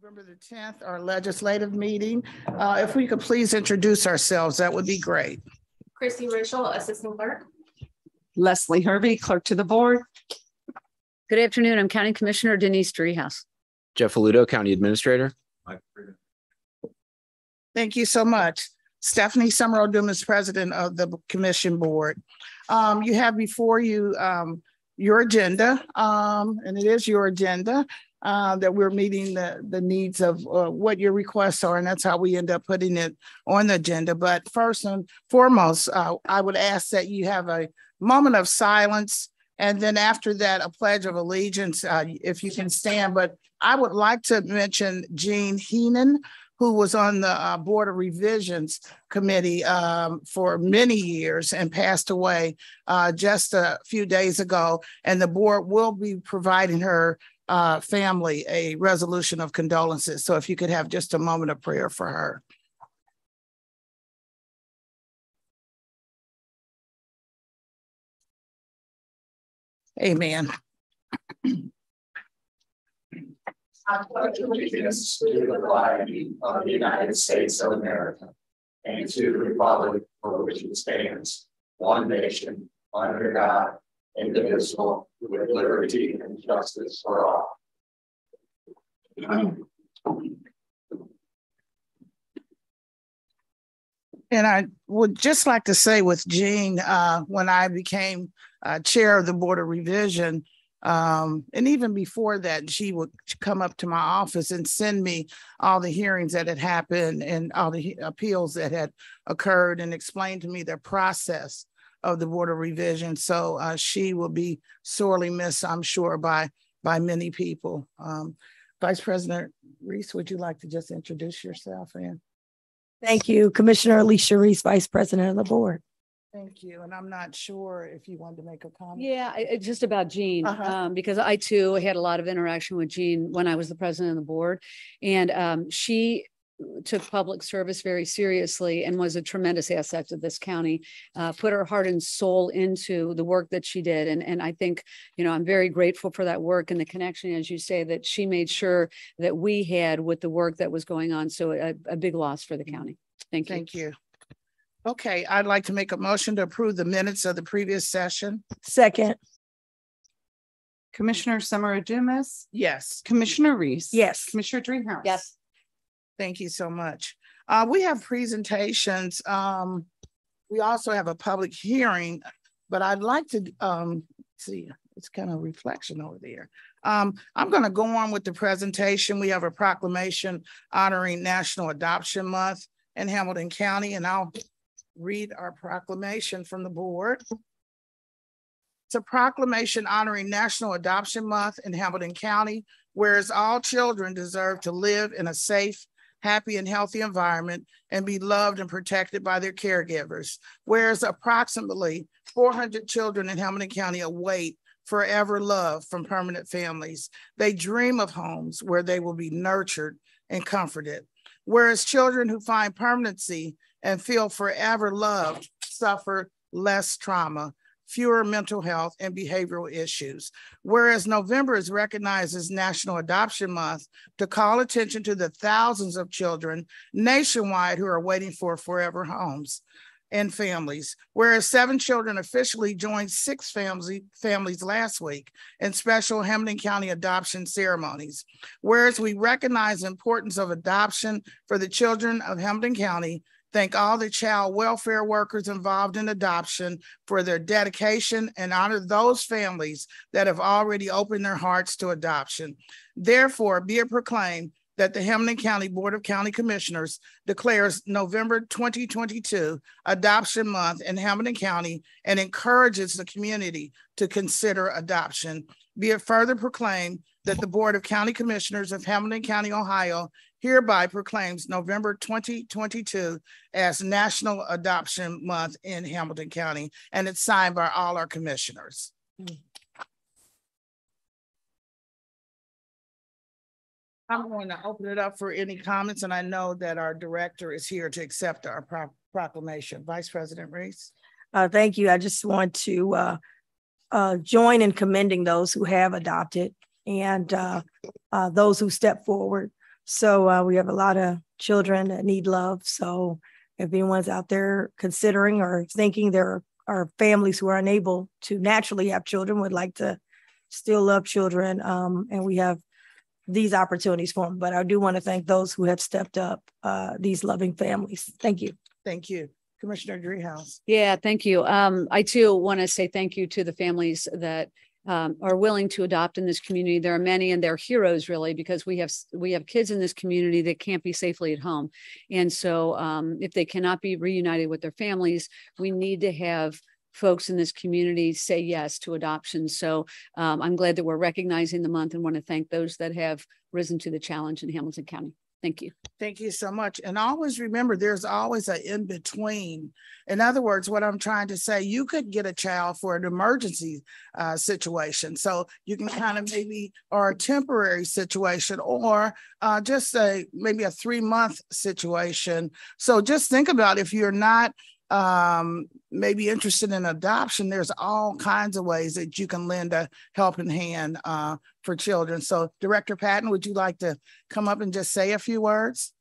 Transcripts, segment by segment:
November the 10th, our legislative meeting. Uh, If we could please introduce ourselves, that would be great. Chrissy Rachel, Assistant Clerk. Leslie Hervey, Clerk to the Board. Good afternoon. I'm County Commissioner Denise Driehaus. Jeff Aluotto, County Administrator. Thank you so much. Stephanie Summerow Dumas, President of the Commission Board. Um, You have before you um, your agenda, um, and it is your agenda uh, that we're meeting the, the needs of uh, what your requests are, and that's how we end up putting it on the agenda. But first and foremost, uh, I would ask that you have a moment of silence, and then after that, a pledge of allegiance, uh, if you can stand. But I would like to mention Jean Heenan, who was on the uh, Board of Revisions Committee um, for many years and passed away just a few days ago. And the board will be providing her uh, family a resolution of condolences. So if you could have just a moment of prayer for her. Amen. I pledge allegiance to the flag of the United States of America and to the republic for which it stands, one nation, under God, indivisible, with liberty and justice for all. And I would just like to say with Jean, uh, when I became uh, chair of the Board of Revision, um, and even before that, she would come up to my office and send me all the hearings that had happened and all the appeals that had occurred and explain to me their process of the Board of Revision. So uh, she will be sorely missed, I'm sure, by by many people. Um, Vice President Reece, would you like to just introduce yourself and? Thank you, Commissioner Alicia Reece, Vice President of the Board. Thank you. And I'm not sure if you wanted to make a comment. Yeah, I- just about Jean, Uh-huh. um, because I too had a lot of interaction with Jean when I was the president of the board. And um, she took public service very seriously and was a tremendous asset to this county. Uh, put her heart and soul into the work that she did. And, and I think, you know, I'm very grateful for that work and the connection, as you say, that she made sure that we had with the work that was going on. So a, a big loss for the county. Thank you. Thank you. Okay, I'd like to make a motion to approve the minutes of the previous session. Second, Commissioner Summerow Dumas, Yes, Commissioner Reece. yes. Commissioner Driehaus. Yes. Thank you so much. Uh, we have presentations. Um, we also have a public hearing, but I'd like to, um, see, it's kind of reflection over there. Um, I'm gonna go on with the presentation. We have a proclamation honoring National Adoption Month in Hamilton County, and I'll read our proclamation from the board. It's a proclamation honoring National Adoption Month in Hamilton County, whereas all children deserve to live in a safe, happy, and healthy environment and be loved and protected by their caregivers. Whereas approximately 400 children in Hamilton County await forever love from permanent families. They dream of homes where they will be nurtured and comforted. Whereas children who find permanency and feel forever loved suffer less trauma, fewer mental health and behavioral issues. Whereas November is recognized as National Adoption Month to call attention to the thousands of children nationwide who are waiting for forever homes and families. Whereas seven children officially joined six family, families last week in special Hamilton County adoption ceremonies. Whereas we recognize the importance of adoption for the children of Hamilton County, thank all the child welfare workers involved in adoption for their dedication and honor those families that have already opened their hearts to adoption. Therefore, be it proclaimed that the Hamilton County Board of County Commissioners declares November 2022 Adoption Month in Hamilton County and encourages the community to consider adoption. Be it further proclaimed that the Board of County Commissioners of Hamilton County, Ohio hereby proclaims November 2022 as National Adoption Month in Hamilton County, and it's signed by all our commissioners. I'm going to open it up for any comments, and I know that our director is here to accept our pro- proclamation. Vice President Reece? Uh, thank you. I just want to uh, uh, join in commending those who have adopted and uh, uh, those who step forward So uh, we have a lot of children that need love. So if anyone's out there considering or thinking there are families who are unable to naturally have children, would like to still love children, um, and we have these opportunities for them. But I do want to thank those who have stepped up, uh, these loving families. Thank you. Thank you. Commissioner Driehaus. Yeah, thank you. Um, I too want to say thank you to the families that um, are willing to adopt in this community. There are many and they're heroes really because we have, we have kids in this community that can't be safely at home. And so um, if they cannot be reunited with their families, we need to have folks in this community say yes to adoption. So um, I'm glad that we're recognizing the month and want to thank those that have risen to the challenge in Hamilton County. Thank you. Thank you so much. And always remember, there's always an in between. In other words, what I'm trying to say, you could get a child for an emergency uh, situation. So you can kind of maybe, or a temporary situation, or uh, just a maybe a three month situation. So just think about if you're not um maybe interested in adoption there's all kinds of ways that you can lend a helping hand uh for children so director patton would you like to come up and just say a few words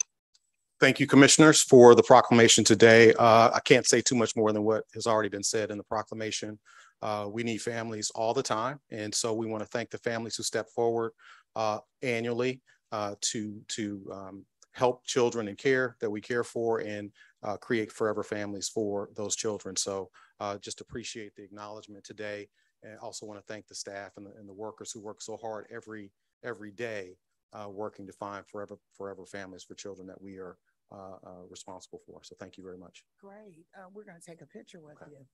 Thank you, Commissioners, for the proclamation today. Uh, I can't say too much more than what has already been said in the proclamation. Uh, we need families all the time, and so we want to thank the families who step forward uh, annually uh, to to um, help children in care that we care for and uh, create forever families for those children. So uh, just appreciate the acknowledgement today, and also want to thank the staff and the, and the workers who work so hard every every day uh, working to find forever forever families for children that we are uh, uh, responsible for. So thank you very much. great uh, we're going to take a picture with Okay. you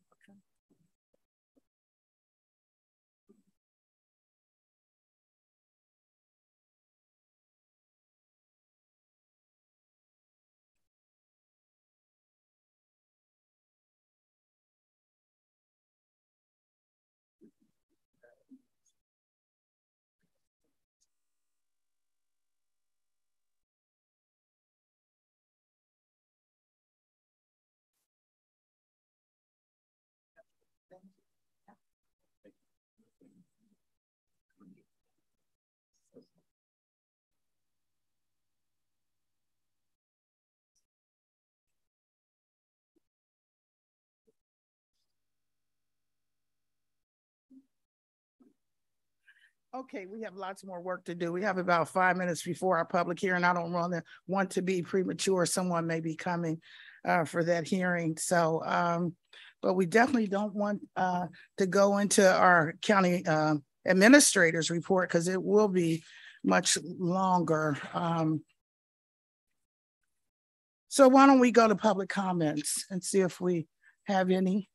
okay. We have lots more work to do. We have about five minutes before our public hearing. I don't want to want to be premature. Someone may be coming uh, for that hearing. So, um, but we definitely don't want uh, to go into our county uh, administrator's report because it will be much longer. Um, so why don't we go to public comments and see if we have any?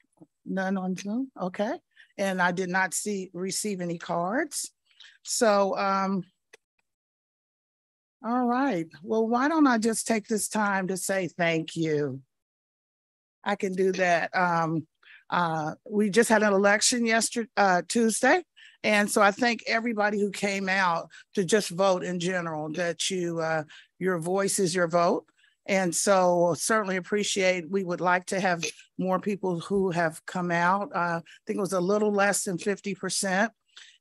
None on Zoom, okay? And I did not see, receive any cards. So, um, all right, well, why don't I just take this time to say thank you? I can do that. Um, uh, we just had an election yesterday, uh, Tuesday. And so I thank everybody who came out to just vote in general, that you, uh, your voice is your vote. And so certainly appreciate, we would like to have more people who have come out. Uh, I think it was a little less than fifty percent.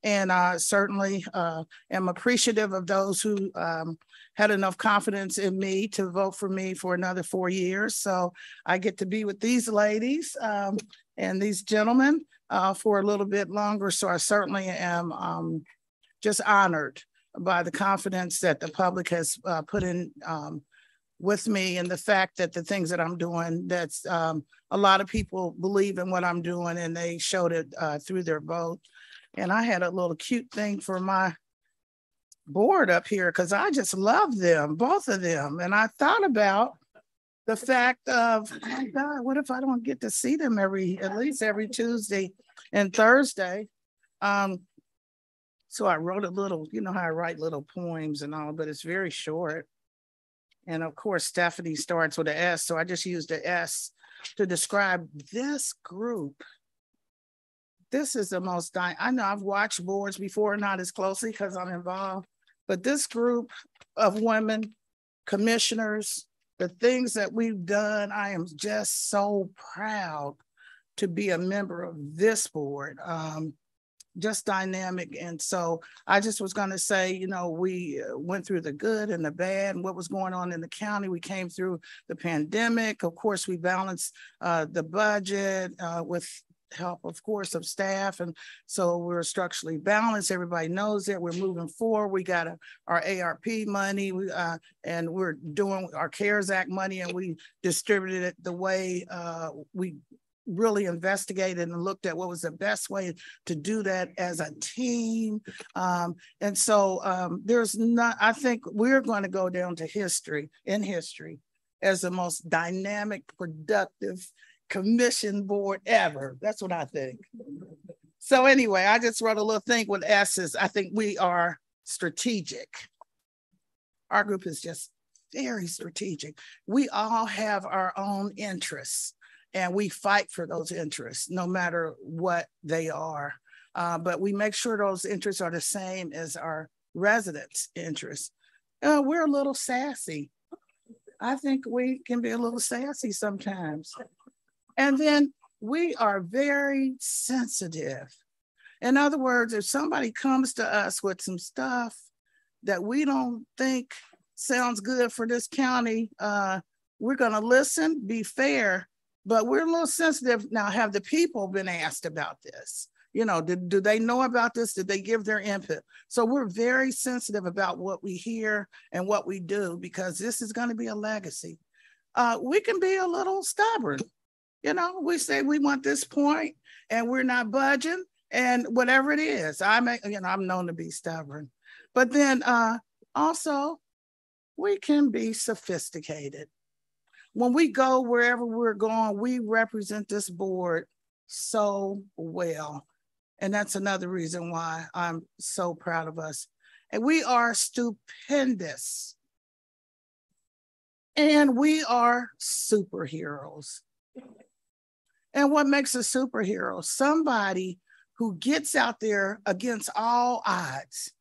And I certainly uh, am appreciative of those who um, had enough confidence in me to vote for me for another four years. So I get to be with these ladies um, and these gentlemen uh, for a little bit longer. So I certainly am um, just honored by the confidence that the public has uh, put in um, with me and the fact that the things that I'm doing, that's um, a lot of people believe in what I'm doing and they showed it uh, through their vote. And I had a little cute thing for my board up here because I just love them, both of them. And I thought about the fact of, oh my God, what if I don't get to see them every, at least every Tuesday and Thursday? Um, so I wrote a little, you know how I write little poems and all, but it's very short. And of course, Stephanie starts with an S, so I just used the S to describe this group. This is the most, I know I've watched boards before, not as closely because I'm involved, but this group of women, commissioners, the things that we've done, I am just so proud to be a member of this board. Um, just dynamic. And so I just was gonna say, you know, we uh, went through the good and the bad and what was going on in the county. We came through the pandemic. Of course, we balanced uh, the budget uh, with help, of course, of staff. And so we're structurally balanced. Everybody knows that we're moving forward. We got a, our ARP money we, uh, and we're doing our CARES Act money and we distributed it the way uh, we really investigated and looked at what was the best way to do that as a team. Um, and so um, there's not, I think we're going to go down to history, in history, as the most dynamic, productive commission board ever. That's what I think. So anyway, I just wrote a little thing with S's. I think we are strategic. Our group is just very strategic. We all have our own interests and we fight for those interests, no matter what they are. Uh, but we make sure those interests are the same as our residents' interests. Uh, we're a little sassy. I think we can be a little sassy sometimes. And then we are very sensitive. In other words, if somebody comes to us with some stuff that we don't think sounds good for this county, uh, we're going to listen, be fair, but we're a little sensitive. Now, have the people been asked about this? You know, did, do they know about this? Did they give their input? So we're very sensitive about what we hear and what we do because this is going to be a legacy. Uh, we can be a little stubborn. You know, we say we want this point and we're not budging and whatever it is. I'm, you know, I'm known to be stubborn. But then uh, also, we can be sophisticated. When we go wherever we're going, we represent this board so well. And that's another reason why I'm so proud of us. And we are stupendous. And we are superheroes. And what makes a superhero? Somebody who gets out there against all odds.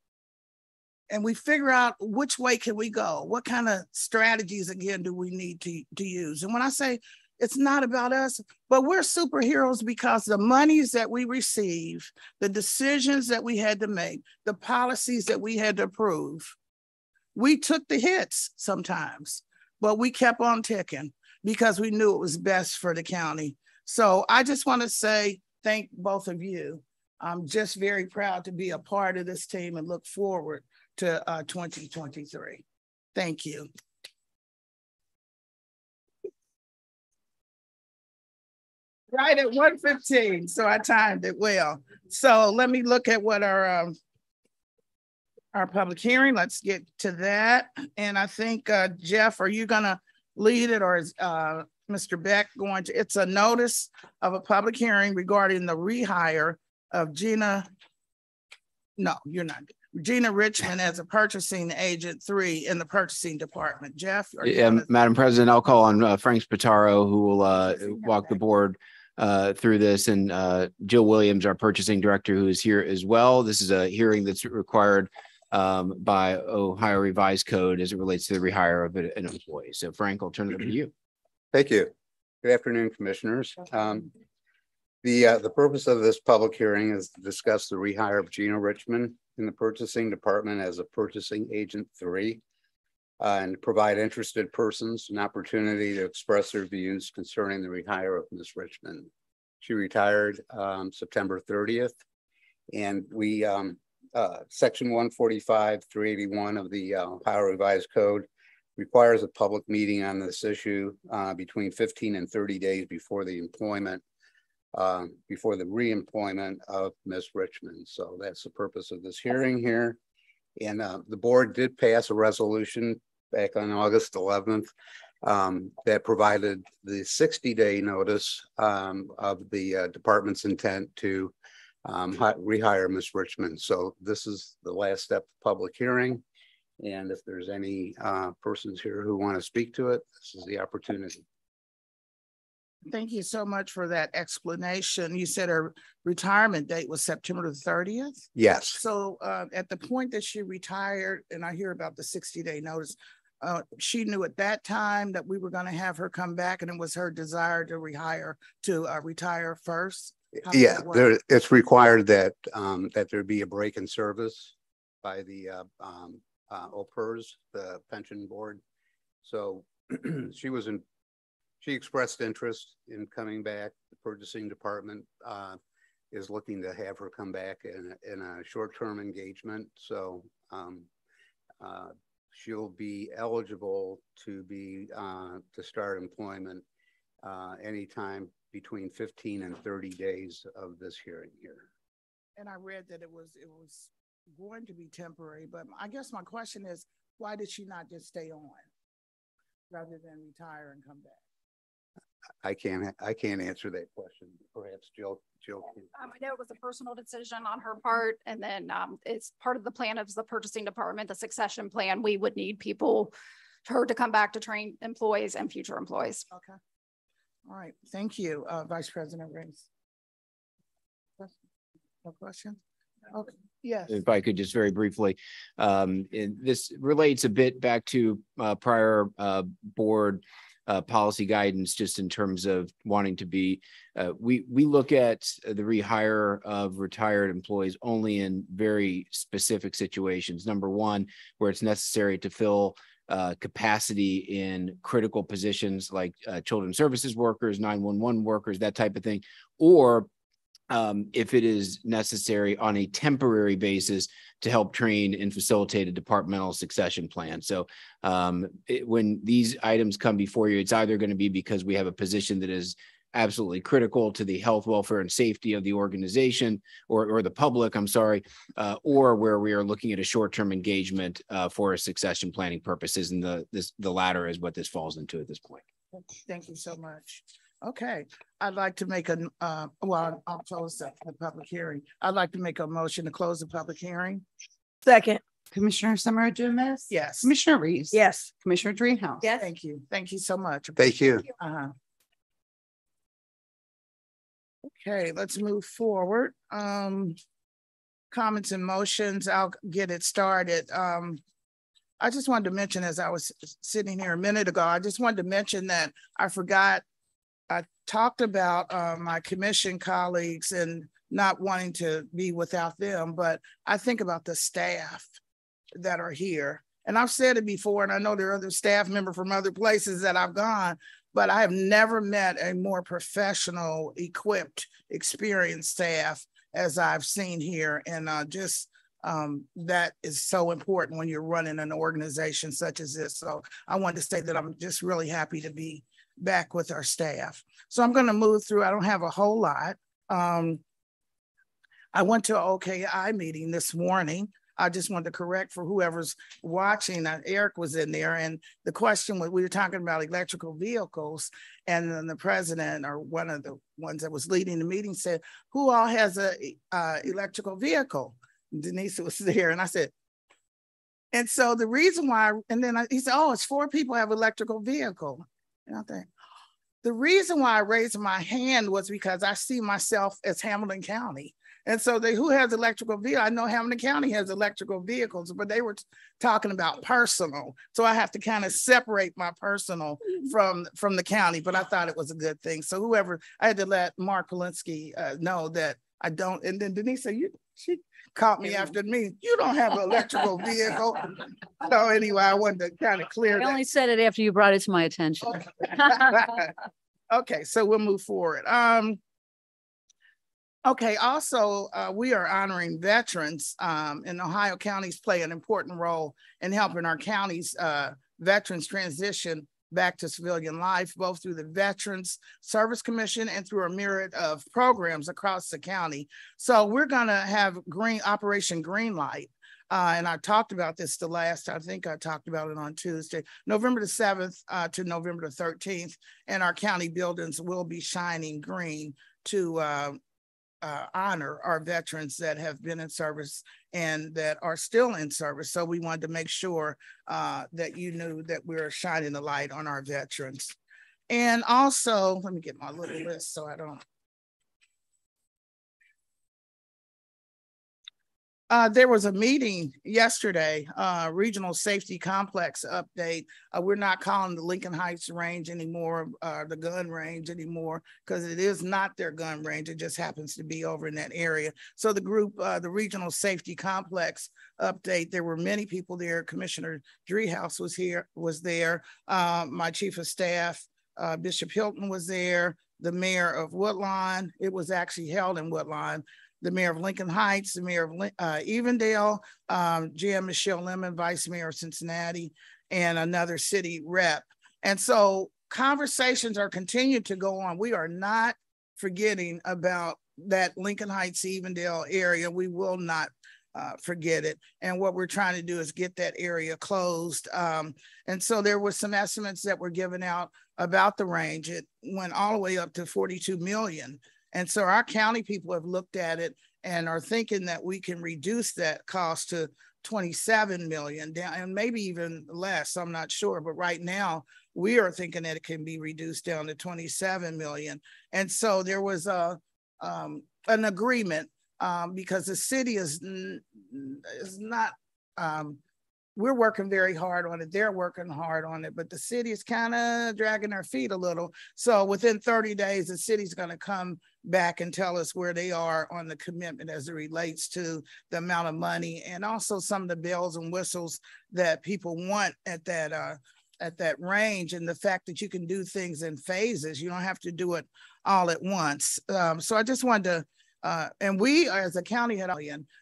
And we figure out which way can we go? What kind of strategies again do we need to, to use? And when I say it's not about us, but we're superheroes because the monies that we receive, the decisions that we had to make, the policies that we had to approve, we took the hits sometimes, but we kept on ticking because we knew it was best for the county so I just want to say thank both of you. I'm just very proud to be a part of this team and look forward to uh, 2023. Thank you. Right at 1:15, so I timed it well. So let me look at what our um, our public hearing. Let's get to that. And I think uh, Jeff, are you gonna lead it or is uh, Mr. Beck going to, it's a notice of a public hearing regarding the rehire of Gina. No, you're not. Gina Richmond as a purchasing agent three in the purchasing department. Jeff? Yeah, gonna... Madam President, I'll call on uh, Frank Spataro, who will uh, walk the board uh, through this, and uh, Jill Williams, our purchasing director, who is here as well. This is a hearing that's required um, by Ohio Revised Code as it relates to the rehire of an employee. So Frank, I'll turn it over to you. Thank you. Good afternoon, commissioners. Um, the, uh, the purpose of this public hearing is to discuss the rehire of Gina Richmond in the purchasing department as a purchasing agent three uh, and provide interested persons an opportunity to express their views concerning the rehire of Ms. Richmond. She retired um, September 30th and we, um, uh, section 145, 381 of the uh, Ohio Revised Code requires a public meeting on this issue uh, between 15 and 30 days before the employment, uh, before the reemployment of Ms. Richmond. So that's the purpose of this hearing here. And uh, the board did pass a resolution back on August 11th um, that provided the 60 day notice um, of the uh, department's intent to um, rehire Ms. Richmond. So this is the last step of public hearing. And if there's any uh, persons here who want to speak to it, this is the opportunity. Thank you so much for that explanation. You said her retirement date was September the 30th? Yes. So uh, at the point that she retired, and I hear about the 60 day notice, uh, she knew at that time that we were going to have her come back, and it was her desire to rehire, to uh, retire first. How Yeah, there, it's required that, um, that there be a break in service by the, uh, um, uh, OPERS, the pension board. So she was in, she expressed interest in coming back. The purchasing department, uh, is looking to have her come back in, a- in a short-term engagement. So, um, uh, she'll be eligible to be, uh, to start employment, uh, anytime between fifteen and thirty days of this hearing here. And I read that it was, it was going to be temporary, but I guess my question is, why did she not just stay on? Rather than retire and come back? I can't, I can't answer that question. Perhaps Jill, Jill. Um, I know it was a personal decision on her part, and then, um, it's part of the plan of the purchasing department, the succession plan. We would need people, her to come back to train employees and future employees. Okay. All right, thank you, uh, Vice President Reece. No questions. Okay, yes. if I could just very briefly, um, and this relates a bit back to, uh, prior, uh, board, uh, policy guidance, just in terms of wanting to be, uh, we, we look at the rehire of retired employees only in very specific situations. Number one, where it's necessary to fill, uh, capacity in critical positions like, uh, services workers, nine-one-one workers, that type of thing. Or um, if it is necessary on a temporary basis to help train and facilitate a departmental succession plan. So um, it- when these items come before you, it's either going to be because we have a position that is absolutely critical to the health, welfare, and safety of the organization or, or the public, I'm sorry, uh, or where we are looking at a short-term engagement uh, for succession planning purposes. And the, this, the latter is what this falls into at this point. Thank you so much. Okay, I'd like to make a, uh, well, I'll close the, the public hearing. I'd like to make a motion to close the public hearing. Second, Commissioner Summerow Dumas. Yes. Commissioner Reece. yes. Commissioner Driehaus. Yes. Thank you. Thank you so much. Thank you. Uh-huh. Okay, let's move forward. Um, comments and motions, I'll get it started. Um, I just wanted to mention, as I was sitting here a minute ago, I just wanted to mention that I forgot. I talked about, uh, my commission colleagues and not wanting to be without them, but I think about the staff that are here. And I've said it before, and I know there are other staff members from other places that I've gone, but I have never met a more professional, equipped, experienced staff as I've seen here. And uh, just um, that is so important when you're running an organization such as this. So I wanted to say that I'm just really happy to be back with our staff. So I'm going to move through. I don't have a whole lot. Um, I went to a OKI meeting this morning. I just wanted to correct for whoever's watching, uh, Eric was in there and the question was, we were talking about electrical vehicles. And then the president or one of the ones that was leading the meeting said, who all has a, uh, electrical vehicle? Denise was there and I said, and so the reason why, and then I, he said, oh, it's four people have electrical vehicle. And I think, the reason why I raised my hand was because I see myself as Hamilton County. And so they, who has electrical vehicle? I know Hamilton County has electrical vehicles, but they were t- talking about personal. So I have to kind of separate my personal from, from the county, but I thought it was a good thing. So whoever, I had to let Mark Policinski uh, know that I don't, and then Denise said, you, she caught me after me, you don't have an electrical vehicle. So anyway, I wanted to kind of clear I that. only said it after you brought it to my attention. Okay, so we'll move forward. Um. Okay, also, uh, we are honoring veterans, um, and Ohio counties play an important role in helping our counties, uh, veterans transition back to civilian life, both through the Veterans Service Commission and through a myriad of programs across the county. So we're gonna have green, Operation Greenlight. Uh, and I talked about this the last, I think I talked about it on Tuesday, November the seventh, uh, to November the thirteenth. And our county buildings will be shining green to, uh, uh, honor our veterans that have been in service and that are still in service. So we wanted to make sure, uh, that you knew that we're shining the light on our veterans. And also, let me get my little list so I don't Uh, there was a meeting yesterday, uh, regional safety complex update. Uh, we're not calling the Lincoln Heights range anymore, uh, the gun range anymore, because it is not their gun range. It just happens to be over in that area. So the group, uh, the regional safety complex update, there were many people there. Commissioner Driehaus was here, was there. Uh, my chief of staff, Bishop Hilton was there. The mayor of Woodlawn. It was actually held in Woodlawn the mayor of Lincoln Heights, the mayor of uh, Evendale, um, Jan-Michele Lemon, vice mayor of Cincinnati, and another city rep. And so conversations are continued to go on. We are not forgetting about that Lincoln Heights, Evendale area. We will not uh, forget it. And what we're trying to do is get that area closed. Um, and so there were some estimates that were given out about the range. It went all the way up to 42 million. And so our county people have looked at it and are thinking that we can reduce that cost to 27 million down and maybe even less. I'm not sure. But right now we are thinking that it can be reduced down to 27 million. And so there was a um, an agreement um, because the city is, is not um, we're working very hard on it. They're working hard on it, but the city is kind of dragging their feet a little. So within 30 days, the city's going to come back and tell us where they are on the commitment as it relates to the amount of money and also some of the bells and whistles that people want at that uh, at that range and the fact that you can do things in phases. You don't have to do it all at once. Um, so I just wanted to uh, and we, as a county had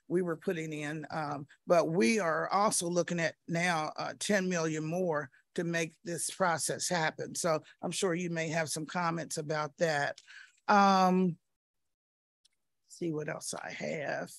we were putting in, um, but we are also looking at now uh, 10 million more to make this process happen. So I'm sure you may have some comments about that. Um, see what else I have.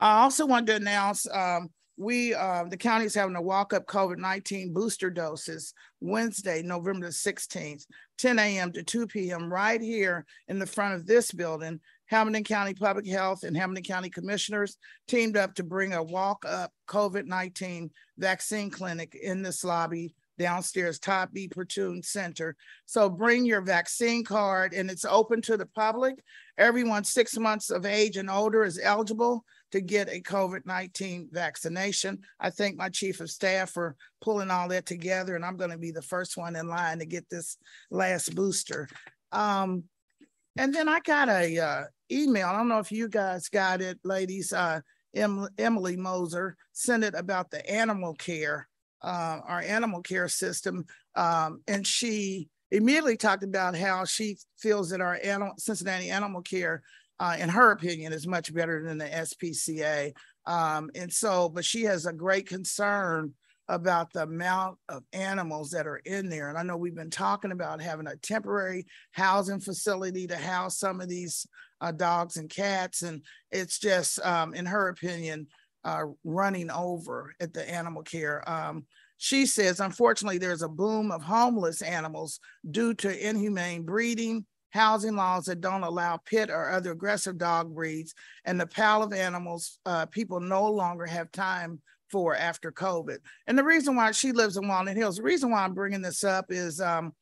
I also wanted to announce um, we uh, the county is having a walk-up COVID-19 booster doses Wednesday, November the 16th, 10 a.m. to 2 p.m. right here in the front of this building. Hamilton County Public Health and Hamilton County Commissioners teamed up to bring a walk-up COVID-19 vaccine clinic in this lobby downstairs, Todd B. Portune Center. So bring your vaccine card and it's open to the public. Everyone six months of age and older is eligible to get a COVID-19 vaccination. I thank my chief of staff for pulling all that together and I'm gonna be the first one in line to get this last booster. Um, and then I got a uh, email. I don't know if you guys got it, ladies. Uh, em Emily Moser sent it about the animal care uh, our animal care system. Um, and she immediately talked about how she feels that our animal, Cincinnati animal care, uh, in her opinion, is much better than the SPCA. Um, and so, but she has a great concern about the amount of animals that are in there. And I know we've been talking about having a temporary housing facility to house some of these uh, dogs and cats. And it's just, um, in her opinion, uh, running over at the animal care. Um, she says, unfortunately, there's a boom of homeless animals due to inhumane breeding, housing laws that don't allow pit or other aggressive dog breeds, and the pile of animals uh, people no longer have time for after COVID. And the reason why she lives in Walnut Hills, the reason why I'm bringing this up is um,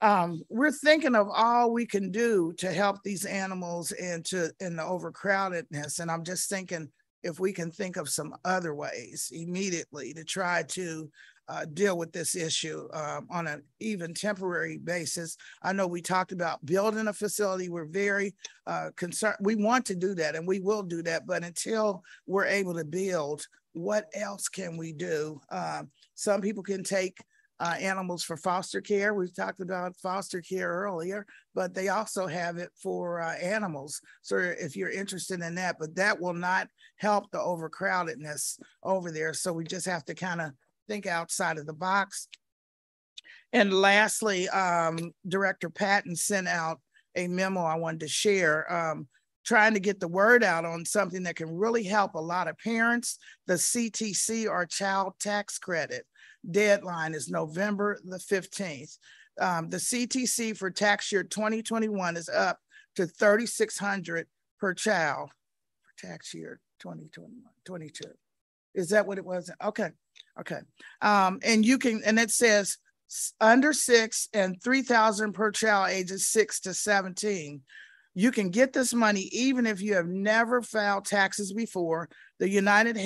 um, we're thinking of all we can do to help these animals and to in the overcrowdedness. And I'm just thinking if we can think of some other ways immediately to try to uh, deal with this issue um, on an even temporary basis. I know we talked about building a facility. We're very uh, concerned. We want to do that and we will do that. But until we're able to build, what else can we do? Um, some people can take uh, animals for foster care. We've talked about foster care earlier, but they also have it for uh, animals. So if you're interested in that, but that will not help the overcrowdedness over there. So we just have to kind of think outside of the box. And lastly, um, Director Patton sent out a memo I wanted to share. Um, trying to get the word out on something that can really help a lot of parents, the CTC or child tax credit deadline is November the 15th. Um, the CTC for tax year 2021 is up to 3,600 per child for tax year 2021, 22. Is that what it was? Okay, okay. Um, and you can, and it says under six and 3,000 per child ages six to 17 You can get this money even if you have never filed taxes before. The United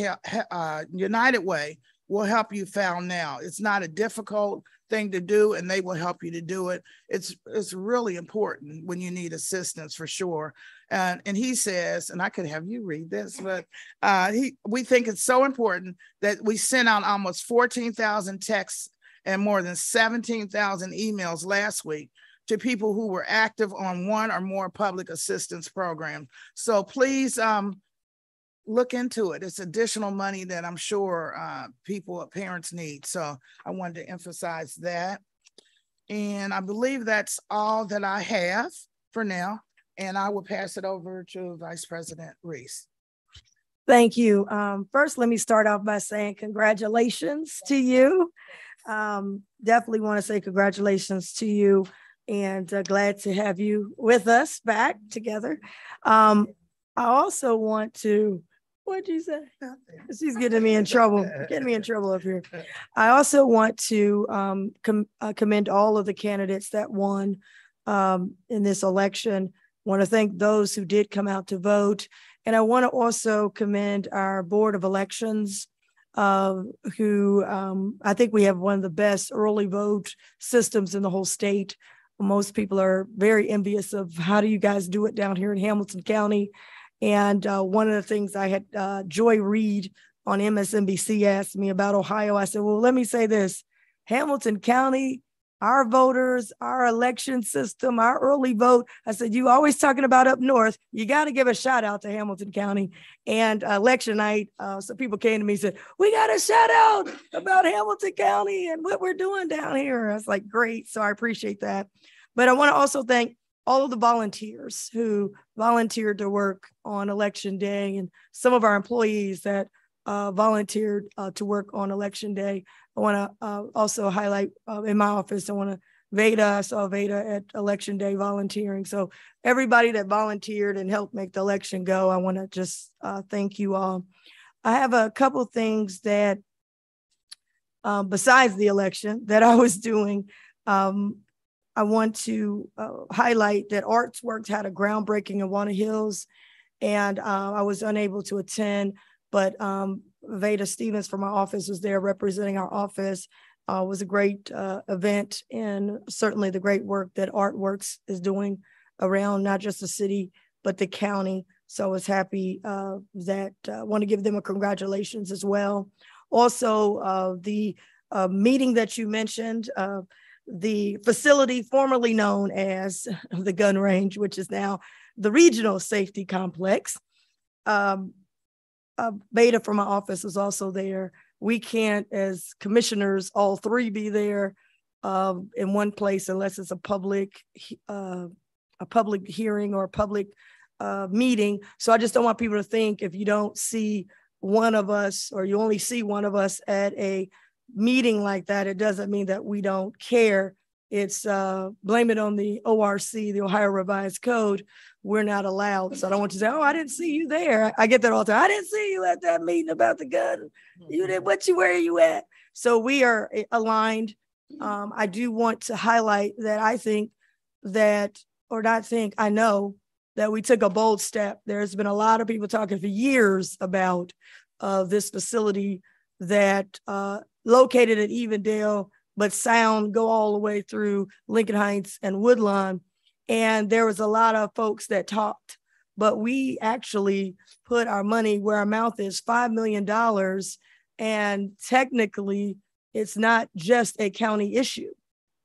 uh, United Way will help you file now. It's not a difficult thing to do, and they will help you to do it. It's it's really important when you need assistance for sure. And and he says, and I could have you read this, but uh, he we think it's so important that we sent out almost fourteen thousand texts and more than seventeen thousand emails last week to people who were active on one or more public assistance programs. So please um, look into it. It's additional money that I'm sure uh, people, parents need. So I wanted to emphasize that. And I believe that's all that I have for now. And I will pass it over to Vice President Reece. Thank you. Um, first, let me start off by saying congratulations to you. Um, definitely want to say congratulations to you and uh, glad to have you with us back together. Um, I also want to, what'd you say? She's getting me in trouble, getting me in trouble up here. I also want to um, com- uh, commend all of the candidates that won um, in this election. Want to thank those who did come out to vote. And I want to also commend our Board of Elections, uh, who um, I think we have one of the best early vote systems in the whole state. Most people are very envious of how do you guys do it down here in Hamilton County. And uh, one of the things I had uh, Joy Reid on MSNBC asked me about Ohio. I said, well, let me say this Hamilton County our voters, our election system, our early vote. I said, you always talking about up north. You got to give a shout out to Hamilton County. And uh, election night, uh, some people came to me and said, we got a shout out about Hamilton County and what we're doing down here. I was like, great. So I appreciate that. But I want to also thank all of the volunteers who volunteered to work on election day and some of our employees that uh, volunteered uh, to work on election day. I want to uh, also highlight uh, in my office, I want to Veda, I saw Veda at election day volunteering. So everybody that volunteered and helped make the election go, I want to just uh, thank you all. I have a couple things that, um, besides the election, that I was doing. Um, I want to uh, highlight that Arts Works had a groundbreaking in Walnut Hills, and uh, I was unable to attend, but um, Veda Stevens from our office was there representing our office. Uh, was a great uh, event and certainly the great work that Artworks is doing around not just the city but the county. So I was happy uh, that I uh, want to give them a congratulations as well. Also, the meeting that you mentioned, the facility formerly known as the gun range, which is now the regional safety complex. Um, Veda from my office is also there. We can't, as commissioners, all three be there uh, in one place unless it's a public uh, a public hearing or a public uh, meeting. So I just don't want people to think if you don't see one of us or you only see one of us at a meeting like that, it doesn't mean that we don't care. It's uh, blame it on the ORC, the Ohio Revised Code, we're not allowed. So I don't want you to say, oh, I didn't see you there. I get that all the time. I didn't see you at that meeting about the gun. You did what you where are you at? So we are eh, aligned. Um, I do want to highlight that I think that, or not think, I know that we took a bold step. There's been a lot of people talking for years about uh, this facility that uh, located at Evendale, but sound go all the way through Lincoln Heights and Woodlawn. And there was a lot of folks that talked but we actually put our money where our mouth is $5 million and technically it's not just a county issue.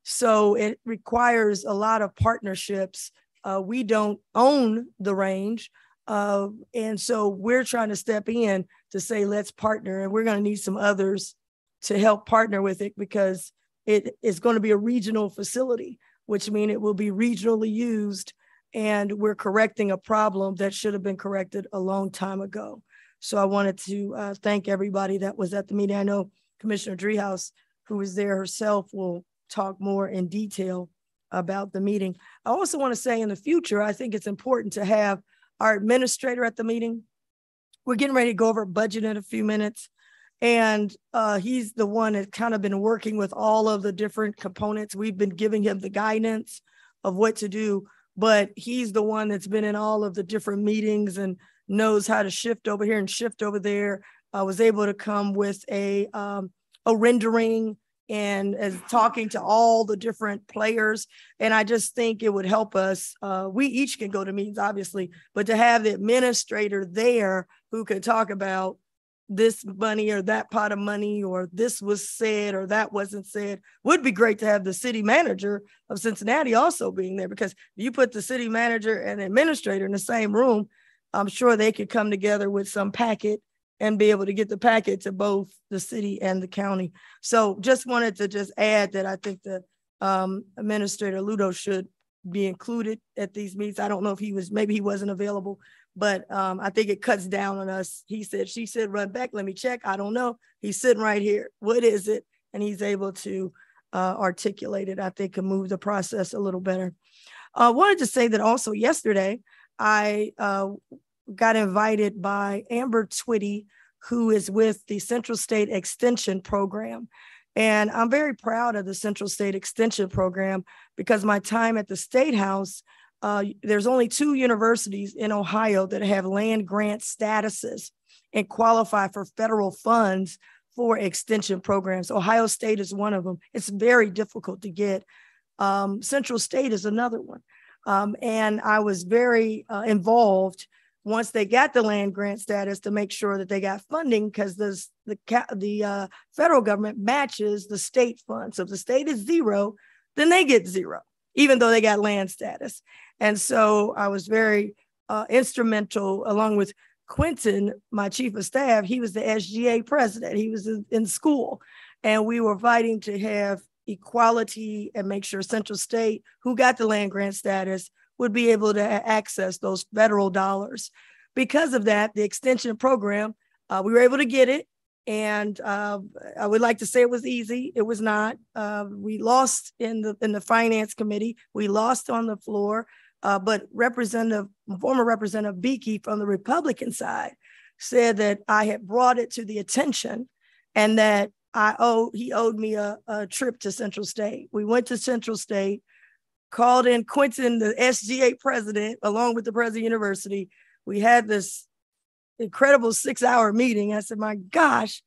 So it requires a lot of partnerships. Uh, we don't own the range uh, and so we're trying to step in to say let's partner and we're going to need some others to help partner with it because it is going to be a regional facility which mean it will be regionally used and we're correcting a problem that should have been corrected a long time ago. So I wanted to uh, thank everybody that was at the meeting. I know Commissioner Driehaus, who was there herself, will talk more in detail about the meeting. I also want to say in the future, I think it's important to have our administrator at the meeting. We're getting ready to go over budget in a few minutes. And uh, he's the one that's kind of been working with all of the different components. We've been giving him the guidance of what to do. but he's the one that's been in all of the different meetings and knows how to shift over here and shift over there. I was able to come with a um, a rendering and as talking to all the different players. And I just think it would help us. Uh, we each can go to meetings, obviously, but to have the administrator there who could talk about this money or that pot of money or this was said or that wasn't said would be great to have the city manager of Cincinnati also being there because you put the city manager and administrator in the same room, I'm sure they could come together with some packet and be able to get the packet to both the city and the county. So just wanted to just add that I think the um, Administrator Aluotto should be included at these meetings. I don't know if he was, maybe he wasn't available, but um, I think it cuts down on us. He said, she said, run back, let me check. I don't know. He's sitting right here. What is it? And he's able to uh, articulate it. I think can move the process a little better. I uh, wanted to say that also yesterday, I uh, got invited by Amber Twitty, who is with the Central State Extension Program. And I'm very proud of the Central State Extension Program because my time at the State House, uh, there's only two universities in Ohio that have land grant statuses and qualify for federal funds for extension programs. Ohio State is one of them. It's very difficult to get. Um, Central State is another one. Um, and I was very uh, involved once they got the land grant status to make sure that they got funding because the the the uh, federal government matches the state funds. So if the state is zero, then they get zero, even though they got land status. And so I was very uh, instrumental, along with Quentin, my chief of staff. He was the SGA president. He was in, in school, and we were fighting to have equality and make sure Central State, who got the land grant status, would be able to access those federal dollars. Because of that, the extension program, uh, we were able to get it. And uh, I would like to say it was easy. It was not. Uh, we lost in the in the finance committee. We lost on the floor. Uh, but Representative, former Representative Beakey from the Republican side said that I had brought it to the attention and that I owe he owed me a, a trip to Central State. We went to Central State called in Quentin, the SGA president, along with the president of the university. We had this incredible six hour meeting. I said, my gosh.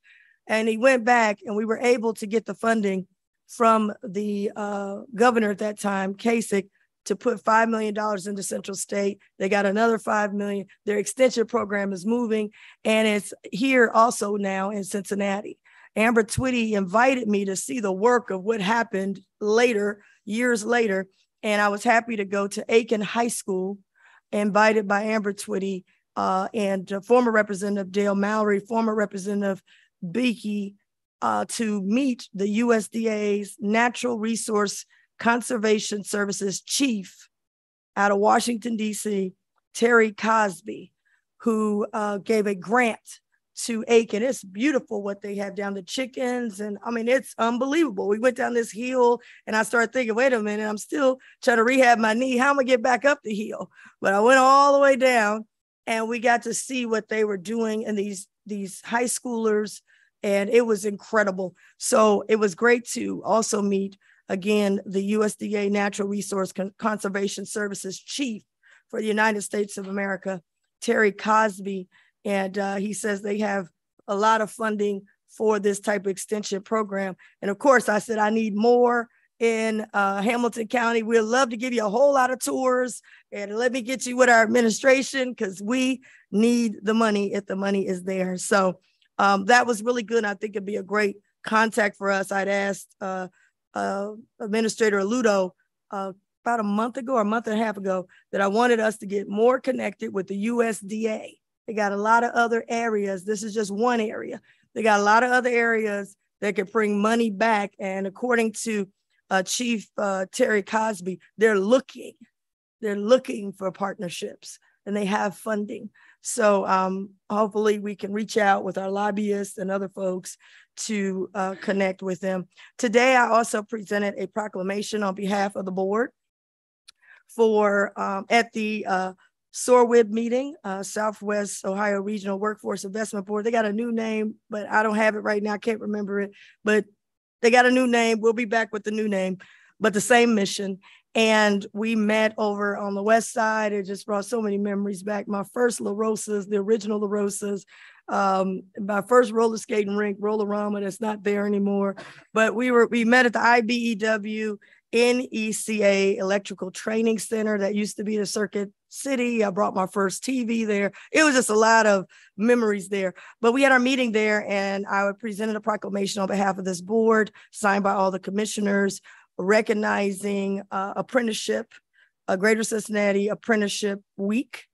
And he went back and we were able to get the funding from the uh, governor at that time, Kasich, to put $5 million into Central State. They got another 5 million. Their extension program is moving and it's here also now in Cincinnati. Amber Twitty invited me to see the work of what happened later, years later. And I was happy to go to Aiken High School, invited by Amber Twitty uh, and uh, former Representative Dale Mallory, former Representative Beaky, uh, to meet the USDA's Natural Resource Conservation Services chief out of Washington, D.C., Terry Cosby, who uh, gave a grant to Aiken. It's beautiful what they have down the chickens. And I mean, it's unbelievable. We went down this hill and I started thinking, wait a minute, I'm still trying to rehab my knee. How am I going to get back up the hill? But I went all the way down and we got to see what they were doing in these, these high schoolers. And it was incredible. So it was great to also meet again the USDA Natural Resource Con- Conservation Services chief for the United States of America, Terry Cosby and uh, he says they have a lot of funding for this type of extension program. And of course, I said, I need more in uh, Hamilton County. We'd love to give you a whole lot of tours and let me get you with our administration because we need the money if the money is there. So um, that was really good. I think it'd be a great contact for us. I'd asked uh, uh, Administrator Aluotto uh, about a month ago or a month and a half ago that I wanted us to get more connected with the USDA they got a lot of other areas. This is just one area. They got a lot of other areas that could bring money back. And according to uh, Chief uh, Terry Cosby, they're looking, they're looking for partnerships and they have funding. So um, hopefully we can reach out with our lobbyists and other folks to uh, connect with them. Today, I also presented a proclamation on behalf of the board for um, at the uh, meeting, uh, Southwest Ohio Regional Workforce Investment Board. They got a new name, but I don't have it right now. I can't remember it, but they got a new name. We'll be back with the new name, but the same mission. And we met over on the west side. It just brought so many memories back. My first La Rosas, the original La Rosas, um, my first roller skating rink, Rollerama, that's not there anymore. But we were we met at the IBEW NECA Electrical Training Center that used to be the Circuit City. I brought my first TV there. It was just a lot of memories there. But we had our meeting there, and I presented a proclamation on behalf of this board, signed by all the commissioners, recognizing uh, apprenticeship, a Greater Cincinnati Apprenticeship Week.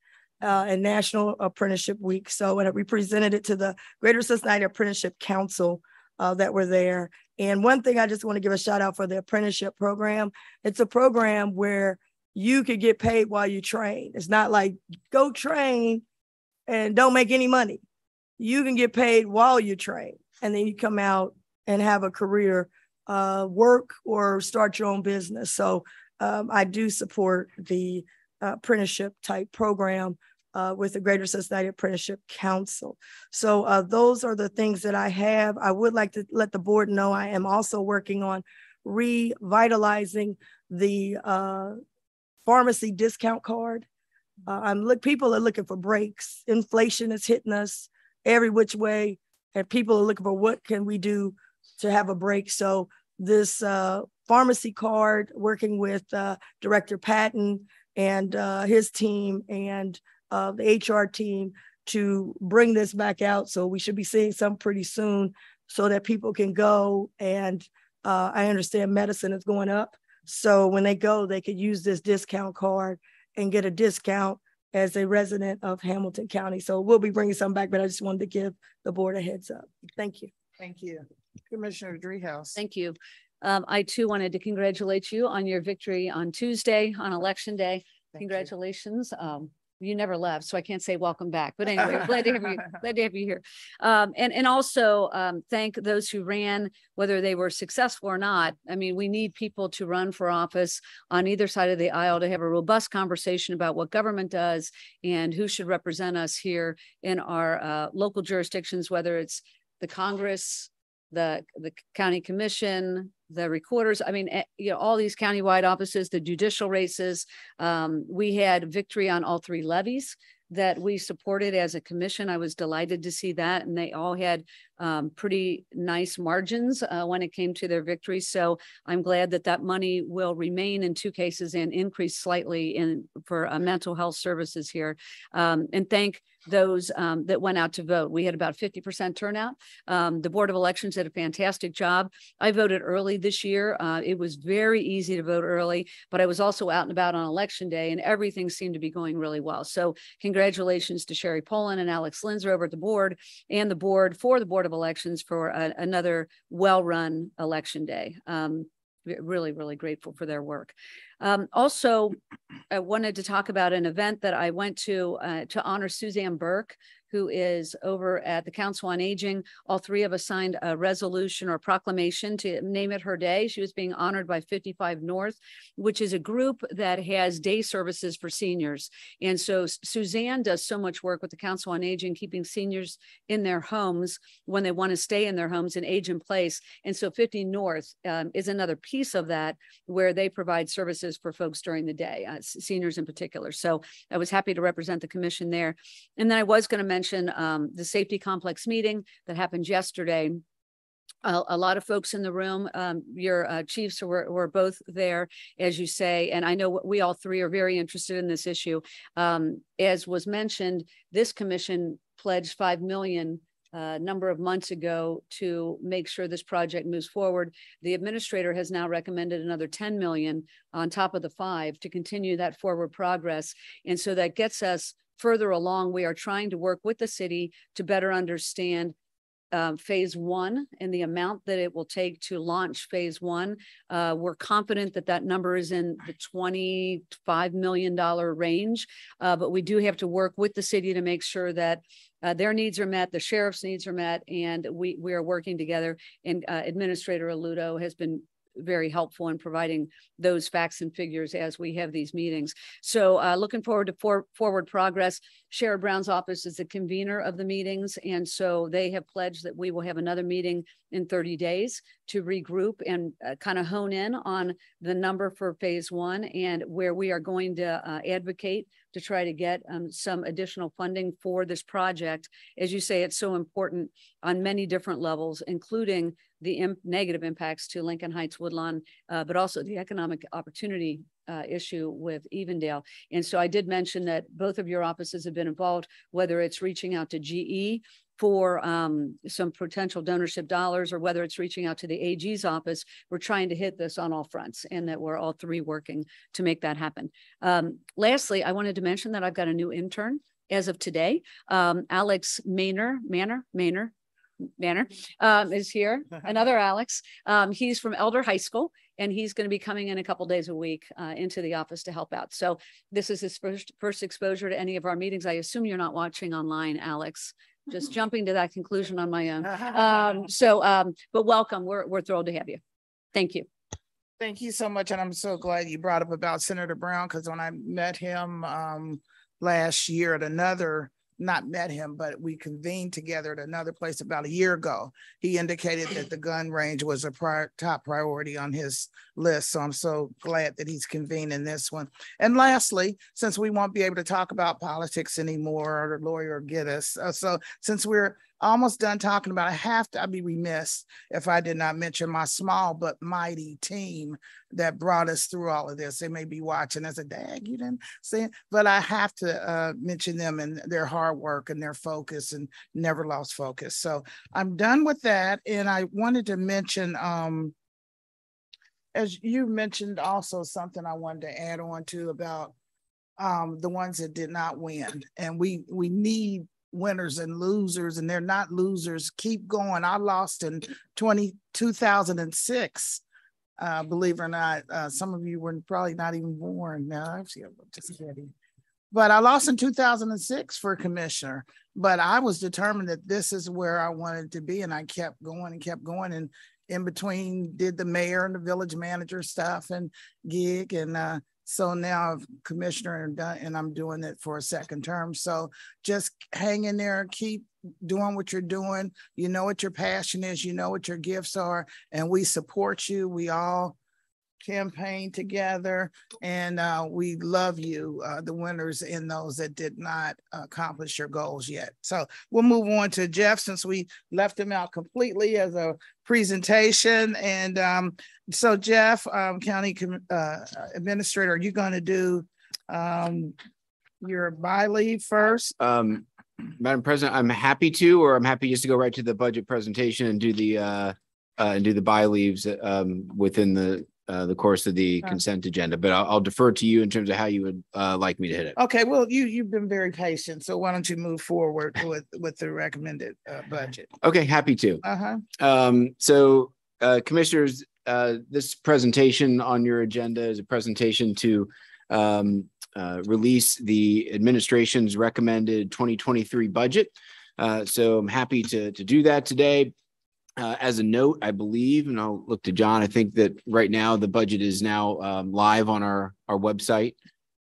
Uh, and National Apprenticeship Week. So, and we presented it to the Greater Cincinnati Apprenticeship Council uh, that were there. And one thing I just want to give a shout out for the apprenticeship program. It's a program where you could get paid while you train. It's not like go train and don't make any money. You can get paid while you train, and then you come out and have a career, uh, work or start your own business. So um, I do support the apprenticeship type program uh, with the Greater Cincinnati Apprenticeship Council. So uh, those are the things that I have. I would like to let the board know I am also working on revitalizing the uh, pharmacy discount card. Uh, I'm look. People are looking for breaks. Inflation is hitting us every which way, and people are looking for what can we do to have a break. So this uh, pharmacy card, working with uh, Director Patton and uh, his team and uh, the HR team to bring this back out. So we should be seeing some pretty soon, so that people can go and uh, I understand medicine is going up. So when they go, they could use this discount card and get a discount as a resident of Hamilton County. So we'll be bringing some back, but I just wanted to give the board a heads up. Thank you. Thank you. Commissioner Driehaus. Thank you. Um, I too wanted to congratulate you on your victory on Tuesday on election day. Thank you. Congratulations. Um, you never left, so I can't say welcome back. But anyway, glad to have you, glad to have you here. Um, and and also um, thank those who ran, whether they were successful or not. I mean, we need people to run for office on either side of the aisle to have a robust conversation about what government does and who should represent us here in our uh, local jurisdictions, whether it's the Congress, the the county commission, the recorders. I mean, eh, you know, all these countywide offices, the judicial races. Um, we had victory on all three levies that we supported as a commission. I was delighted to see that, and they all had um, pretty nice margins uh, when it came to their victories. So I'm glad that that money will remain in two cases and increase slightly in for uh, mental health services here. Um, and thank those um, that went out to vote. We had about 50% turnout. Um, the Board of Elections did a fantastic job. I voted early this year. Uh, it was very easy to vote early, but I was also out and about on election day and everything seemed to be going really well. So congratulations to Sherry Poland and Alex Linzer over at the board and the board for the Board of Elections for a, another well-run election day. Um, really, really grateful for their work. Um, also, I wanted to talk about an event that I went to uh, to honor Suzanne Burke, who is over at the Council on Aging. All three of us signed a resolution or proclamation to name it her day. She was being honored by 55 North, which is a group that has day services for seniors. And so Suzanne does so much work with the Council on Aging, keeping seniors in their homes when they want to stay in their homes and age in place. And so 50 North um, is another piece of that where they provide services for folks during the day, uh, seniors in particular. So I was happy to represent the commission there. And then I was going to mention um, the safety complex meeting that happened yesterday. A, a lot of folks in the room, um, your uh, chiefs were, were both there, as you say, and I know we all three are very interested in this issue. Um, as was mentioned, this commission pledged 5 million a number of months ago to make sure this project moves forward. The administrator has now recommended another 10 million on top of the five to continue that forward progress. And so that gets us further along. We are trying to work with the city to better understand um, phase one and the amount that it will take to launch phase one. Uh, we're confident that that number is in the $25 million range, uh, but we do have to work with the city to make sure that uh, their needs are met, the sheriff's needs are met, and we, we are working together. And uh, Administrator Aluotto has been very helpful in providing those facts and figures as we have these meetings. So uh, looking forward to for, forward progress. Sherrod Brown's office is the convener of the meetings. And so they have pledged that we will have another meeting in 30 days to regroup and uh, kind of hone in on the number for phase one and where we are going to uh, advocate to try to get um, some additional funding for this project. As you say, it's so important on many different levels, including the negative impacts to Lincoln Heights, Woodlawn, uh, but also the economic opportunity uh, issue with Evendale. And so I did mention that both of your offices have been involved, whether it's reaching out to GE for um, some potential donorship dollars or whether it's reaching out to the AG's office, we're trying to hit this on all fronts and that we're all three working to make that happen. Um, lastly, I wanted to mention that I've got a new intern as of today. Um, Alex Maynor, Manor, Maynor, Manor um, is here. Another Alex. Um, he's from Elder High School and he's going to be coming in a couple days a week uh, into the office to help out. So this is his first first exposure to any of our meetings. I assume you're not watching online, Alex. Just jumping to that conclusion on my own. Um, so, um, but welcome. We're we're thrilled to have you. Thank you. Thank you so much. And I'm so glad you brought up about Senator Brown, because when I met him um, last year at another not met him, but we convened together at another place about a year ago. He indicated that the gun range was a prior, top priority on his list. So I'm so glad that he's convening this one. And lastly, since we won't be able to talk about politics anymore, or lawyer get us. Uh, so since we're almost done talking about. I have to, I'd be remiss if I did not mention my small but mighty team that brought us through all of this. They may be watching as a dag, you didn't say it, but I have to uh, mention them and their hard work and their focus and never lost focus. So I'm done with that. And I wanted to mention, um, as you mentioned also something I wanted to add on to about um, the ones that did not win. And we we need winners and losers, and they're not losers. Keep going. I lost in 20, 2006. Uh, believe it or not, uh, some of you were probably not even born. Now, I'm just kidding. But I lost in 2006 for commissioner. But I was determined that this is where I wanted to be, and I kept going and kept going. And in between, did the mayor and the village manager stuff and gig, and uh, so now I'm commissioner and done, and I'm doing it for a second term. So just hang in there, keep doing what you're doing. You know what your passion is, you know what your gifts are, and we support you. We all campaign together and uh, we love you uh, the winners in those that did not accomplish your goals yet. So we'll move on to jeff since we left him out completely as a presentation and um, so jeff um, county uh, administrator are you going to do um, your by leave first? Um, madam president i'm happy to or i'm happy just to go right to the budget presentation and do the uh, uh, and do the by leaves um, within the uh, the course of the consent agenda, but I'll, I'll defer to you in terms of how you would uh, like me to hit it. okay well you you've been very patient so why don't you move forward with with the recommended uh, budget Okay, happy to. uh-huh Um, so, uh, commissioners, uh, this presentation on your agenda is a presentation to um, uh, release the administration's recommended twenty twenty-three budget. Uh, so I'm happy to, to do that today. Uh, as a note, I believe, and I'll look to John, I think that right now the budget is now um, live on our, our website.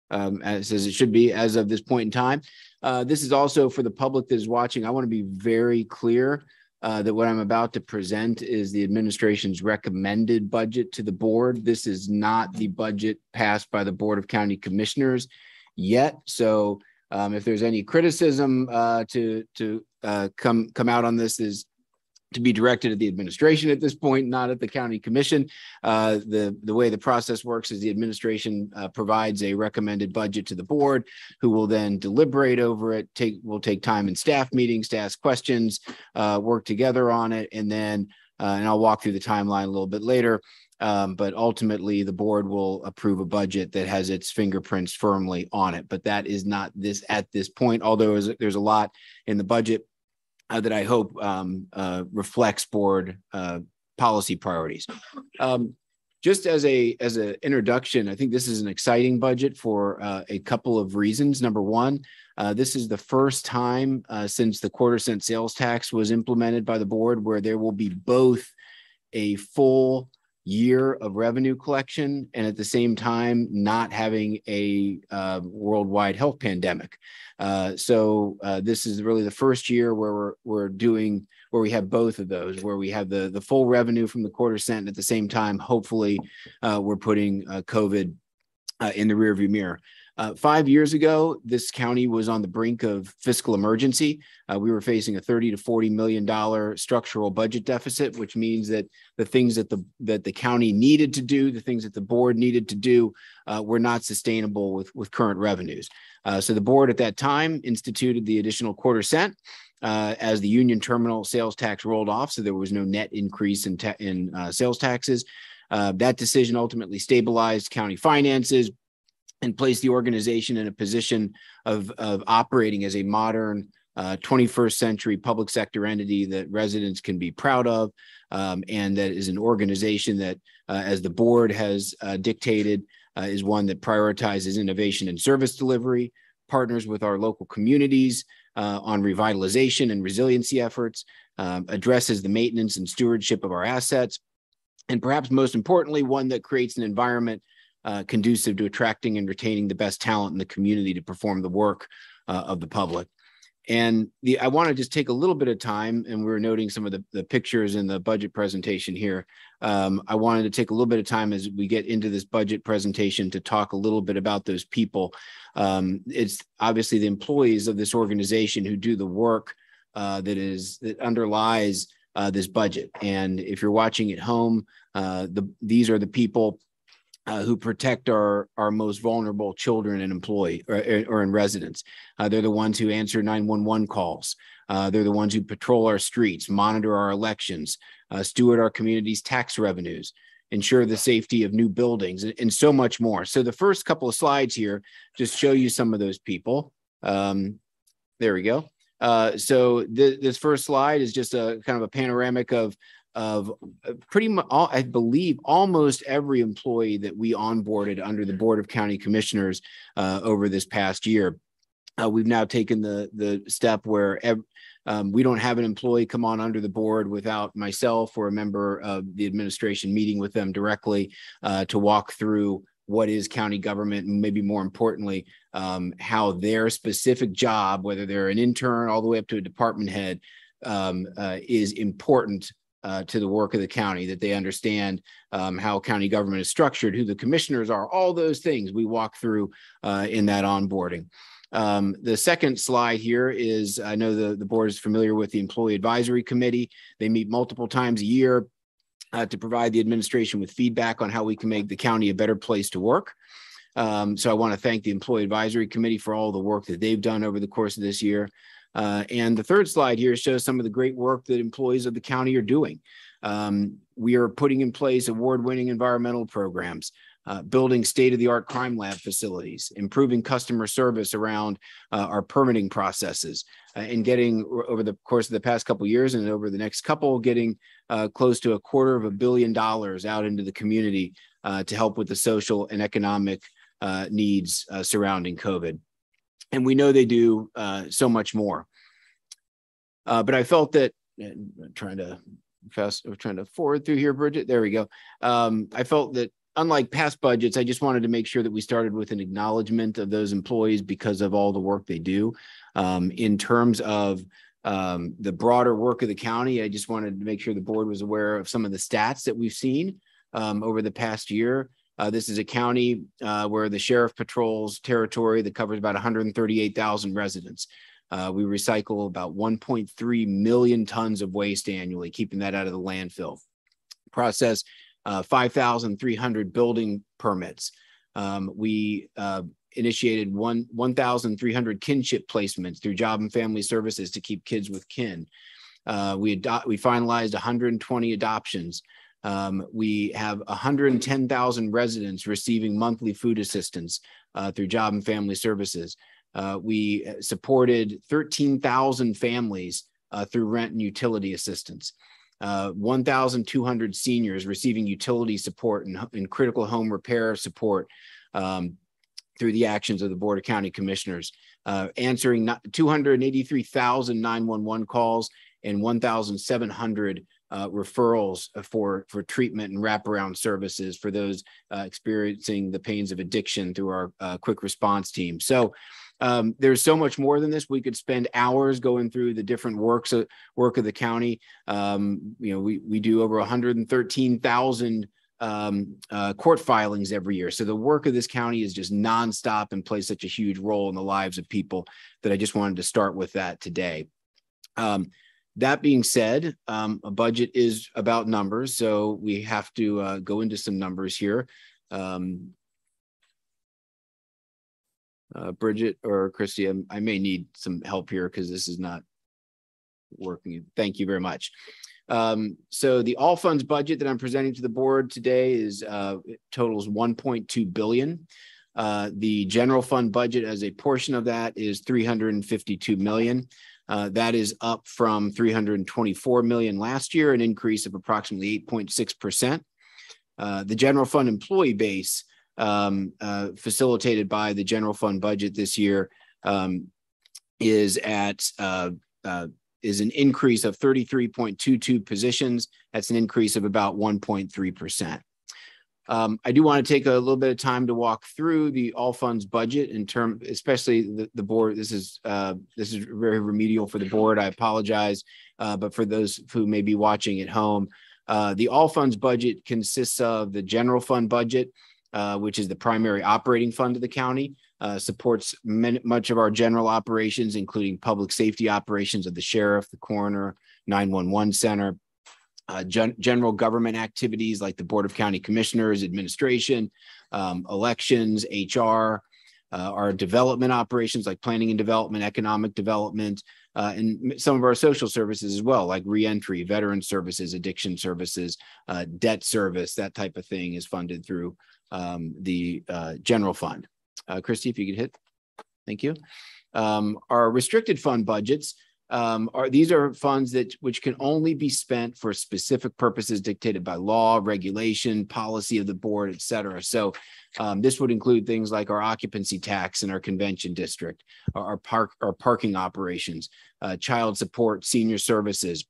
Um, as, as it should be as of this point in time. Uh, this is also for the public that is watching. I want to be very clear uh, that what I'm about to present is the administration's recommended budget to the board. This is not the budget passed by the Board of County Commissioners yet. So um, if there's any criticism uh, to to uh, come come out on this is to be directed at the administration at this point, not at the county commission. Uh, the the way the process works is the administration uh, provides a recommended budget to the board, who will then deliberate over it. Take will take time in staff meetings to ask questions, uh, work together on it, and then uh, and I'll walk through the timeline a little bit later. Um, but ultimately, the board will approve a budget that has its fingerprints firmly on it. But that is not this at this point. Although there's, there's a lot in the budget uh, that I hope um, uh, reflects board uh, policy priorities. Um, just as a as an introduction, I think this is an exciting budget for uh, a couple of reasons. Number one, uh, this is the first time uh, since the quarter cent sales tax was implemented by the board where there will be both a full year of revenue collection and at the same time not having a uh, worldwide health pandemic. Uh, so uh, this is really the first year where we're we're doing where we have both of those, where we have the the full revenue from the quarter cent and at the same time, hopefully, uh, we're putting uh, COVID uh, in the rearview mirror. Uh, five years ago, this county was on the brink of fiscal emergency. Uh, we were facing a 30 to 40 million dollar structural budget deficit, which means that the things that the that the county needed to do, the things that the board needed to do, uh, were not sustainable with with current revenues. Uh, so the board at that time instituted the additional quarter cent. Uh, as the union terminal sales tax rolled off, so there was no net increase in, in uh, sales taxes. that decision ultimately stabilized county finances, and place the organization in a position of, of operating as a modern uh, 21st century public sector entity that residents can be proud of um, and that is an organization that uh, as the board has uh, dictated uh, is one that prioritizes innovation and service delivery partners with our local communities uh, on revitalization and resiliency efforts um, addresses the maintenance and stewardship of our assets and perhaps most importantly one that creates an environment uh, conducive to attracting and retaining the best talent in the community to perform the work uh, of the public. And the, I want to just take a little bit of time, and we are noting some of the, the pictures in the budget presentation here. Um, I wanted to take a little bit of time as we get into this budget presentation to talk a little bit about those people. Um, it's obviously the employees of this organization who do the work uh, that is that underlies uh, this budget. And if you're watching at home, uh, the these are the people uh, who protect our our most vulnerable children and employee or, or in residents. Uh, they're the ones who answer 911 calls. Uh, they're the ones who patrol our streets, monitor our elections, uh, steward our community's tax revenues, ensure the safety of new buildings, and, and, so much more. So the first couple of slides here just show you some of those people. Um, there we go. Uh, so th this first slide is just a kind of a panoramic of of uh, pretty much all, I believe almost every employee that we onboarded under the Board of County Commissioners uh, over this past year. Uh, we've now taken the the step where ev- um, we don't have an employee come on under the board without myself or a member of the administration meeting with them directly uh, to walk through what is county government and maybe more importantly um, how their specific job whether they're an intern all the way up to a department head um, uh, is important uh, to the work of the county, that they understand um, how county government is structured, who the commissioners are, all those things we walk through uh, in that onboarding. Um, the second slide here is I know the, the board is familiar with the Employee Advisory Committee. They meet multiple times a year uh, to provide the administration with feedback on how we can make the county a better place to work. Um, so I want to thank the Employee Advisory Committee for all the work that they've done over the course of this year. Uh, and the third slide here shows some of the great work that employees of the county are doing. Um, we are putting in place award-winning environmental programs, uh, building state-of-the-art crime lab facilities, improving customer service around uh, our permitting processes, uh, and getting over the course of the past couple years and over the next couple, getting uh, close to a quarter of a billion dollars out into the community uh, to help with the social and economic needs surrounding COVID and we know they do uh, so much more. Uh, but I felt that I'm trying to fast, I'm trying to forward through here, Bridget. There we go. Um, I felt that unlike past budgets, I just wanted to make sure that we started with an acknowledgement of those employees because of all the work they do. Um, in terms of um, the broader work of the county, I just wanted to make sure the board was aware of some of the stats that we've seen um, over the past year. Uh, this is a county uh, where the sheriff patrols territory that covers about 138,000 residents. Uh, we recycle about 1.3 million tons of waste annually, keeping that out of the landfill. Process uh, 5,300 building permits. Um, we uh, initiated one 1,300 kinship placements through Job and Family Services to keep kids with kin. Uh, we we finalized 120 adoptions. Um, we have 110,000 residents receiving monthly food assistance uh, through Job and Family Services. Uh, we supported 13,000 families uh, through rent and utility assistance. Uh, 1,200 seniors receiving utility support and, and critical home repair support um, through the actions of the Board of County Commissioners, uh, answering 283,000 911 calls and 1,700 uh, referrals for for treatment and wraparound services for those uh, experiencing the pains of addiction through our uh, quick response team. So um, there's so much more than this. We could spend hours going through the different works of work of the county. Um, you know, we we do over 113,000 um, uh, court filings every year. So the work of this county is just nonstop and plays such a huge role in the lives of people that I just wanted to start with that today. Um, that being said, um, a budget is about numbers, so we have to uh, go into some numbers here. Um, uh, Bridget or Christy, I, I may need some help here because this is not working. Thank you very much. Um, so the all funds budget that I'm presenting to the board today is uh, totals 1.2 billion. Uh, the general fund budget as a portion of that is 352 million. Uh, that is up from 324 million last year, an increase of approximately 8.6%. Uh, the general fund employee base um, uh, facilitated by the general fund budget this year um, is at uh, uh, is an increase of 33.22 positions. That's an increase of about 1.3%. Um, I do want to take a little bit of time to walk through the all funds budget in term, especially the, the board. This is uh, this is very remedial for the board. I apologize, uh, but for those who may be watching at home, uh, the all funds budget consists of the general fund budget, uh, which is the primary operating fund of the county, uh, supports many, much of our general operations, including public safety operations of the sheriff, the coroner, 911 center, uh, gen general government activities like the Board of County Commissioners, administration, um, elections, HR, uh, our development operations like planning and development, economic development, uh, and some of our social services as well, like reentry, veteran services, addiction services, uh, debt service, that type of thing is funded through um, the uh, general fund. Uh, Christy, if you could hit, thank you. Um, our restricted fund budgets um, are these are funds that which can only be spent for specific purposes dictated by law, regulation, policy of the board, et cetera. So um, this would include things like our occupancy tax in our convention district, our, park, our parking operations, uh, child support, senior services,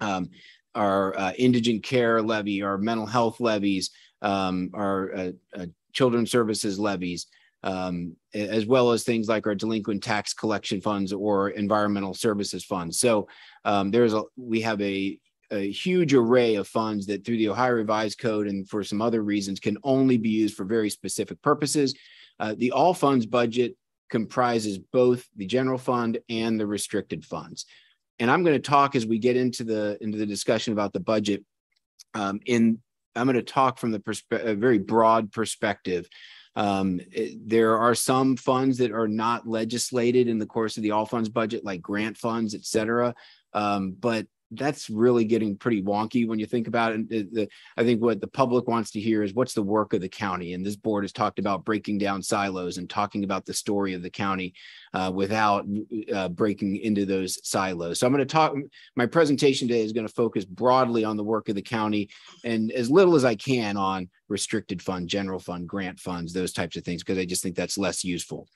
um, our uh, indigent care levy, our mental health levies, um, our uh, uh children's services levies, um, as well as things like our delinquent tax collection funds or environmental services funds. So um, there's a we have a, a huge array of funds that through the Ohio Revised Code and for some other reasons can only be used for very specific purposes. Uh, the all funds budget comprises both the general fund and the restricted funds. And I'm going to talk as we get into the into the discussion about the budget. Um, in I'm going to talk from the perspe- a very broad perspective um, it, there are some funds that are not legislated in the course of the all funds budget, like grant funds, et cetera. Um, but that's really getting pretty wonky when you think about it. The, the, I think what the public wants to hear is what's the work of the county, and this board has talked about breaking down silos and talking about the story of the county uh, without uh, breaking into those silos. So I'm going to talk. My presentation today is going to focus broadly on the work of the county and as little as I can on restricted fund, general fund, grant funds, those types of things, because I just think that's less useful.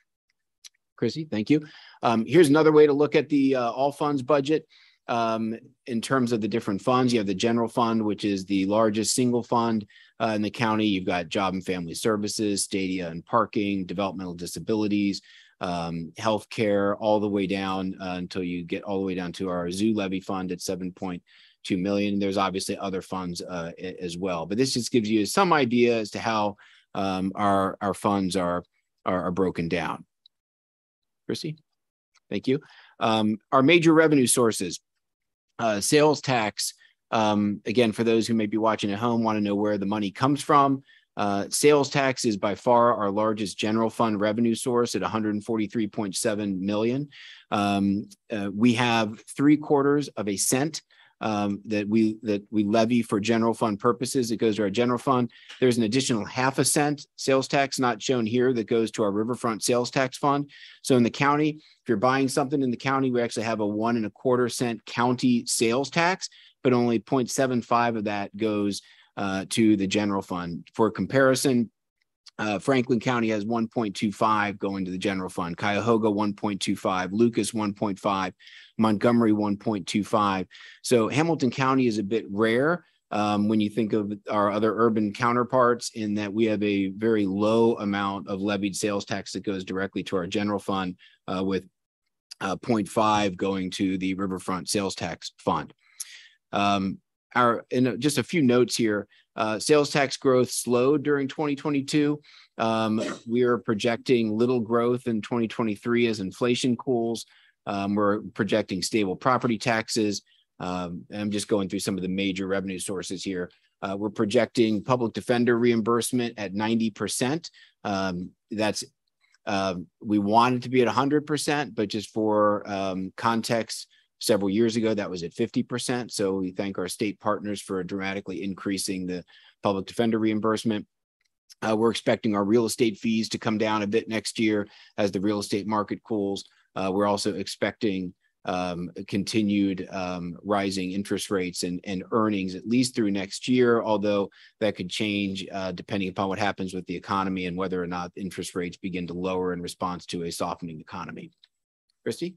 Chrissy, thank you. Um, here's another way to look at the uh, all funds budget um, in terms of the different funds. You have the general fund, which is the largest single fund uh, in the county. You've got job and family services, stadia and parking, developmental disabilities, um, healthcare, all the way down uh, until you get all the way down to our zoo levy fund at 7.2 million. There's obviously other funds uh, as well, but this just gives you some idea as to how um, our, our funds are, are, are broken down. Chrissy, thank you. Um, our major revenue sources. Uh, sales tax, um, again, for those who may be watching at home, want to know where the money comes from. Uh, sales tax is by far our largest general fund revenue source at 143.7 million. Um, uh, we have three quarters of a cent um, that we that we levy for general fund purposes. It goes to our general fund. There's an additional half a cent sales tax not shown here that goes to our riverfront sales tax fund. So in the county, if you're buying something in the county, we actually have a one and a quarter cent county sales tax, but only 0.75 of that goes uh, to the general fund. For comparison, Uh, Franklin County has one point two five going to the general fund, Cuyahoga one point two five, Lucas one point five, Montgomery one point two five. So Hamilton County is a bit rare um, when you think of our other urban counterparts in that we have a very low amount of levied sales tax that goes directly to our general fund uh, with uh, 0.5 going to the riverfront sales tax fund. Um, our and just a few notes here. Uh, sales tax growth slowed during 2022. Um, we are projecting little growth in 2023 as inflation cools. Um, we're projecting stable property taxes. Um, I'm just going through some of the major revenue sources here. Uh, we're projecting public defender reimbursement at 90%. Um, that's um, we wanted to be at 100%, but just for um, context, several years ago that was at 50%. So we thank our state partners for dramatically increasing the public defender reimbursement. Uh, we're expecting our real estate fees to come down a bit next year as the real estate market cools. Uh, we're also expecting um, continued um, rising interest rates and, and earnings at least through next year, although that could change uh, depending upon what happens with the economy and whether or not interest rates begin to lower in response to a softening economy. Christy?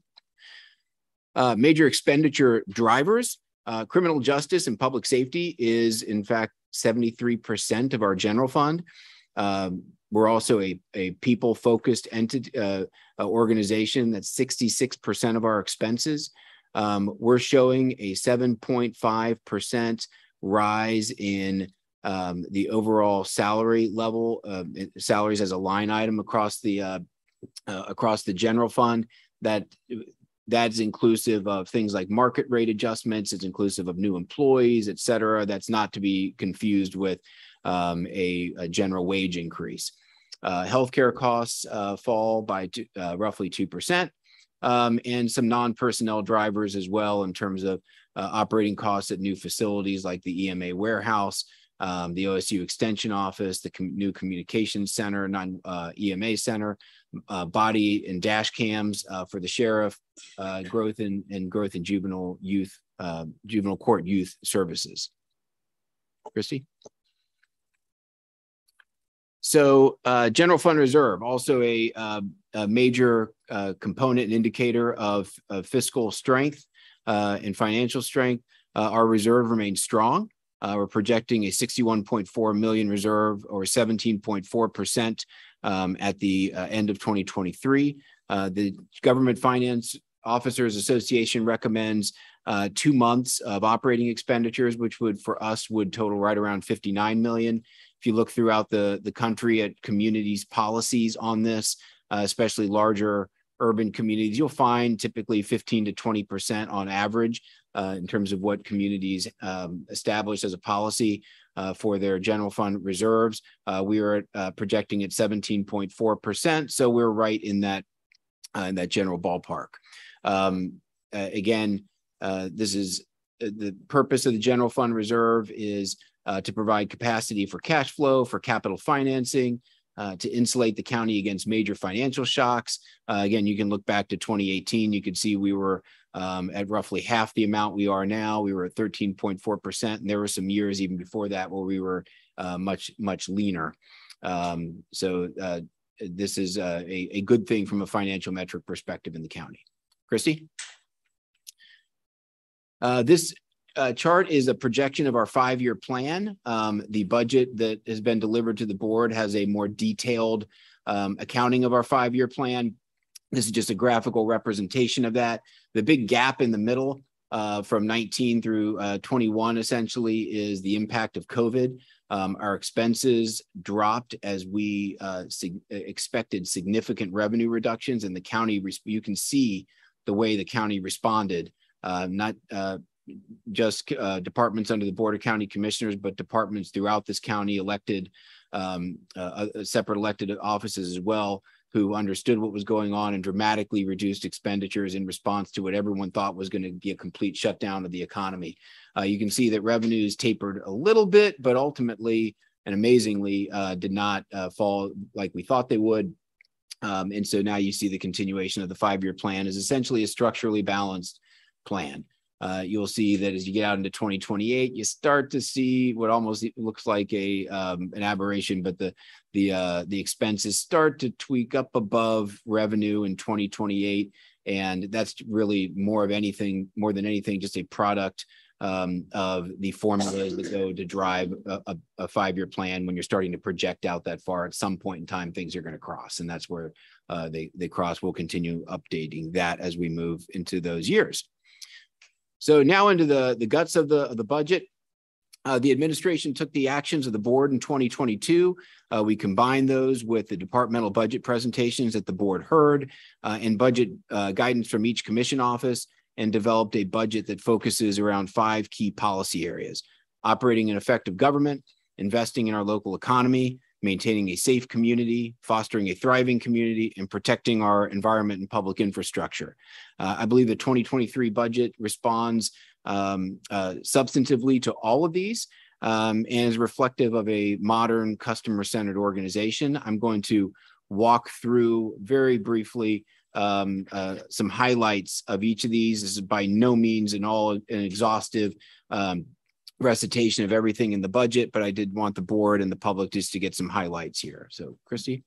Uh, major expenditure drivers, uh, criminal justice and public safety is in fact 73% of our general fund. Um, we're also a, a people focused entity uh, organization that's 66% of our expenses. Um, we're showing a 7.5% rise in um, the overall salary level, uh, salaries as a line item across the uh, uh, across the general fund. That that's inclusive of things like market rate adjustments. It's inclusive of new employees, et cetera. That's not to be confused with um, a, a, general wage increase. Uh, healthcare costs uh, fall by uh, roughly 2%, um, and some non personnel drivers as well in terms of uh, operating costs at new facilities like the EMA warehouse. Um, the OSU Extension Office, the com new Communications Center, non uh, EMA Center, uh, body and dash cams for the sheriff, growth in and growth in juvenile youth, juvenile court youth services. Christy. So uh, general fund reserve, also a, uh, a major uh, component and indicator of, of fiscal strength uh, and financial strength. Uh, our reserve remains strong. Uh, we're projecting a 61.4 million reserve or 17.4% um, at the end of 2023. the Government Finance Officers Association recommends two months of operating expenditures, which would for us would total right around 59 million. If you look throughout the, the country at communities' policies on this, uh, especially larger urban communities, you'll find typically 15 to 20% on average uh, in terms of what communities um, establish as a policy uh, for their general fund reserves. Uh, we are uh, projecting at 17.4%. So we're right in that, uh, in that general ballpark. Um, again, this is the purpose of the general fund reserve is uh, to provide capacity for cash flow, for capital financing, uh, to insulate the county against major financial shocks. Uh, again, you can look back to 2018. You can see we were um, at roughly half the amount we are now. We were at 13.4%. And there were some years even before that where we were uh, much, much leaner. Um, so uh, this is uh, a, a good thing from a financial metric perspective in the county. Christy? Uh, this uh, chart is a projection of our five-year plan. Um, the budget that has been delivered to the board has a more detailed um, accounting of our five-year plan. This is just a graphical representation of that. The big gap in the middle uh, from 19 through uh, 21 essentially is the impact of COVID. Um, our expenses dropped as we uh, sig expected significant revenue reductions and the county, you can see the way the county responded. Uh, not uh, just uh, departments under the Board of County Commissioners, but departments throughout this county elected, um, uh, uh, separate elected offices as well, who understood what was going on and dramatically reduced expenditures in response to what everyone thought was going to be a complete shutdown of the economy. Uh, you can see that revenues tapered a little bit, but ultimately and amazingly uh, did not uh, fall like we thought they would. Um, and so now you see the continuation of the five-year plan is essentially a structurally balanced plan. Uh, you'll see that as you get out into 2028, you start to see what almost looks like a um, an aberration, but the the uh, the expenses start to tweak up above revenue in 2028, and that's really more of anything, more than anything, just a product um, of the formulas that go to drive a, a, a five-year plan. When you're starting to project out that far, at some point in time, things are going to cross, and that's where uh, they they cross. We'll continue updating that as we move into those years. So now into the, the guts of the, of the budget. Uh, the administration took the actions of the board in 2022. Uh, we combined those with the departmental budget presentations that the board heard uh, and budget uh, guidance from each commission office and developed a budget that focuses around five key policy areas. Operating an effective government, investing in our local economy, maintaining a safe community, fostering a thriving community, and protecting our environment and public infrastructure. Uh, I believe the 2023 budget responds um, uh, substantively to all of these um, and is reflective of a modern customer-centered organization. I'm going to walk through very briefly um, uh, some highlights of each of these. This is by no means an all an exhaustive um, recitation of everything in the budget, but I did want the board and the public just to get some highlights here. So Christy.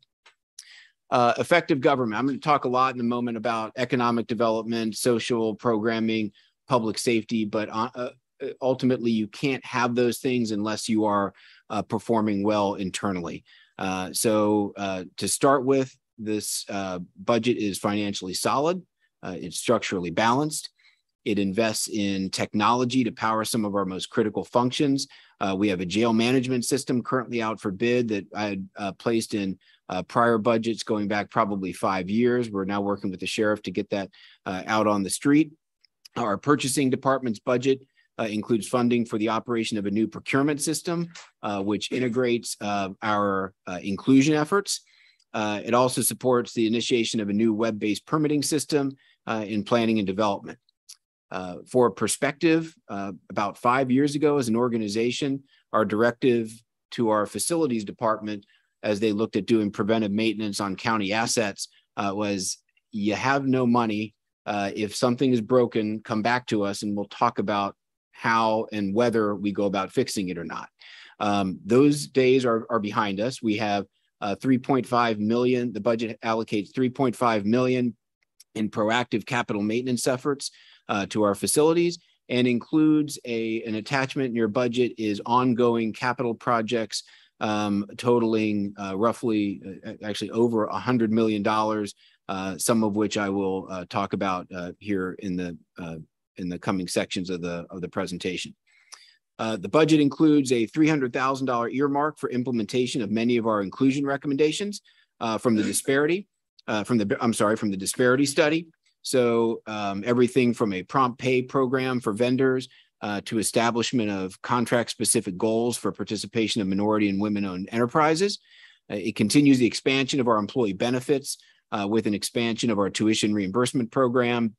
Uh, effective government. I'm going to talk a lot in a moment about economic development, social programming, public safety, but uh, uh, ultimately you can't have those things unless you are uh, performing well internally. Uh, so uh, to start with, this budget is financially solid. it's structurally balanced. It invests in technology to power some of our most critical functions. Uh, we have a jail management system currently out for bid that I had uh, placed in uh, prior budgets going back probably five years. We're now working with the sheriff to get that uh, out on the street. Our purchasing department's budget uh, includes funding for the operation of a new procurement system, uh, which integrates our inclusion efforts. it also supports the initiation of a new web-based permitting system in planning and development. Uh, for perspective, uh, about five years ago, as an organization, our directive to our facilities department, as they looked at doing preventive maintenance on county assets, uh, was you have no money. Uh, if something is broken, come back to us and we'll talk about how and whether we go about fixing it or not. Um, those days are, are behind us. We have uh, 3.5 million. The budget allocates 3.5 million in proactive capital maintenance efforts uh, to our facilities and includes a, an attachment in your budget is ongoing capital projects um, totaling uh, roughly uh, actually over a hundred million dollars, uh, some of which I will uh, talk about uh, here in the uh, in the coming sections of the of the presentation. the budget includes a $300,000 earmark for implementation of many of our inclusion recommendations from the disparity, from the, I'm sorry, from the disparity study. So um, everything from a prompt pay program for vendors uh, to establishment of contract specific goals for participation of minority and women owned enterprises. Uh, it continues the expansion of our employee benefits uh, with an expansion of our tuition reimbursement program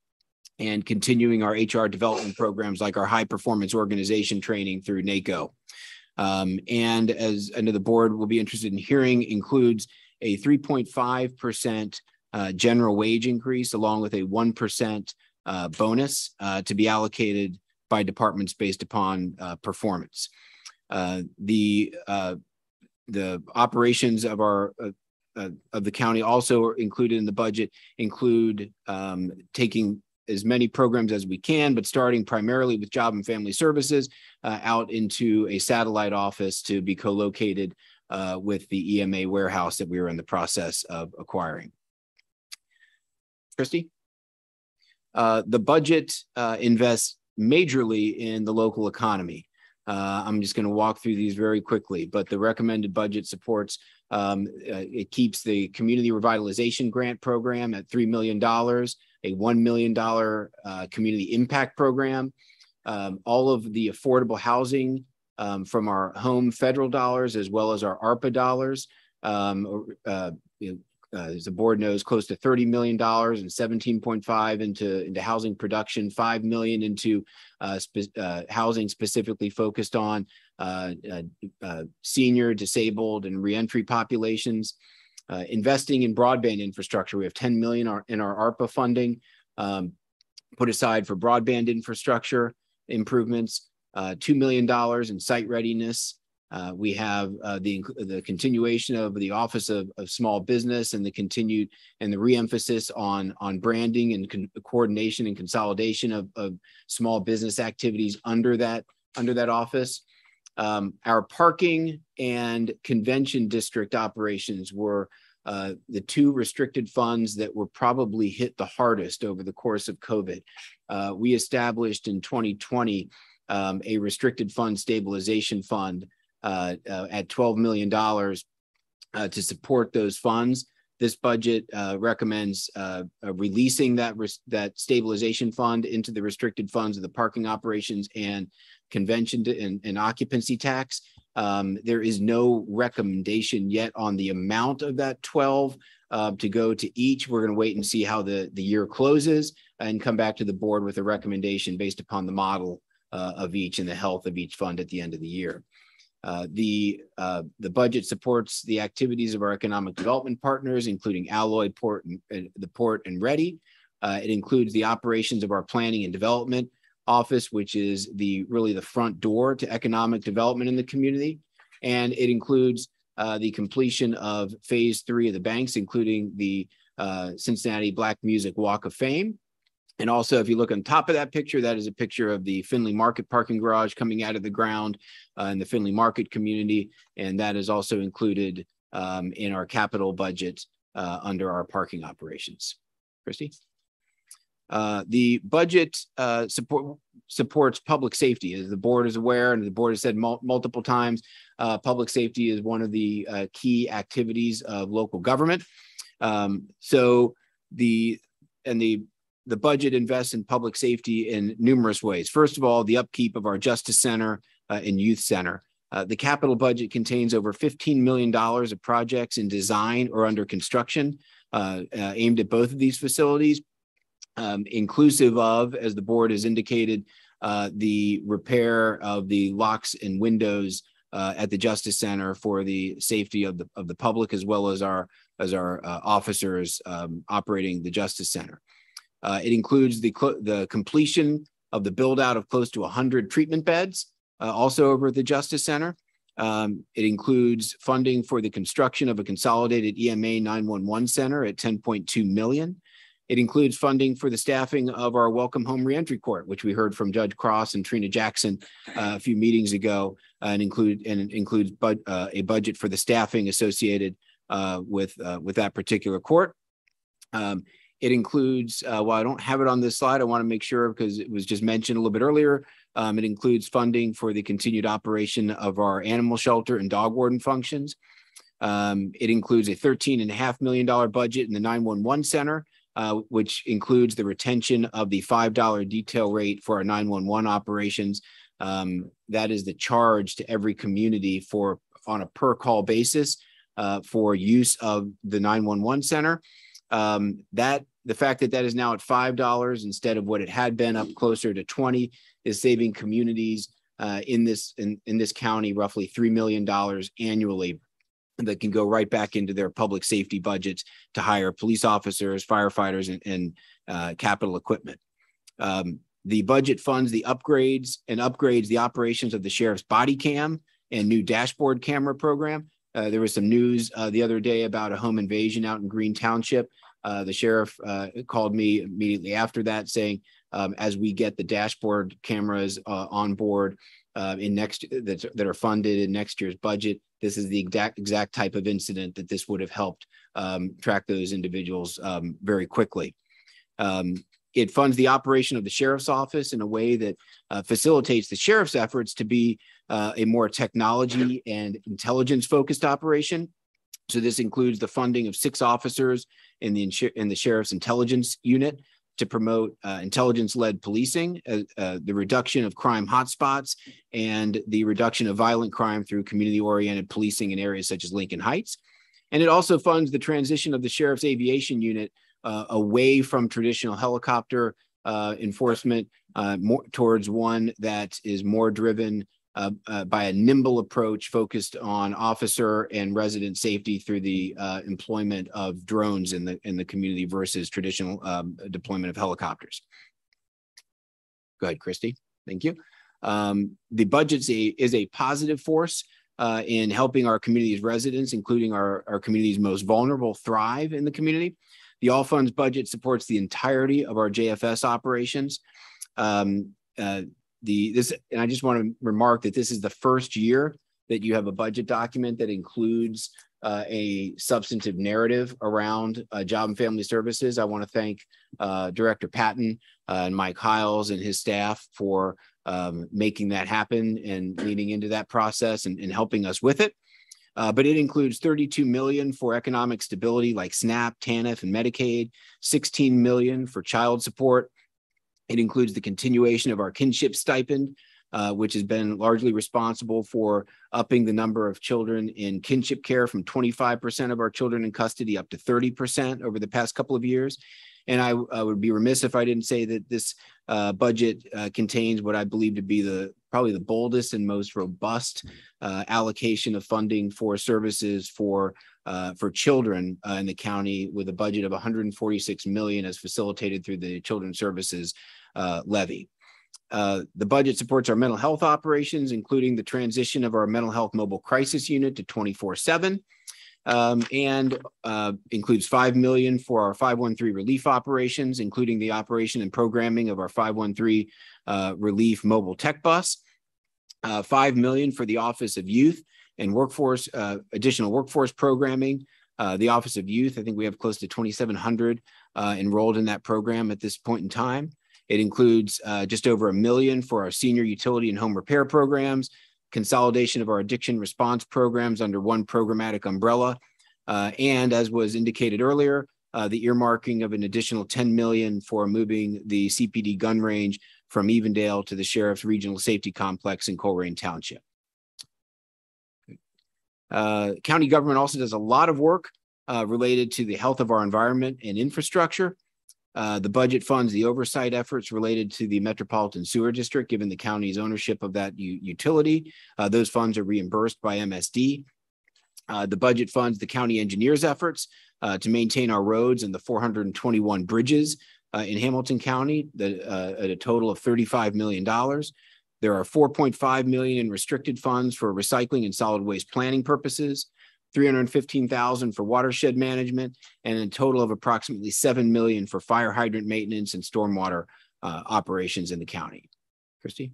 and continuing our HR development programs like our high performance organization training through NACO. Um, and as under the board will be interested in hearing includes a 3.5% uh, general wage increase along with a 1% uh, bonus uh, to be allocated by departments based upon uh, performance. Uh, the uh, the operations of our of the county also included in the budget include um, taking as many programs as we can, but starting primarily with job and family services out into a satellite office to be co-located with the EMA warehouse that we are in the process of acquiring. Christy? Uh, the budget uh, invests majorly in the local economy. Uh, I'm just going to walk through these very quickly, but the recommended budget supports, um, uh, it keeps the community revitalization grant program at $3 million, a $1 million uh, community impact program, um, all of the affordable housing um, from our home federal dollars as well as our ARPA dollars. Um, uh, uh, as the board knows, close to $30 million and 17.5 into, into housing production, 5 million into uh, spe- uh, housing specifically focused on uh, uh, uh, senior, disabled, and reentry populations. investing in broadband infrastructure, we have 10 million in our ARPA funding. Um, put aside for broadband infrastructure improvements, uh, $2 million in site readiness. Uh, we have uh, the, the continuation of the Office of, of Small Business and the continued and the reemphasis on, on branding and con- coordination and consolidation of, of small business activities under that, under that office. Um, our parking and convention district operations were uh, the two restricted funds that were probably hit the hardest over the course of COVID. Uh, we established in 2020 um, a restricted fund stabilization fund uh, uh, at $12 million uh, to support those funds. This budget uh, recommends releasing that that stabilization fund into the restricted funds of the parking operations and convention and, and, occupancy tax. Um, there is no recommendation yet on the amount of that 12 uh, to go to each. We're going to wait and see how the, the year closes and come back to the board with a recommendation based upon the model uh, of each and the health of each fund at the end of the year. Uh, the uh, the budget supports the activities of our economic development partners, including Alloy Port and uh, the Port and REDI. Uh, it includes the operations of our planning and development office, which is the really the front door to economic development in the community, and it includes uh, the completion of phase three of the banks, including the Cincinnati Black Music Walk of Fame, and also, if you look on top of that picture, that is a picture of the Findlay Market parking garage coming out of the ground uh, in the Findlay Market community. And that is also included um, in our capital budget uh, under our parking operations. Christy? Uh, the budget uh, support, supports public safety. As the board is aware, and the board has said mul multiple times, uh, public safety is one of the uh, key activities of local government. Um, so the and the the budget invests in public safety in numerous ways. First of all, the upkeep of our Justice Center uh, and Youth Center. Uh, the capital budget contains over $15 million of projects in design or under construction uh, uh aimed at both of these facilities, um, inclusive of, as the board has indicated, uh, the repair of the locks and windows uh, at the Justice Center for the safety of the of the public as well as our as our officers um, operating the Justice Center. Uh, it includes the, the completion of the build out of close to 100 treatment beds, uh, also over at the Justice Center. Um, it includes funding for the construction of a consolidated EMA 911 center at 10.2 million. It includes funding for the staffing of our Welcome Home Reentry Court, which we heard from Judge Cross and Trina Jackson uh, a few meetings ago, uh, and include and includes uh, a budget for the staffing associated uh, with uh, with that particular court. Um, it includes, uh, while I don't have it on this slide, I want to make sure because it was just mentioned a little bit earlier. Um, it includes funding for the continued operation of our animal shelter and dog warden functions. Um, it includes a $13.5 million budget in the 911 center, uh, which includes the retention of the $5 detail rate for our 911 operations. Um, that is the charge to every community for on a per call basis uh, for use of the 911 center. Um, that the fact that that is now at five dollars instead of what it had been up closer to 20 is saving communities uh, in this in, in this county roughly three million dollars annually that can go right back into their public safety budgets to hire police officers firefighters and, and uh, capital equipment. Um, the budget funds the upgrades and upgrades the operations of the sheriff's body cam and new dashboard camera program. Uh, there was some news uh, the other day about a home invasion out in green township uh, the sheriff uh, called me immediately after that saying, um, as we get the dashboard cameras uh, on board uh, in next that, that are funded in next year's budget, this is the exact exact type of incident that this would have helped um, track those individuals um, very quickly. Um, it funds the operation of the sheriff's office in a way that uh, facilitates the sheriff's efforts to be uh, a more technology and intelligence focused operation. So this includes the funding of six officers in the in the sheriff's intelligence unit to promote uh, intelligence-led policing, uh, uh, the reduction of crime hotspots, and the reduction of violent crime through community-oriented policing in areas such as Lincoln Heights. And it also funds the transition of the sheriff's aviation unit uh, away from traditional helicopter uh, enforcement uh, more towards one that is more driven uh, uh, by a nimble approach focused on officer and resident safety through the uh, employment of drones in the in the community versus traditional um, deployment of helicopters. Go ahead, Christy. Thank you. Um, the budget is a positive force uh, in helping our community's residents, including our, our community's most vulnerable, thrive in the community. The All Funds budget supports the entirety of our JFS operations. Um, uh, the this, and I just want to remark that this is the first year that you have a budget document that includes uh, a substantive narrative around uh, job and family services. I want to thank uh, Director Patton uh, and Mike Hiles and his staff for um, making that happen and leading into that process and, and helping us with it. Uh, but it includes 32 million for economic stability like SNAP, TANF, and Medicaid, 16 million for child support. It includes the continuation of our kinship stipend, uh, which has been largely responsible for upping the number of children in kinship care from 25% of our children in custody up to 30% over the past couple of years. And I, I would be remiss if I didn't say that this uh, budget uh, contains what I believe to be the probably the boldest and most robust uh, allocation of funding for services for uh, for children uh, in the county, with a budget of 146 million as facilitated through the Children's Services uh, levy. Uh, the budget supports our mental health operations, including the transition of our mental health mobile crisis unit to 24 7 um, and uh, includes 5 million for our 513 relief operations, including the operation and programming of our 513 uh, relief mobile tech bus, uh, 5 million for the Office of Youth and Workforce, uh, additional workforce programming. Uh, the Office of Youth, I think we have close to 2,700 uh, enrolled in that program at this point in time. It includes just over a million for our senior utility and home repair programs, consolidation of our addiction response programs under one programmatic umbrella. Uh, and as was indicated earlier, uh, the earmarking of an additional 10 million for moving the CPD gun range from Evendale to the Sheriff's Regional Safety Complex in Colerain Township. Uh, county government also does a lot of work uh, related to the health of our environment and infrastructure. Uh, the budget funds the oversight efforts related to the Metropolitan Sewer District, given the county's ownership of that utility. Uh, those funds are reimbursed by MSD. Uh, the budget funds the county engineers' efforts uh, to maintain our roads and the 421 bridges uh, in Hamilton County at a total of $35 million. There are 4.5 million in restricted funds for recycling and solid waste planning purposes. 315,000 for watershed management, and a total of approximately 7 million for fire hydrant maintenance and stormwater uh, operations in the county. Christy?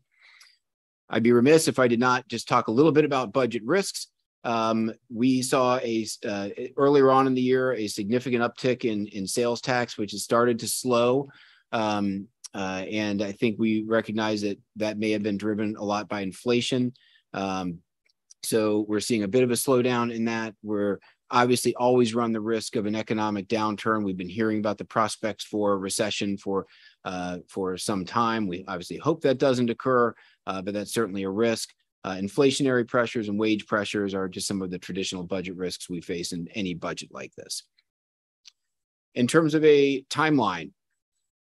I'd be remiss if I did not just talk a little bit about budget risks. Um, we saw a uh, earlier on in the year a significant uptick in in sales tax, which has started to slow. Um, uh, and I think we recognize that that may have been driven a lot by inflation. Um, so we're seeing a bit of a slowdown in that. We're obviously always run the risk of an economic downturn. We've been hearing about the prospects for a recession for uh, for some time. We obviously hope that doesn't occur, uh, but that's certainly a risk. Uh, inflationary pressures and wage pressures are just some of the traditional budget risks we face in any budget like this. In terms of a timeline,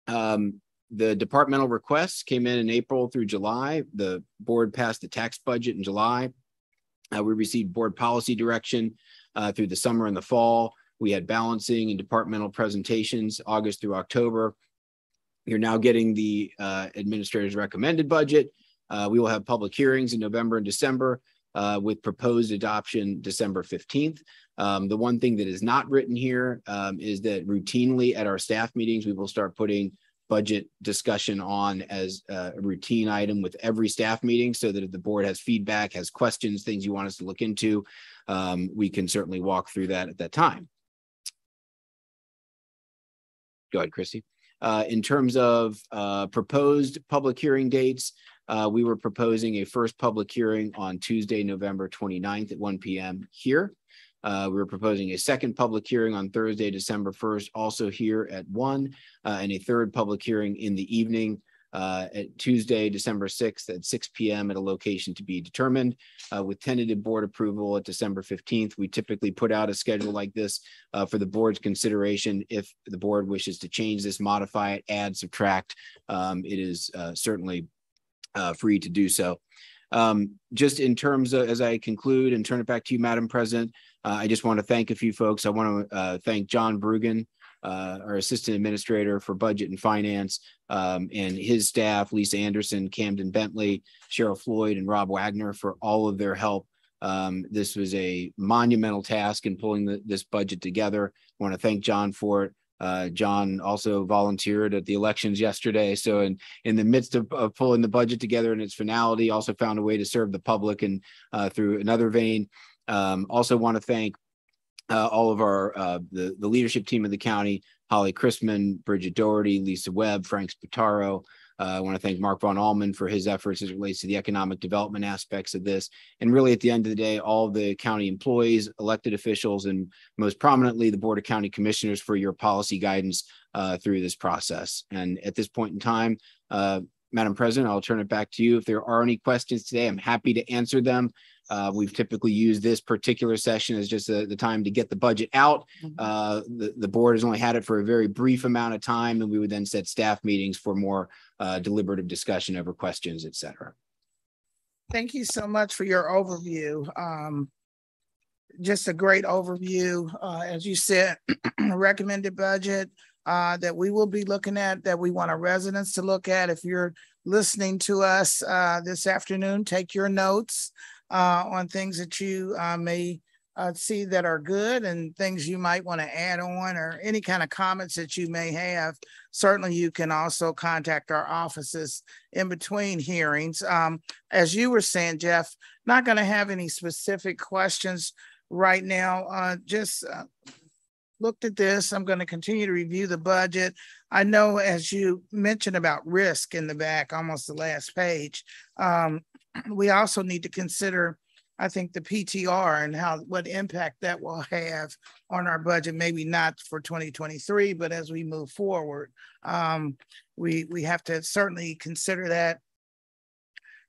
um, the departmental requests came in in April through July. The board passed the tax budget in July. Uh, we received board policy direction uh, through the summer and the fall. We had balancing and departmental presentations August through October. You're now getting the uh, administrator's recommended budget. Uh, we will have public hearings in November and December uh, with proposed adoption December 15th. Um, the one thing that is not written here um, is that routinely at our staff meetings, we will start putting budget discussion on as a routine item with every staff meeting so that if the board has feedback, has questions, things you want us to look into, um, we can certainly walk through that at that time. Go ahead, Christy. Uh, in terms of uh, proposed public hearing dates, uh, we were proposing a first public hearing on Tuesday, November 29th at 1 p.m. here. Uh, we are proposing a second public hearing on Thursday, December 1st, also here at 1, uh, and a third public hearing in the evening uh, at Tuesday, December 6th at 6 p.m. at a location to be determined uh, with tentative board approval at December 15th. We typically put out a schedule like this uh, for the board's consideration. If the board wishes to change this, modify it, add, subtract, um, it is uh, certainly free to do so. Um, just in terms of, as I conclude and turn it back to you, Madam President, uh, I just want to thank a few folks. I want to uh, thank John Bruggen uh, our Assistant Administrator for Budget and Finance, um, and his staff, Lisa Anderson, Camden Bentley, Cheryl Floyd, and Rob Wagner for all of their help. Um, this was a monumental task in pulling the, this budget together. I want to thank John for it. Uh, John also volunteered at the elections yesterday. So in, in the midst of, of pulling the budget together in its finality, also found a way to serve the public and uh, through another vein. Um, also want to thank uh, all of our uh, the the leadership team of the county: Holly Christmann, Bridget Doherty, Lisa Webb, Frank Spataro. Uh, I want to thank Mark Von Allman for his efforts as it relates to the economic development aspects of this. And really, at the end of the day, all the county employees, elected officials, and most prominently, the Board of County Commissioners for your policy guidance uh, through this process. And at this point in time, uh, Madam President, I'll turn it back to you. If there are any questions today, I'm happy to answer them. Uh, we've typically used this particular session as just the, the time to get the budget out. Mhm. Uh, the, the board has only had it for a very brief amount of time, and we would then set staff meetings for more uh, deliberative discussion over questions, et cetera. Thank you so much for your overview. Um, just a great overview. Uh, as you said, recommended budget uh, that we will be looking at, that we want our residents to look at. If you're listening to us uh, this afternoon, take your notes uh, on things that you uh, may uh, see that are good and things you might want to add on or any kind of comments that you may have. Certainly, you can also contact our offices in between hearings. Um, as you were saying, Jeff, not going to have any specific questions right now. Uh, just looked at this. I'm going to continue to review the budget. I know, as you mentioned about risk in the back, almost the last page, um, we also need to consider, I think, the PTR and how what impact that will have on our budget. Maybe not for 2023, but as we move forward, um, we we have to certainly consider that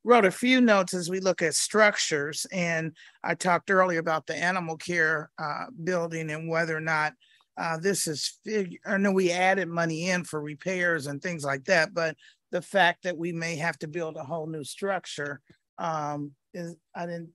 wrote a few notes as we look at structures. And I talked earlier about the animal care uh, building and whether or not uh, this is, fig- I know we added money in for repairs and things like that, but the fact that we may have to build a whole new structure um, is, I didn't,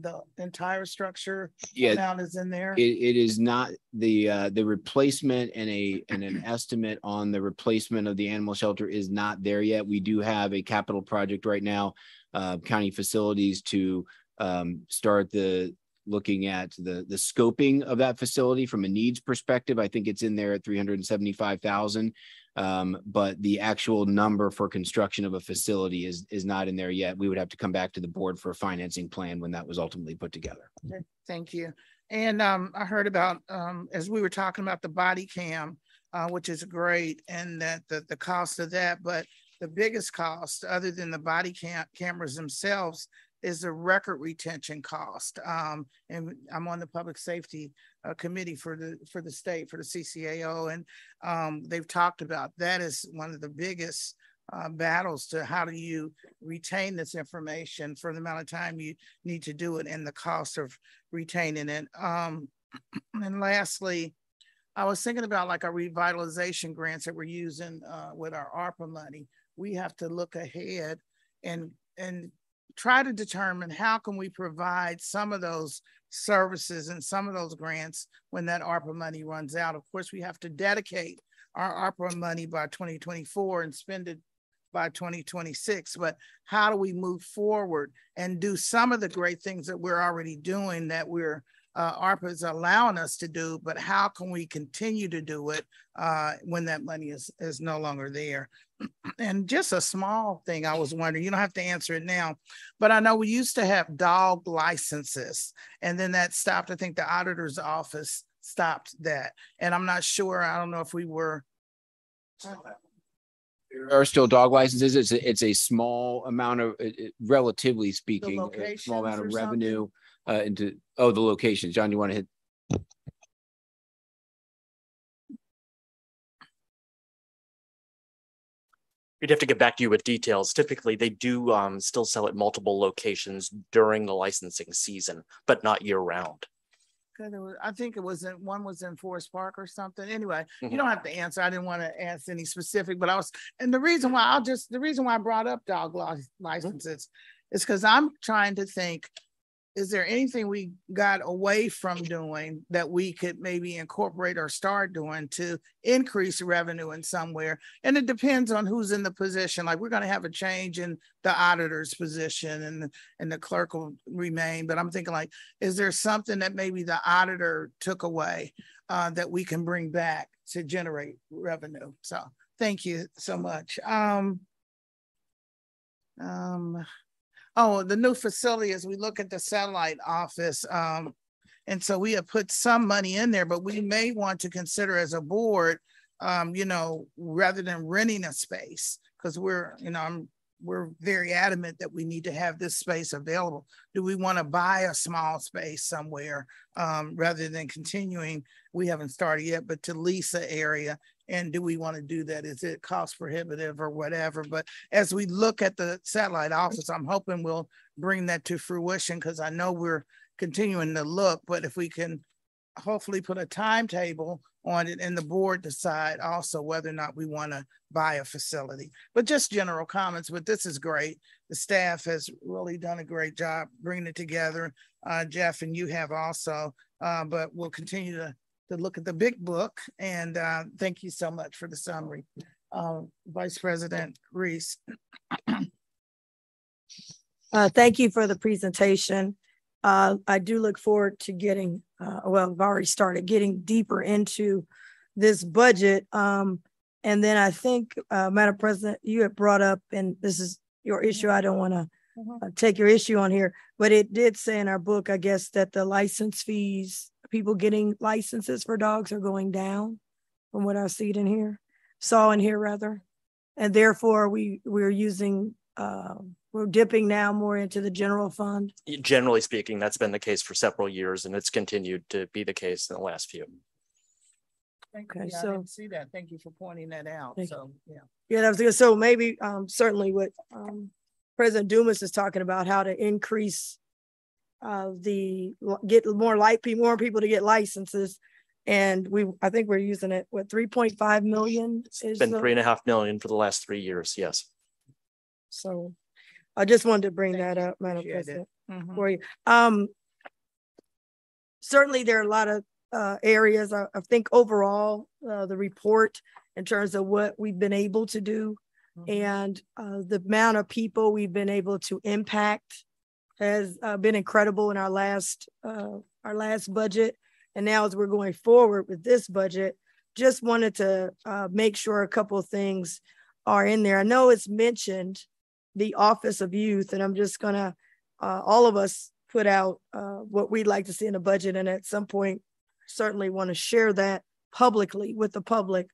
the entire structure Yeah, amount is in there. It, it is not the, uh, the replacement and a, and an estimate on the replacement of the animal shelter is not there yet. We do have a capital project right now, uh, county facilities to, um, start the, looking at the, the scoping of that facility from a needs perspective. I think it's in there at three hundred and seventy-five thousand. Um, but the actual number for construction of a facility is, is not in there yet. We would have to come back to the board for a financing plan when that was ultimately put together. Okay, Thank you. And um, I heard about, um, as we were talking about the body cam, uh, which is great, and that the, the cost of that, but the biggest cost, other than the body cam cameras themselves, is the record retention cost. Um, and I'm on the public safety uh, committee for the for the state for the CCAO, and um, they've talked about that is one of the biggest uh, battles to how do you retain this information for the amount of time you need to do it and the cost of retaining it. Um, and lastly, I was thinking about like our revitalization grants that we're using uh, with our ARPA money. We have to look ahead and and try to determine how can we provide some of those services and some of those grants when that ARPA money runs out. Of course, we have to dedicate our ARPA money by 2024 and spend it by 2026. But how do we move forward and do some of the great things that we're already doing that we're uh, ARPA is allowing us to do, but how can we continue to do it uh, when that money is, is no longer there? and just a small thing I was wondering, you don't have to answer it now, but I know we used to have dog licenses and then that stopped. I think the auditor's office stopped that. And I'm not sure, I don't know if we were. There are still dog licenses. It's, a- it's a small amount of, relatively speaking, a small amount of revenue. something? Revenue uh, into, oh, the locations. John, you want to hit? We'd have to get back to you with details. Typically, they do um still sell at multiple locations during the licensing season, but not year round. Okay, I think it was in, one was in Forest Park or something. Anyway, you Mhm. don't have to answer. I didn't want to ask any specific, but I was, and the reason why I'll just, the reason why I brought up dog li- licenses is because I'm trying to think is there anything we got away from doing that we could maybe incorporate or start doing to increase revenue in somewhere? And it depends on who's in the position. Like we're gonna have a change in the auditor's position and, the- and the clerk will remain. But I'm thinking like, is there something that maybe the auditor took away uh, that we can bring back to generate revenue? So thank you so much. Um, um, oh, the new facility, as we look at the satellite office, um, and so we have put some money in there, but we may want to consider as a board, um, you know, rather than renting a space, because we're, you know, I'm, we're very adamant that we need to have this space available. Do we want to buy a small space somewhere, um, rather than continuing? We haven't started yet, but to lease area and do we want to do that? Is it cost prohibitive or whatever? But as we look at the satellite office, I'm hoping we'll bring that to fruition because I know we're continuing to look, but if we can hopefully put a timetable on it and the board decide also whether or not we want to buy a facility. But just general comments, but this is great. The staff has really done a great job bringing it together. Uh, Jeff and you have also, uh, but we'll continue to to look at the big book. And uh, thank you so much for the summary. Uh, Vice President Reece. Uh, thank you for the presentation. Uh, I do look forward to getting, uh, well, I've already started getting deeper into this budget. Um, and then I think, uh, Madam President, you had brought up, and this is your issue. I don't want to uh, take your issue on here, but it did say in our book, I guess, that the license fees, people getting licenses for dogs are going down from what I see it in here, saw in here rather. And therefore, we, we're using, uh, we're dipping now more into the general fund. Generally speaking, that's been the case for several years and it's continued to be the case in the last few. Thank Okay, you. I so- didn't see that. Thank you for pointing that out. Thank you. So, yeah. Yeah, that was good. So maybe um certainly what um President Dumas is talking about, how to increase uh the, get more light, people, more people to get licenses. And we, I think we're using it, what, three point five million? It's is been the- three and a half million for the last three years. Yes. So I just wanted to bring Thank that you. up, Madam Appreciate it. President, Mhm. for you. Um certainly there are a lot of uh areas, I I think overall, uh the report in terms of what we've been able to do Mhm. and uh, the amount of people we've been able to impact has uh, been incredible in our last uh, our last budget. And now as we're going forward with this budget, just wanted to uh, make sure a couple of things are in there. I know it's mentioned the Office of Youth, and I'm just gonna uh, all of us put out uh, what we'd like to see in the budget, and at some point certainly want to share that publicly with the public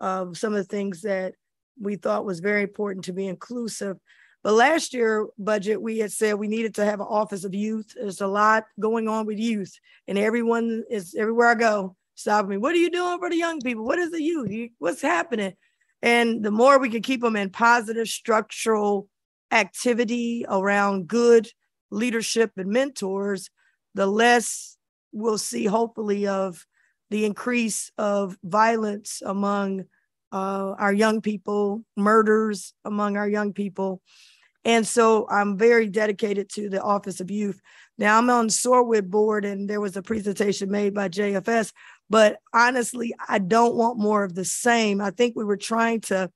of some of the things that we thought was very important to be inclusive. But last year budget, we had said we needed to have an office of youth. There's a lot going on with youth and everyone is everywhere I go, stopping me. What are you doing for the young people? What is the youth? You- What's happening? And the more we can keep them in positive structural activity around good leadership and mentors, the less we'll see hopefully of the increase of violence among uh, our young people, murders among our young people. And so I'm very dedicated to the Office of Youth. Now I'm on Sorwood board and there was a presentation made by JFS, but honestly, I don't want more of the same. I think we were trying to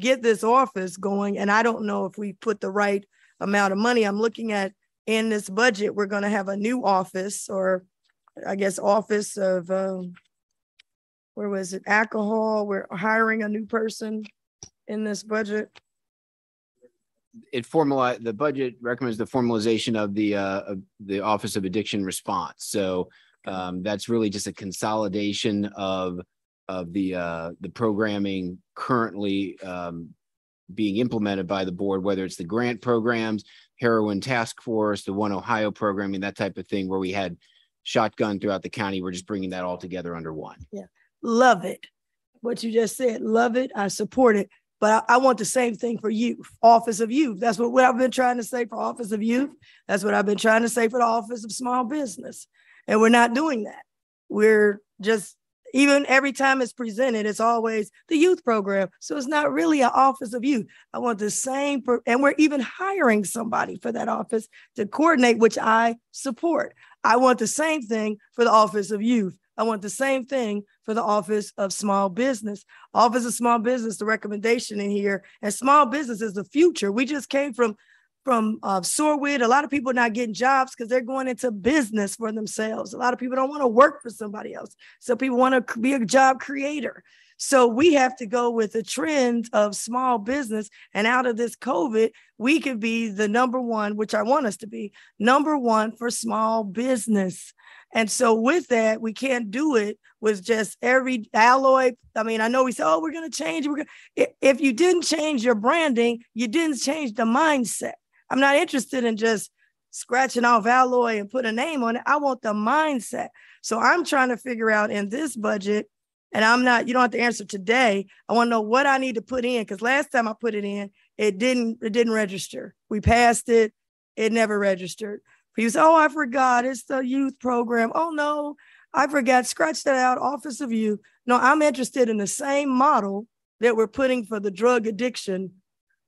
get this office going and I don't know if we put the right amount of money. I'm looking at in this budget, we're going to have a new office or I guess office of um, where was it? Alcohol. We're hiring a new person in this budget. It formalized, the budget recommends the formalization of the, uh, of the Office of Addiction Response. So um, that's really just a consolidation of, of the, uh, the programming currently um, being implemented by the board, whether it's the grant programs, heroin task force, the One Ohio programming, that type of thing, where we had shotgun throughout the county. We're just bringing that all together under one. Love it. What you just said, love it. I support it. But I, I want the same thing for youth, Office of Youth. That's what, what I've been trying to say for Office of Youth. That's what I've been trying to say for the Office of Small Business. And we're not doing that. We're just even every time it's presented, it's always the youth program. So it's not really an office of youth. I want the same, and we're even hiring somebody for that office to coordinate, which I support. I want the same thing for the office of youth. I want the same thing for the Office of Small Business. Office of Small Business, the recommendation in here, and small business is the future. We just came from from uh, Sorwid. A lot of people not getting jobs because they're going into business for themselves. A lot of people don't want to work for somebody else. So people want to be a job creator. So we have to go with the trend of small business. And out of this COVID, we could be the number one, which I want us to be number one for small business. And so with that, we can't do it with just every alloy. I mean, I know we say, oh, we're going to change. We're gonna, if you didn't change your branding, you didn't change the mindset. I'm not interested in just scratching off alloy and put a name on it. I want the mindset. So I'm trying to figure out in this budget, and I'm not, you don't have to answer today. I want to know what I need to put in because last time I put it in, it didn't, it didn't register. We passed it, it never registered. He say, Oh, I forgot. It's the youth program. Oh no, I forgot. Scratch that out. Office of Youth. No, I'm interested in the same model that we're putting for the drug addiction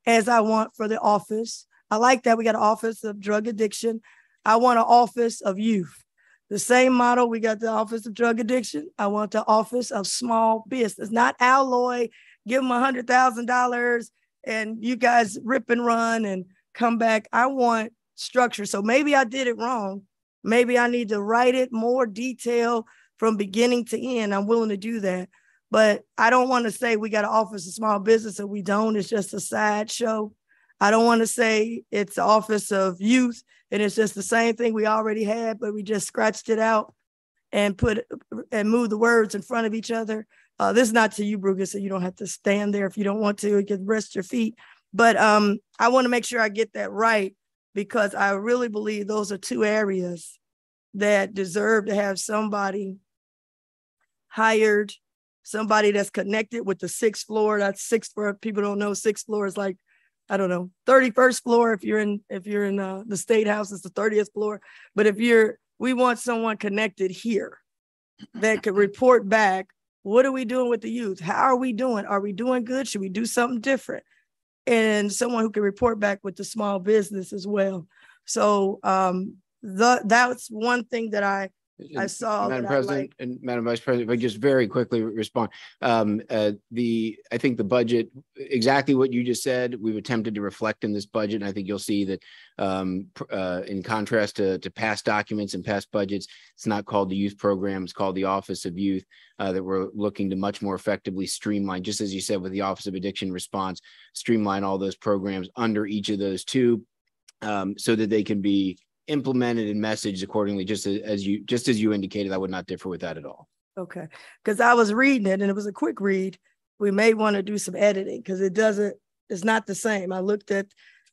as I want for the office. I like that we got an office of drug addiction. I want an office of youth. The same model, we got the office of drug addiction. I want the office of small business, not alloy, give them a hundred thousand dollars and you guys rip and run and come back. I want structure. So maybe I did it wrong. Maybe I need to write it more detail from beginning to end. I'm willing to do that. But I don't want to say we got an office of small business and we don't. It's just a sideshow. I don't want to say it's the office of youth and it's just the same thing we already had, but we just scratched it out and put and move the words in front of each other. Uh, this is not to you, Bruga, so you don't have to stand there if you don't want to. You can rest your feet. But um, I want to make sure I get that right because I really believe those are two areas that deserve to have somebody hired, somebody that's connected with the sixth floor. That's sixth floor. People don't know sixth floor is like, I don't know, 31st floor. If you're in, if you're in uh, the state house, it's the 30th floor. But if you're, we want someone connected here that could report back. What are we doing with the youth? How are we doing? Are we doing good? Should we do something different? And someone who can report back with the small business as well. So um, the, that's one thing that I I saw. Madam President like. and Madam Vice President, if I just very quickly respond. Um, uh, the, I think the budget, exactly what you just said, we've attempted to reflect in this budget. And I think you'll see that um, uh, in contrast to, to past documents and past budgets, it's not called the youth program, it's called the Office of Youth, uh, that we're looking to much more effectively streamline, just as you said with the Office of Addiction Response, streamline all those programs under each of those two um, so that they can be implemented and messaged accordingly, just as, you just as you indicated. I would not differ with that at all. Okay, because I was reading it and it was a quick read. We may want to do some editing because it doesn't, it's not the same. I looked at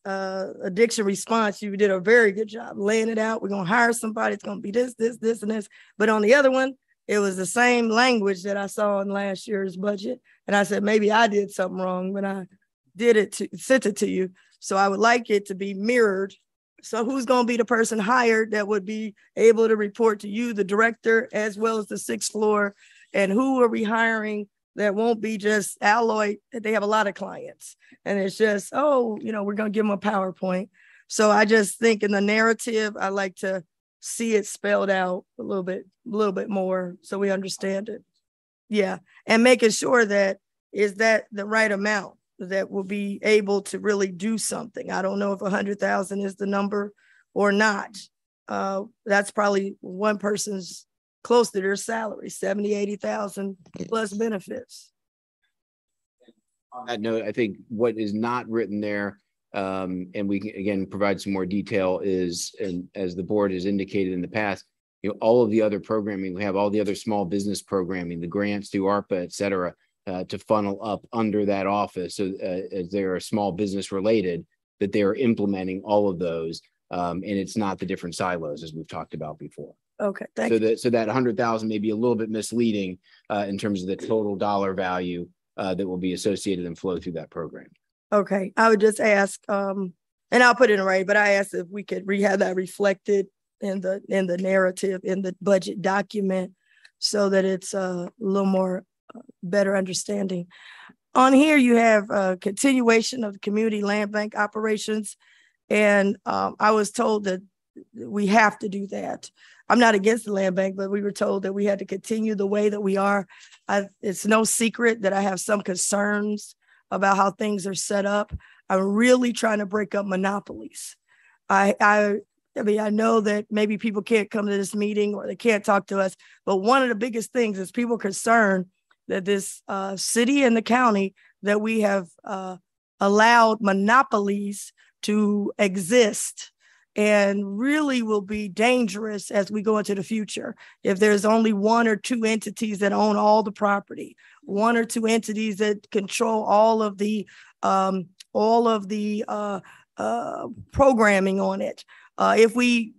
uh, addiction response. You did a very good job laying it out. We're going to hire somebody. It's going to be this, this, this, and this. But on the other one, it was the same language that I saw in last year's budget. And I said, maybe I did something wrong when I did it to sent it to you. So I would like it to be mirrored so who's going to be the person hired that would be able to report to you, the director, as well as the sixth floor? And who are we hiring that won't be just alloy? They have a lot of clients and it's just, oh, you know, we're going to give them a PowerPoint. So I just think in the narrative, I like to see it spelled out a little bit, a little bit more so we understand it. Yeah. And making sure that is that the right amount that will be able to really do something. I don't know if a hundred thousand is the number or not. Uh, that's probably one person's close to their salary, 70, 80,000 plus benefits. On that note, I think what is not written there, um, and we can again provide some more detail is, and as the board has indicated in the past, you know, all of the other programming, we have all the other small business programming, the grants through ARPA, et cetera uh, to funnel up under that office. So uh, as they are small business related, that they are implementing all of those. Um, and it's not the different silos as we've talked about before. Okay, thank so you. that so that hundred thousand may be a little bit misleading uh, in terms of the total dollar value uh, that will be associated and flow through that program. Okay, I would just ask, um, and I'll put it in writing, but I asked if we could re have that reflected in the in the narrative in the budget document so that it's a little more uh, better understanding. On here, you have a continuation of the community land bank operations. And um, I was told that we have to do that. I'm not against the land bank, but we were told that we had to continue the way that we are. I, it's no secret that I have some concerns about how things are set up. I'm really trying to break up monopolies. I, I, I mean, I know that maybe people can't come to this meeting or they can't talk to us, but one of the biggest things is people concerned that this uh, city and the county that we have uh, allowed monopolies to exist and really will be dangerous as we go into the future. If there's only one or two entities that own all the property, one or two entities that control all of the um, all of the uh, uh, programming on it. Uh, if we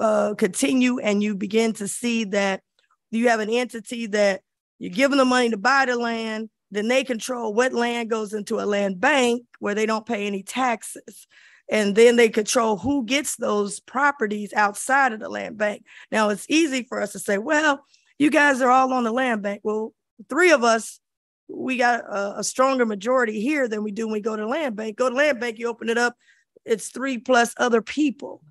uh, continue and you begin to see that you have an entity that you give them the money to buy the land, then they control what land goes into a land bank where they don't pay any taxes. And then they control who gets those properties outside of the land bank. Now, it's easy for us to say, well, you guys are all on the land bank. Well, three of us we got a, a, stronger majority here than we do when we go to land bank. Go to land bank, you open it up, it's three plus other people.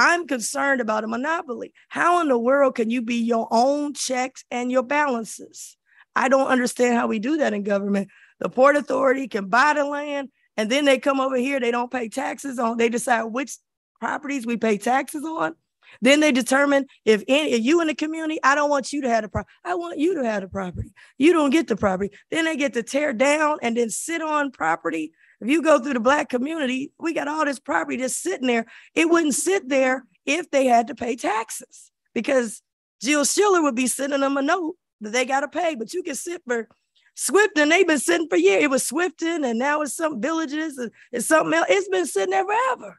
I'm concerned about a monopoly. How in the world can you be your own checks and your balances? I don't understand how we do that in government. The Port Authority can buy the land and then they come over here, they don't pay taxes on, they decide which properties we pay taxes on. Then they determine if any if you in the community, I don't want you to have the property. I want you to have the property. You don't get the property. Then they get to tear down and then sit on property. If you go through the black community, we got all this property just sitting there. It wouldn't sit there if they had to pay taxes because Jill Schiller would be sending them a note that they got to pay. But you can sit for Swifton, they've been sitting for years. It was Swifton, and now it's some villages, and it's something else. It's been sitting there forever.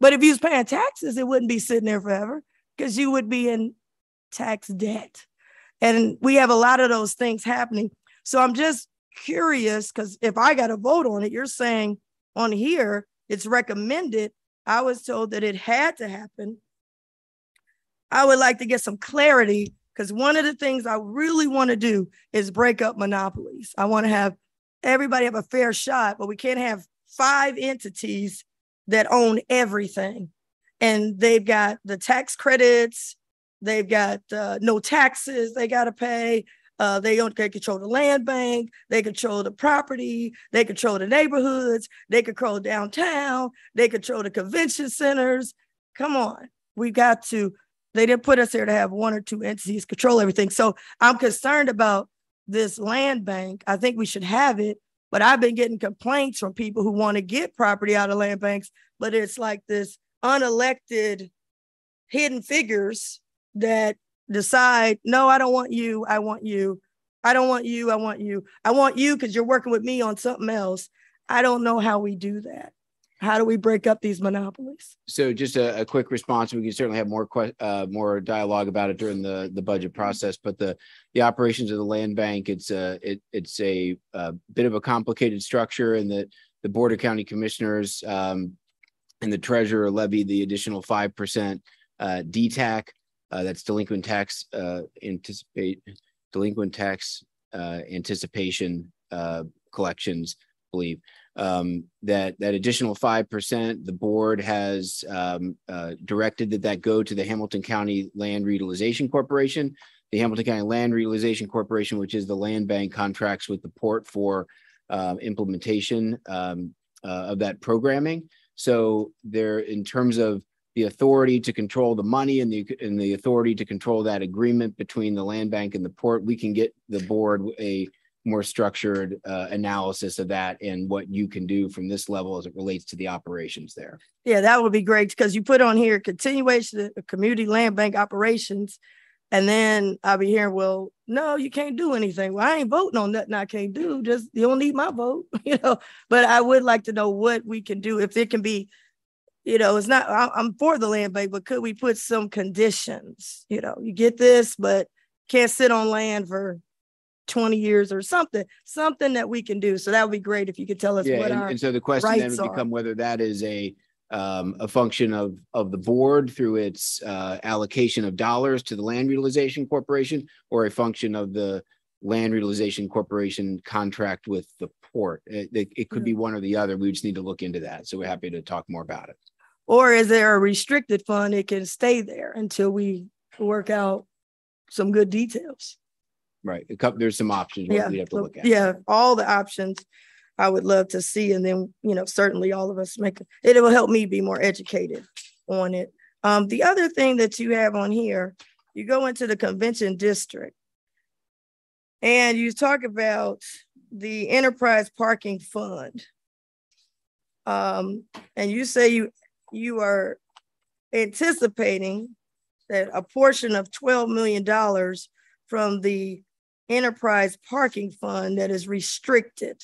But if you was paying taxes, it wouldn't be sitting there forever because you would be in tax debt. And we have a lot of those things happening. So I'm just curious because if I got a vote on it, you're saying on here it's recommended. I was told that it had to happen. I would like to get some clarity because one of the things I really want to do is break up monopolies. I want to have everybody have a fair shot, but we can't have five entities that own everything. And they've got the tax credits, they've got uh, no taxes they got to pay. Uh, they don't they control the land bank, they control the property, they control the neighborhoods, they control downtown, they control the convention centers. Come on, we got to. They didn't put us there to have one or two entities control everything. So I'm concerned about this land bank. I think we should have it, but I've been getting complaints from people who want to get property out of land banks, but it's like this unelected hidden figures that decide, no, I don't want you. I want you. I don't want you. I want you. I want you because you're working with me on something else. I don't know how we do that. How do we break up these monopolies? So just a, a quick response. We can certainly have more que- uh, more dialogue about it during the the budget process. But the the operations of the land bank, it's a it, it's a, a bit of a complicated structure, and that the board of county commissioners um, and the treasurer levy the additional five percent uh, DTAC. Uh, that's delinquent tax uh, anticipate delinquent tax uh, anticipation uh, collections. I believe um, that that additional five percent, the board has um, uh, directed that that go to the Hamilton County Land Reutilization Corporation. The Hamilton County Land Reutilization Corporation, which is the land bank, contracts with the port for uh, implementation um, uh, of that programming. So there, in terms of the authority to control the money and the and the authority to control that agreement between the land bank and the port, we can get the board a more structured uh, analysis of that and what you can do from this level as it relates to the operations there. Yeah, that would be great because you put on here continuation of community land bank operations. And then I'll be hearing, well, no, you can't do anything. Well, I ain't voting on nothing I can't do. Just you don't need my vote, you know. But I would like to know what we can do if it can be, you know, it's not I'm for the land bank, but could we put some conditions? You know, you get this, but can't sit on land for 20 years or something, something that we can do. So that would be great if you could tell us Yeah, what and, our and so the question then would are. become whether that is a um, a function of, of the board through its, uh, allocation of dollars to the Land Utilization Corporation or a function of the Land Utilization Corporation contract with the port. It, it, it could be one or the other. We just need to look into that. So we're happy to talk more about it. Or is there a restricted fund? It can stay there until we work out some good details. Right. Couple, there's some options Yeah, we have to look at. yeah, all the options I would love to see. And then, you know, certainly all of us make, it will help me be more educated on it. Um, the other thing that you have on here, you go into the convention district. And you talk about the enterprise parking fund. Um, and you say you, you are anticipating that a portion of twelve million dollars from the enterprise parking fund that is restricted.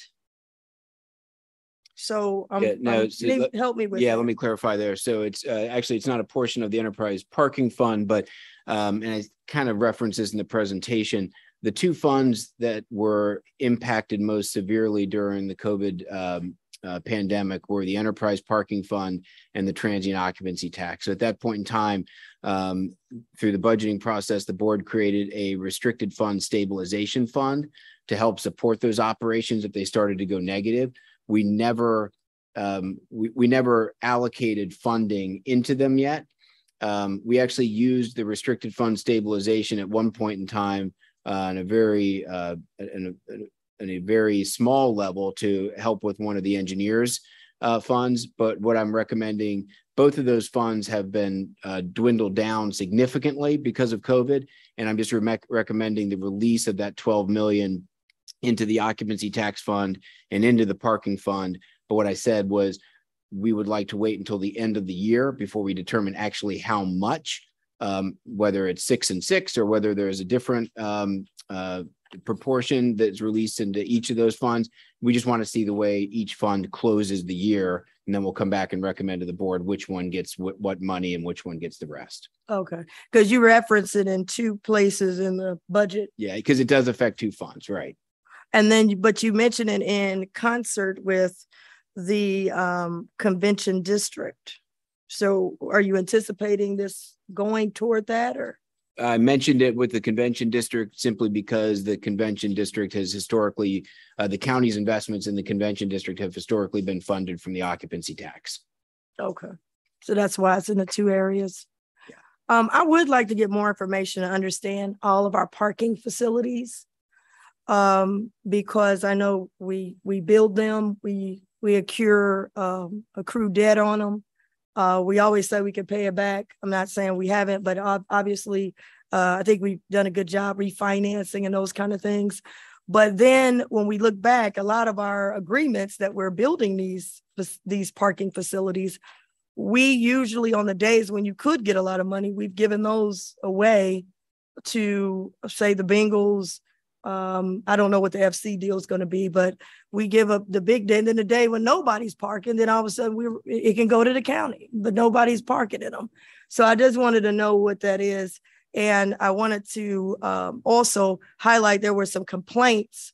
So um, Yeah, no, um, so let- help me with. Yeah, that. let me clarify there. So it's uh, actually, it's not a portion of the enterprise parking fund, but um, and I kind of referenced this in the presentation. The two funds that were impacted most severely during the COVID um, uh, pandemic were the enterprise parking fund and the transient occupancy tax. So at that point in time, um, through the budgeting process, the board created a restricted fund stabilization fund to help support those operations if they started to go negative. We never um, we, we never allocated funding into them yet. Um, we actually used the restricted fund stabilization at one point in time uh, on a very uh, in a, in a very small level to help with one of the engineers uh, funds. But what I'm recommending, both of those funds have been uh, dwindled down significantly because of COVID, and I'm just re- recommending the release of that 12 million into the occupancy tax fund and into the parking fund. But what I said was we would like to wait until the end of the year before we determine actually how much, um, whether it's six and six or whether there's a different um, uh, proportion that's released into each of those funds. We just want to see the way each fund closes the year, and then we'll come back and recommend to the board which one gets wh- what money and which one gets the rest. Okay, because you reference it in two places in the budget. Yeah, because it does affect two funds, right? And then, but you mentioned it in concert with the um convention district. So are you anticipating this going toward that or? I mentioned it with the convention district simply because the convention district has historically, uh, the county's investments in the convention district have historically been funded from the occupancy tax. Okay, so that's why it's in the two areas. Um, I would like to get more information to understand all of our parking facilities. Um, because I know we, we build them, we, we accrue, um, accrue debt on them. Uh, we always say we could pay it back. I'm not saying we haven't, but ob- obviously, uh, I think we've done a good job refinancing and those kind of things. But then when we look back, a lot of our agreements that we're building these, these parking facilities, we usually on the days when you could get a lot of money, we've given those away to say the Bengals. Um, I don't know what the FC deal is going to be, but we give up the big day. And then the day when nobody's parking, then all of a sudden we it can go to the county, but nobody's parking in them. So I just wanted to know what that is. And I wanted to um, also highlight there were some complaints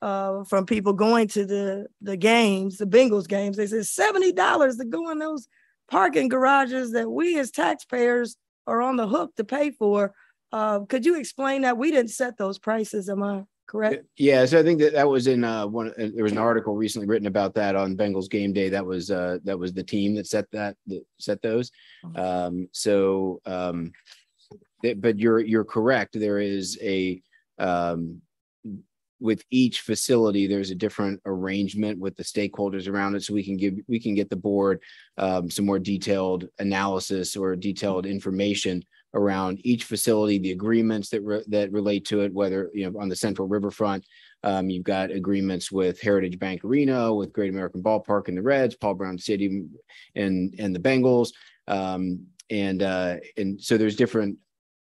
uh, from people going to the the games, the Bengals games. They said seventy dollars to go in those parking garages that we as taxpayers are on the hook to pay for. Uh, could you explain that? We didn't set those prices. Am I correct? Yeah, so I think that that was in uh one, uh, there was an article recently written about that on Bengals game day. That was uh, that was the team that set that, that set those. Um, so um, th- but you're, you're correct. There is a um, with each facility, there's a different arrangement with the stakeholders around it. So we can give, we can get the board um, some more detailed analysis or detailed information around each facility, the agreements that re- that relate to it, whether, you know, on the central riverfront, um, you've got agreements with Heritage Bank Arena, with Great American Ballpark and the Reds, Paul Brown City and, and the Bengals. Um, and, uh, and so there's different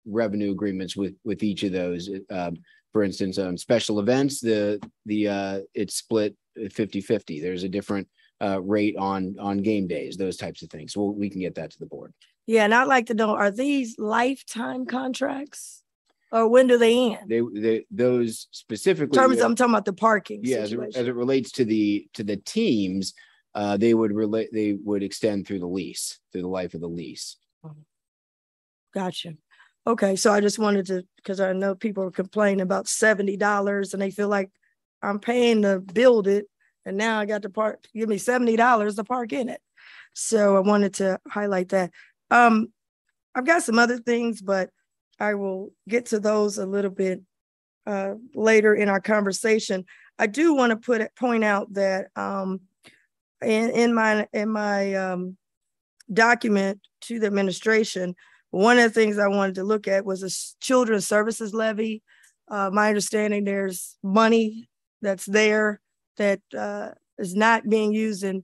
revenue agreements with, with each of those. Um, for instance, on special events, the, the, uh, it's split 50, 50. There's a different, uh, rate on, on game days, those types of things. Well, we can get that to the board. Yeah, and I'd like to know, are these lifetime contracts? Or when do they end? They, they, those specifically. Terms, I'm talking about the parking Yeah, as it, as it relates to the, to the teams, uh, they would relate, they would extend through the lease, through the life of the lease. Gotcha. Okay, so I just wanted to, because I know people are complaining about seventy dollars and they feel like I'm paying to build it. And now I got to park, give me seventy dollars to park in it. So I wanted to highlight that. Um, I've got some other things, but I will get to those a little bit uh later in our conversation. I do want to put point out that um in in my in my um document to the administration, one of the things I wanted to look at was a children's services levy. Uh, my understanding there's money that's there that uh, is not being used and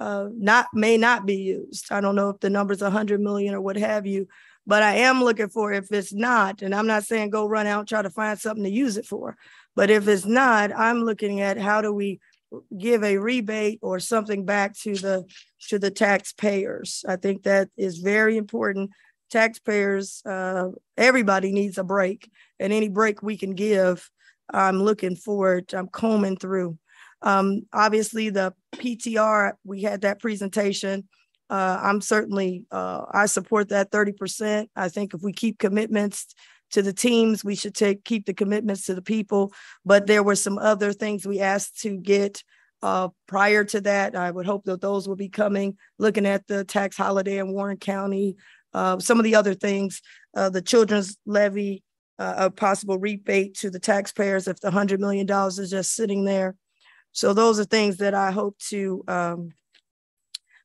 uh, not may not be used. I don't know if the number's a hundred million or what have you, but I am looking for if it's not, and I'm not saying go run out and try to find something to use it for. But if it's not, I'm looking at how do we give a rebate or something back to the to the taxpayers. I think that is very important. Taxpayers, uh, everybody needs a break, and any break we can give, I'm looking forward. I'm combing through. Um, obviously, the PTR we had that presentation. Uh, I'm certainly uh, I support that 30%. I think if we keep commitments to the teams, we should take keep the commitments to the people. But there were some other things we asked to get uh, prior to that. I would hope that those will be coming. Looking at the tax holiday in Warren County, uh, some of the other things, uh, the children's levy, uh, a possible rebate to the taxpayers if the hundred million dollars is just sitting there. So those are things that I hope to um,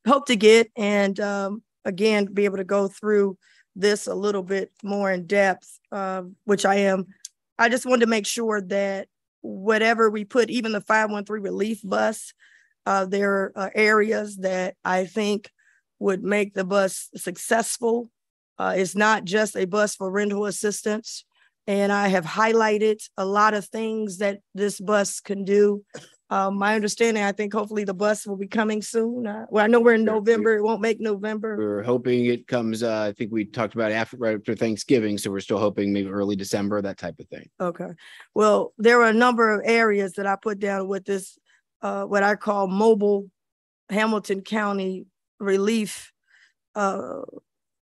hope to get and um, again be able to go through this a little bit more in depth, uh, which I am. I just wanted to make sure that whatever we put, even the 513 relief bus, uh, there are areas that I think would make the bus successful. Uh, it's not just a bus for rental assistance. And I have highlighted a lot of things that this bus can do. Um, my understanding, I think hopefully the bus will be coming soon. Uh, well, I know we're in. November. It won't make November. We're hoping it comes, uh, I think we talked about after, right after Thanksgiving, so we're still hoping maybe early December, that type of thing. Okay. Well, there are a number of areas that I put down with this, uh, what I call mobile Hamilton County relief uh,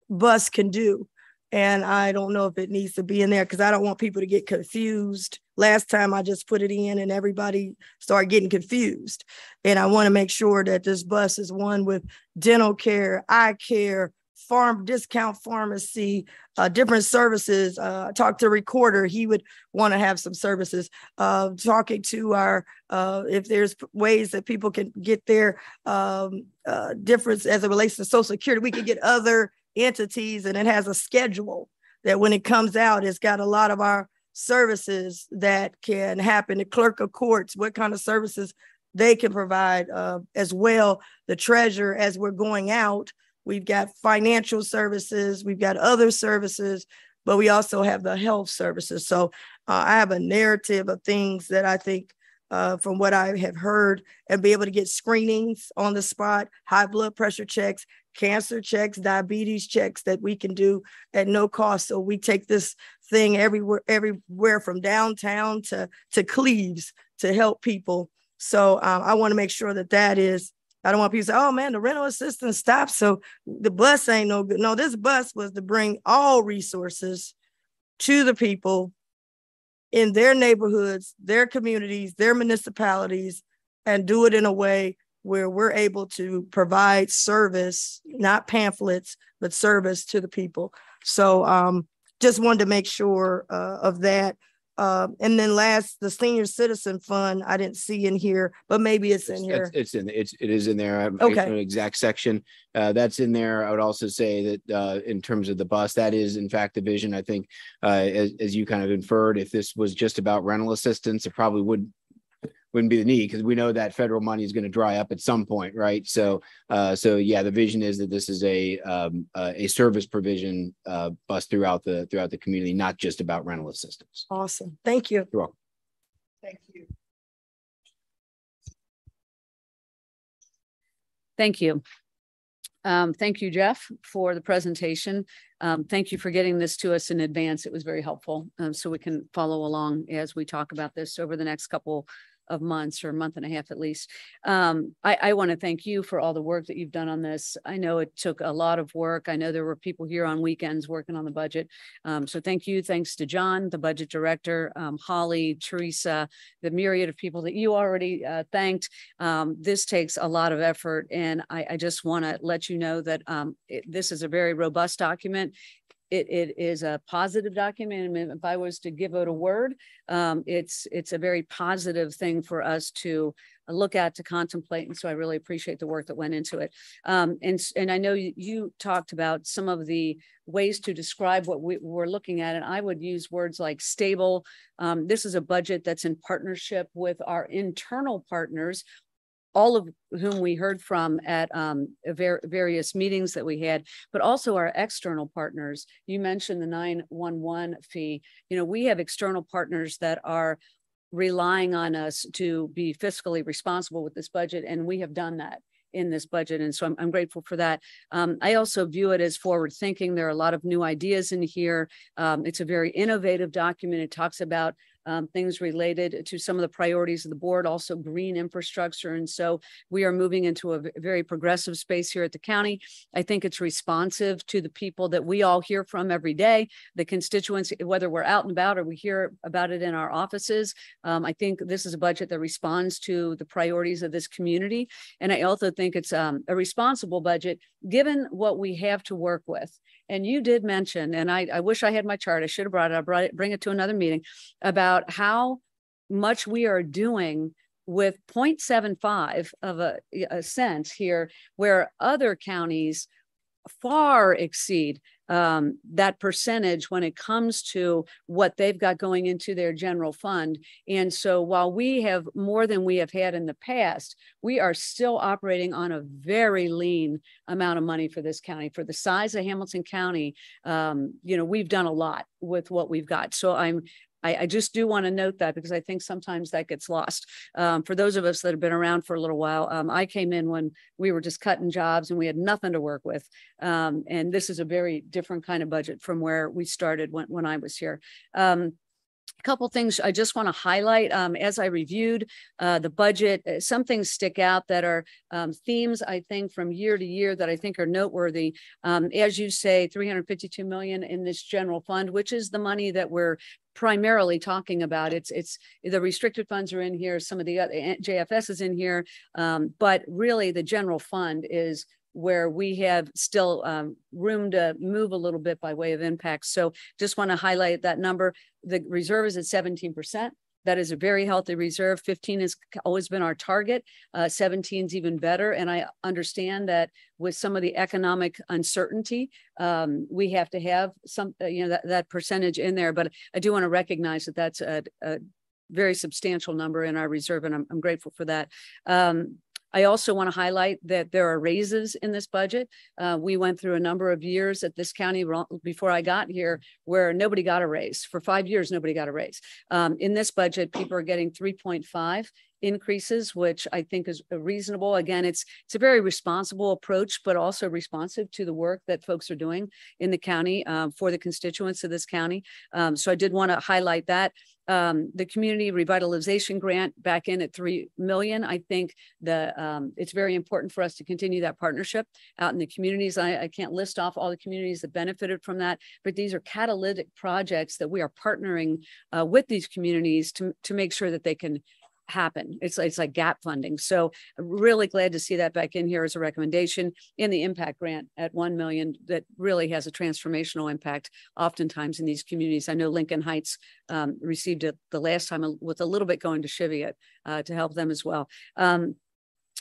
bus can do. And I don't know if it needs to be in there because I don't want people to get confused. Last time I just put it in and everybody started getting confused. And I want to make sure that this bus is one with dental care, eye care, farm discount pharmacy, uh, different services. Uh, I talked to a recorder. He would want to have some services. Uh, talking to our, uh, if there's ways that people can get their um, uh, difference as it relates to Social Security, we could get other entities and it has a schedule that when it comes out, it's got a lot of our services that can happen. The clerk of courts, what kind of services they can provide uh, as well. The treasurer, as we're going out, we've got financial services, we've got other services, but we also have the health services. So uh, I have a narrative of things that I think, uh, from what I have heard, and be able to get screenings on the spot, high blood pressure checks, cancer checks, diabetes checks that we can do at no cost. So we take this thing everywhere, everywhere from downtown to to Cleves to help people. So um, I want to make sure that that is. I don't want people to say, "Oh man, the rental assistance stopped, so the bus ain't no good." No, this bus was to bring all resources to the people in their neighborhoods, their communities, their municipalities, and do it in a way where we're able to provide service, not pamphlets, but service to the people. So um, just wanted to make sure uh, of that. Uh, and then last, the senior citizen fund, I didn't see in here, but maybe it's in here. it's in, it's, it is in there. I- I don't Okay. Exact section, uh, that's in there. I would also say that, uh, in terms of the bus, that is in fact the vision. I think, uh, as, as you kind of inferred, if this was just about rental assistance, it probably would wouldn't be the need because we know that federal money is going to dry up at some point, right? So, uh, so yeah, the vision is that this is a, um, uh, a service provision, uh, bus throughout the, throughout the community, not just about rental assistance. Awesome. Thank you. You're welcome. Thank you. Thank you. Um, thank you, Jeff, for the presentation. Um, thank you for getting this to us in advance. It was very helpful. Um, so we can follow along as we talk about this over the next couple of months or a month and a half at least. Um, I, I want to thank you for all the work that you've done on this. I know it took a lot of work. I know there were people here on weekends working on the budget. Um, so thank you. Thanks to John, the budget director, um, Holly, Teresa, the myriad of people that you already uh, thanked. Um, this takes a lot of effort. And I, I just want to let you know that um, it, this is a very robust document it, it is a positive document. And if I was to give it a word, um, it's it's a very positive thing for us to look at, to contemplate. And so I really appreciate the work that went into it. Um, and, and I know you, talked about some of the ways to describe what we, we're looking at. And I would use words like stable. Um, this is a budget that's in partnership with our internal partners all of whom we heard from at um, ver various meetings that we had, but also our external partners. You mentioned the 911 fee. You know, we have external partners that are relying on us to be fiscally responsible with this budget, and we have done that in this budget. And so I'm, I'm grateful for that. Um, I also view it as forward thinking. There are a lot of new ideas in here. Um, it's a very innovative document. It talks about um, things related to some of the priorities of the board, also green infrastructure. And so we are moving into a very progressive space here at the county. I think it's responsive to the people that we all hear from every day, the constituents, whether we're out and about or we hear about it in our offices. Um, I think this is a budget that responds to the priorities of this community. And I also think it's um, a responsible budget given what we have to work with. And you did mention, and I, I wish I had my chart, I should have brought it, I brought it, bring it to another meeting about how much we are doing with 0.75 of a, a cent here, where other counties far exceed um, that percentage when it comes to what they've got going into their general fund. And so while we have more than we have had in the past, we are still operating on a very lean amount of money for this county. For the size of Hamilton County, um, you know, we've done a lot with what we've got. So I'm I, I, just do want to note that because I think sometimes that gets lost. Um, for those of us that have been around for a little while, um, I came in when we were just cutting jobs and we had nothing to work with. Um, and this is a very different kind of budget from where we started when, when I was here. Um, a couple things I just want to highlight um, as I reviewed uh, the budget. Uh, some things stick out that are um, themes, I think, from year to year that I think are noteworthy. Um, as you say, 352 million in this general fund, which is the money that we're primarily talking about. It's it's the restricted funds are in here, some of the other JFS is in here, um, but really the general fund is where we have still um, room to move a little bit by way of impact. So just want to highlight that number. The reserve is at 17%. That is a very healthy reserve. 15 has always been our target. Uh, 17 is even better. And I understand that with some of the economic uncertainty, um, we have to have some, uh, you know, that, that percentage in there. But I do want to recognize that that's a, a very substantial number in our reserve, and I'm, I'm grateful for that. Um, I also want to highlight that there are raises in this budget. Uh, we went through a number of years at this county before I got here where nobody got a raise. For five years, nobody got a raise. Um, in this budget, people are getting 3.5 increases, which I think is reasonable. Again, it's it's a very responsible approach, but also responsive to the work that folks are doing in the county um, for the constituents of this county. Um, so I did want to highlight that um, the community revitalization grant back in at 3 million. I think the um, it's very important for us to continue that partnership out in the communities. I, I, can't list off all the communities that benefited from that, but these are catalytic projects that we are partnering uh, with these communities to, to make sure that they can happen. It's it's like gap funding. So really glad to see that back in here as a recommendation in the impact grant at 1 million that really has a transformational impact oftentimes in these communities. I know Lincoln Heights um, received it the last time with a little bit going to Cheviot uh, to help them as well. Um,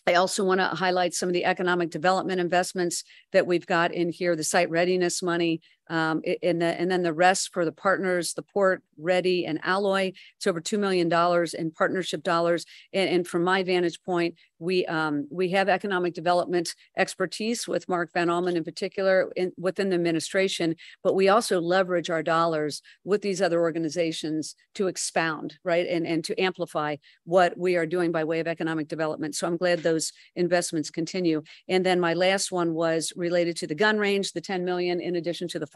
I also want to highlight some of the economic development investments that we've got in here, the site readiness money, um, and, the, and then the rest for the partners, the port, REDI, and Alloy. It's over $2 million in partnership dollars. And, and from my vantage point, we um, we have economic development expertise with Mark Van Alman in particular in, within the administration, but we also leverage our dollars with these other organizations to expound, right, and, and to amplify what we are doing by way of economic development. So I'm glad those investments continue. And then my last one was related to the gun range, the 10 million in addition to the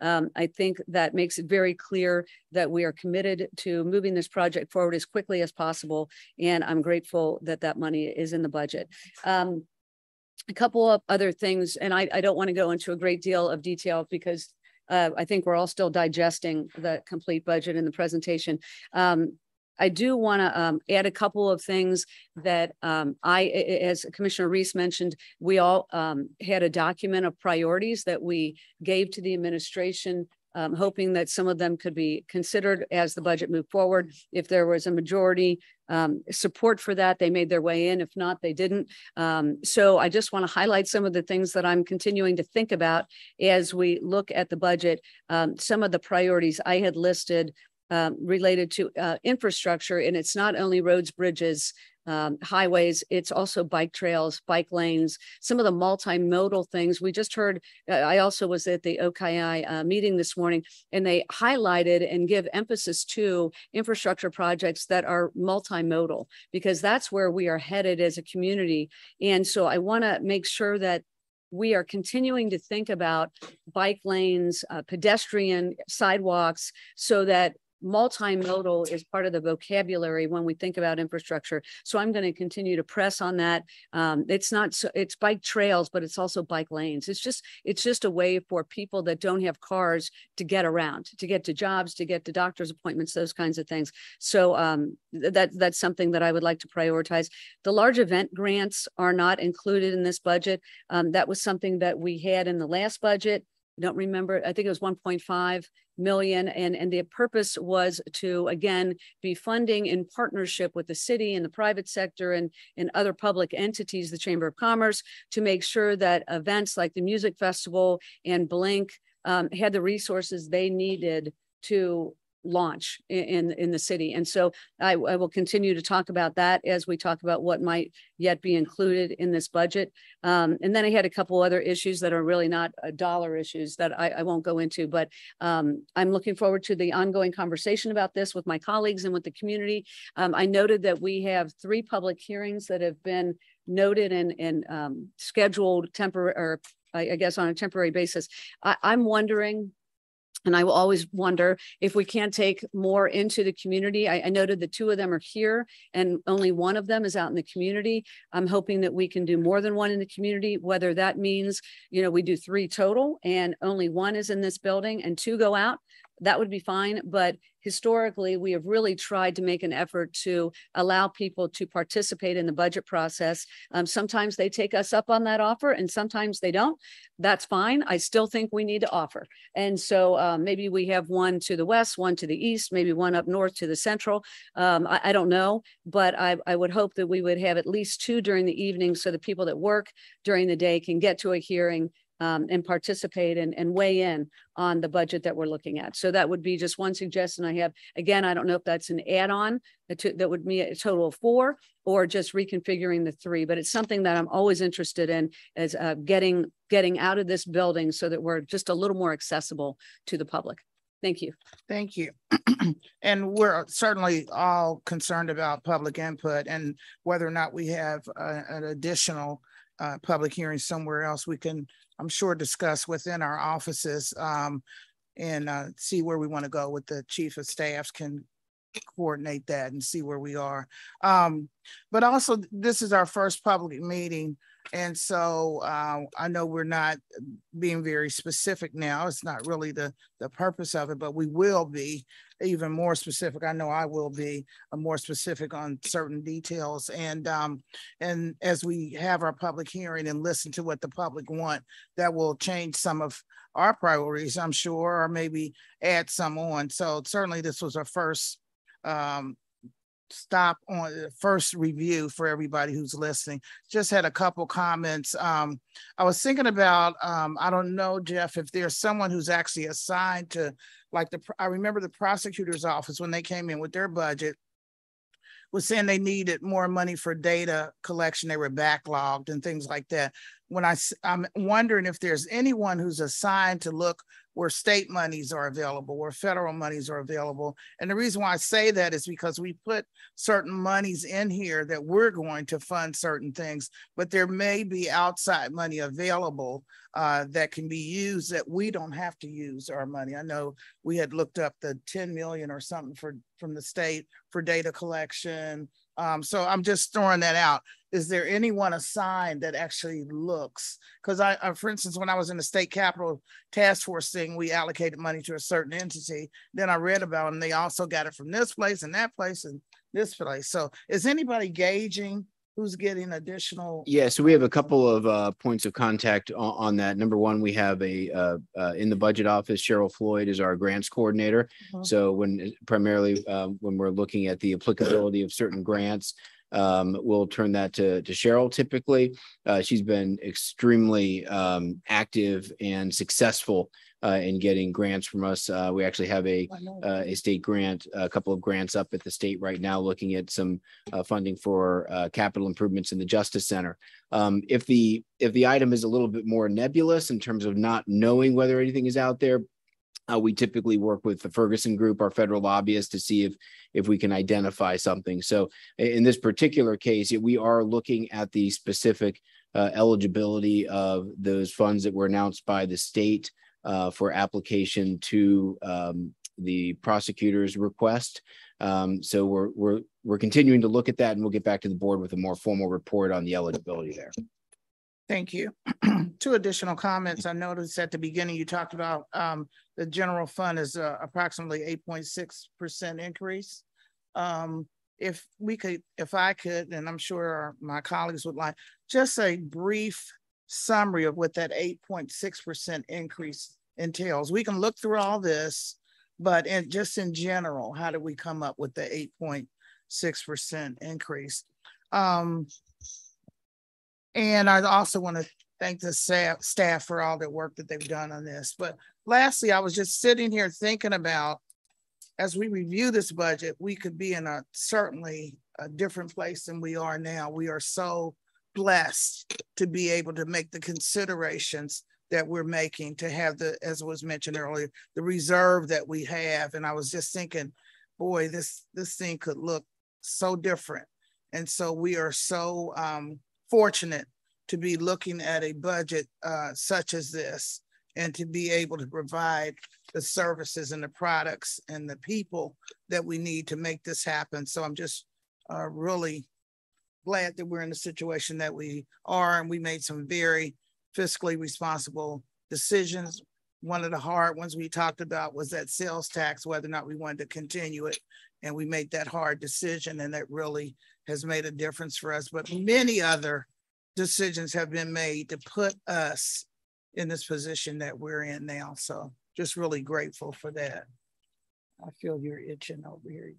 Um, I think that makes it very clear that we are committed to moving this project forward as quickly as possible. And I'm grateful that that money is in the budget. Um, a couple of other things, and I, I don't want to go into a great deal of detail because uh, I think we're all still digesting the complete budget in the presentation. Um, I do want to um, add a couple of things that um, I, as Commissioner Reece mentioned, we all um, had a document of priorities that we gave to the administration um, hoping that some of them could be considered as the budget moved forward. If there was a majority um, support for that, they made their way in. If not, they didn't. Um, so I just want to highlight some of the things that I'm continuing to think about as we look at the budget. Um, some of the priorities I had listed um, related to uh, infrastructure, and it's not only roads, bridges, um, highways. It's also bike trails, bike lanes, some of the multimodal things. We just heard, uh, I also was at the OKI uh, meeting this morning, and they highlighted and give emphasis to infrastructure projects that are multimodal, because that's where we are headed as a community. And so I want to make sure that we are continuing to think about bike lanes, uh, pedestrian sidewalks, so that multimodal is part of the vocabulary when we think about infrastructure. So I'm going to continue to press on that. Um, it's not so it's bike trails, but it's also bike lanes. It's just it's just a way for people that don't have cars to get around, to get to jobs, to get to doctor's appointments, those kinds of things. So um, that that's something that I would like to prioritize. The large event grants are not included in this budget. Um, that was something that we had in the last budget. Don't remember. I think it was 1.5 million and, and the purpose was to, again, be funding in partnership with the city and the private sector and, and other public entities, the Chamber of Commerce, to make sure that events like the Music Festival and Blink um, had the resources they needed to launch in in the city. And so I, I, will continue to talk about that as we talk about what might yet be included in this budget. Um, and then i had a couple other issues that are really not dollar issues that I, I won't go into but um, i'm looking forward to the ongoing conversation about this with my colleagues and with the community. Um, i noted that we have three public hearings that have been noted and, and um, scheduled temporary or I, guess on a temporary basis. I, i'm wondering and I will always wonder if we can't take more into the community. I, I, noted the two of them are here and only one of them is out in the community. I'm hoping that we can do more than one in the community, whether that means, you know, we do three total and only one is in this building and two go out that would be fine. But historically, we have really tried to make an effort to allow people to participate in the budget process. Um, sometimes they take us up on that offer and sometimes they don't. That's fine. I still think we need to offer. And so uh, maybe we have one to the west, one to the east, maybe one up north to the central. Um, I, I, don't know, but I, I would hope that we would have at least two during the evening so the people that work during the day can get to a hearing um, and participate and, and weigh in on the budget that we're looking at. So that would be just one suggestion I have. Again, I don't know if that's an add-on that would be a total of four or just reconfiguring the three, but it's something that I'm always interested in as uh, getting getting out of this building so that we're just a little more accessible to the public. Thank you. Thank you. and we're certainly all concerned about public input and whether or not we have uh, an additional uh, public hearing somewhere else, we can I'm sure discuss within our offices um, and uh, see where we want to go with the chief of staffs can coordinate that and see where we are. Um, but also this is our first public meeting and so uh, I know we're not being very specific now. It's not really the, the purpose of it, but we will be even more specific. I know I will be uh, more specific on certain details. And um, and as we have our public hearing and listen to what the public want, that will change some of our priorities, I'm sure, or maybe add some on. So certainly this was our first um, stop on the first review for everybody who's listening. Just had a couple comments. Um, I was thinking about, um, I don't know, Jeff, if there's someone who's actually assigned to, like the, I remember the prosecutor's office when they came in with their budget, was saying they needed more money for data collection. They were backlogged and things like that. When I, I'm wondering if there's anyone who's assigned to look where state monies are available, where federal monies are available. And the reason why I say that is because we put certain monies in here that we're going to fund certain things, but there may be outside money available uh, that can be used that we don't have to use our money. I know we had looked up the 10 million or something for from the state for data collection. Um, so I'm just throwing that out. Is there anyone assigned that actually looks? Because I, uh, for instance, when I was in the state capital task force thing, we allocated money to a certain entity. Then I read about them. They also got it from this place and that place and this place. So is anybody gauging who's getting additional? Yeah, so we have a couple of uh points of contact on on that. Number one, we have a uh uh in the budget office, Cheryl Floyd is our grants coordinator. Mhm. So when primarily um when we're looking at the applicability of certain grants, um we'll turn that to to Cheryl typically. Uh she's been extremely um active and successful uh in getting grants from us. Uh we actually have a know. uh, a state grant, a couple of grants up at the state right now, looking at some uh, funding for uh, capital improvements in the Justice Center. Um, if the if the item is a little bit more nebulous in terms of not knowing whether anything is out there, uh, we typically work with the Ferguson Group, our federal lobbyist, to see if if we can identify something. So in this particular case, we are looking at the specific uh, eligibility of those funds that were announced by the state uh, for application to um, the prosecutor's request. Um, so we're we're we're continuing to look at that, and we'll get back to the board with a more formal report on the eligibility there. Thank you. Two additional comments. I noticed at the beginning, you talked about um, the general fund is uh, approximately eight point six percent increase. Um, if we could, if I could, and I'm sure my colleagues would like, just a brief summary of what that eight point six percent increase entails. We can look through all this, but in just in general, how do we come up with the eight point six percent increase? Um, and I also want to thank the staff for all the work that they've done on this. But lastly, I was just sitting here thinking about, as we review this budget, we could be in a certainly a different place than we are now. We are so blessed to be able to make the considerations that we're making to have the, as was mentioned earlier, the reserve that we have. And I was just thinking, boy, this, this thing could look so different. And so we are so um, fortunate to be looking at a budget uh, such as this and to be able to provide the services and the products and the people that we need to make this happen. So I'm just uh, really glad that we're in the situation that we are and we made some very fiscally responsible decisions. One of the hard ones we talked about was that sales tax, whether or not we wanted to continue it. And we made that hard decision and that really has made a difference for us. But many other decisions have been made to put us in this position that we're in now. So just really grateful for that. I feel you're itching over here.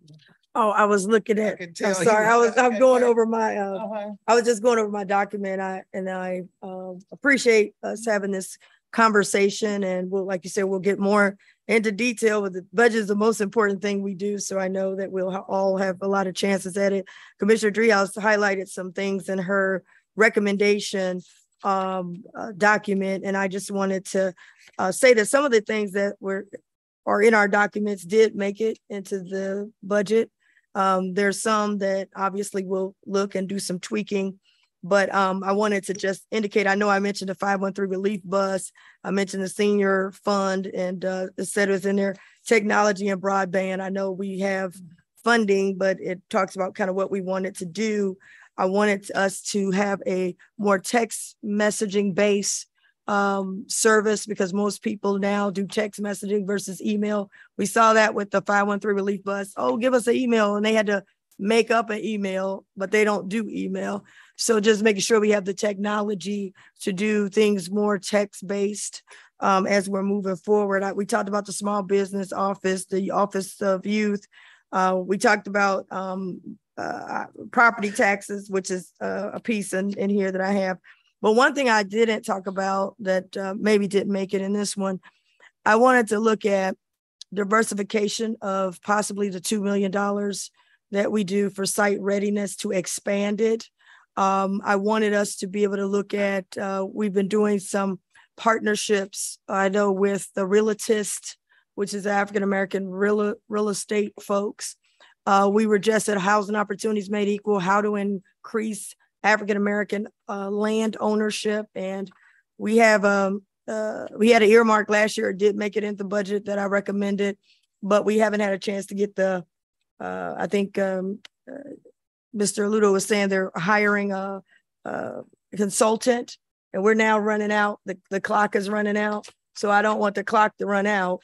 Oh, I was looking at, I'm tell you sorry, I was, I'm going over my, uh, Uh-huh. I was just going over my document. I, and I, um, appreciate us having this conversation and we'll, like you said, we'll get more into detail But the budget is the most important thing we do. So I know that we'll ha- all have a lot of chances at it. Commissioner Driehaus highlighted some things in her recommendation um, uh, document. And I just wanted to uh, say that some of the things that were, are in our documents did make it into the budget. Um, there's some that obviously will look and do some tweaking. But um, I wanted to just indicate, I know I mentioned the five one three relief bus. I mentioned the senior fund and uh, it was in there, technology and broadband. I know we have funding, but it talks about kind of what we wanted to do. I wanted us to have a more text messaging based um, service because most people now do text messaging versus email. We saw that with the 513 relief bus. Oh, give us an email. And they had to make up an email, but they don't do email. So just making sure we have the technology to do things more text based um, as we're moving forward. I, we talked about the small business office, the office of youth. Uh, we talked about um, uh, property taxes, which is uh, a piece in, in here that I have. But one thing I didn't talk about that uh, maybe didn't make it in this one, I wanted to look at diversification of possibly the $2 million that we do for site readiness to expand it. Um, I wanted us to be able to look at, uh, we've been doing some partnerships. I know with the Realtist, which is African American real real estate folks. Uh, we were just at Housing Opportunities Made Equal, how to increase African American uh, land ownership, and we have um uh, we had an earmark last year. It did make it into the budget that I recommended, but we haven't had a chance to get the. Uh, I think um, uh, Mr. Aluotto was saying they're hiring a, a consultant, and we're now running out. The the clock is running out, so I don't want the clock to run out,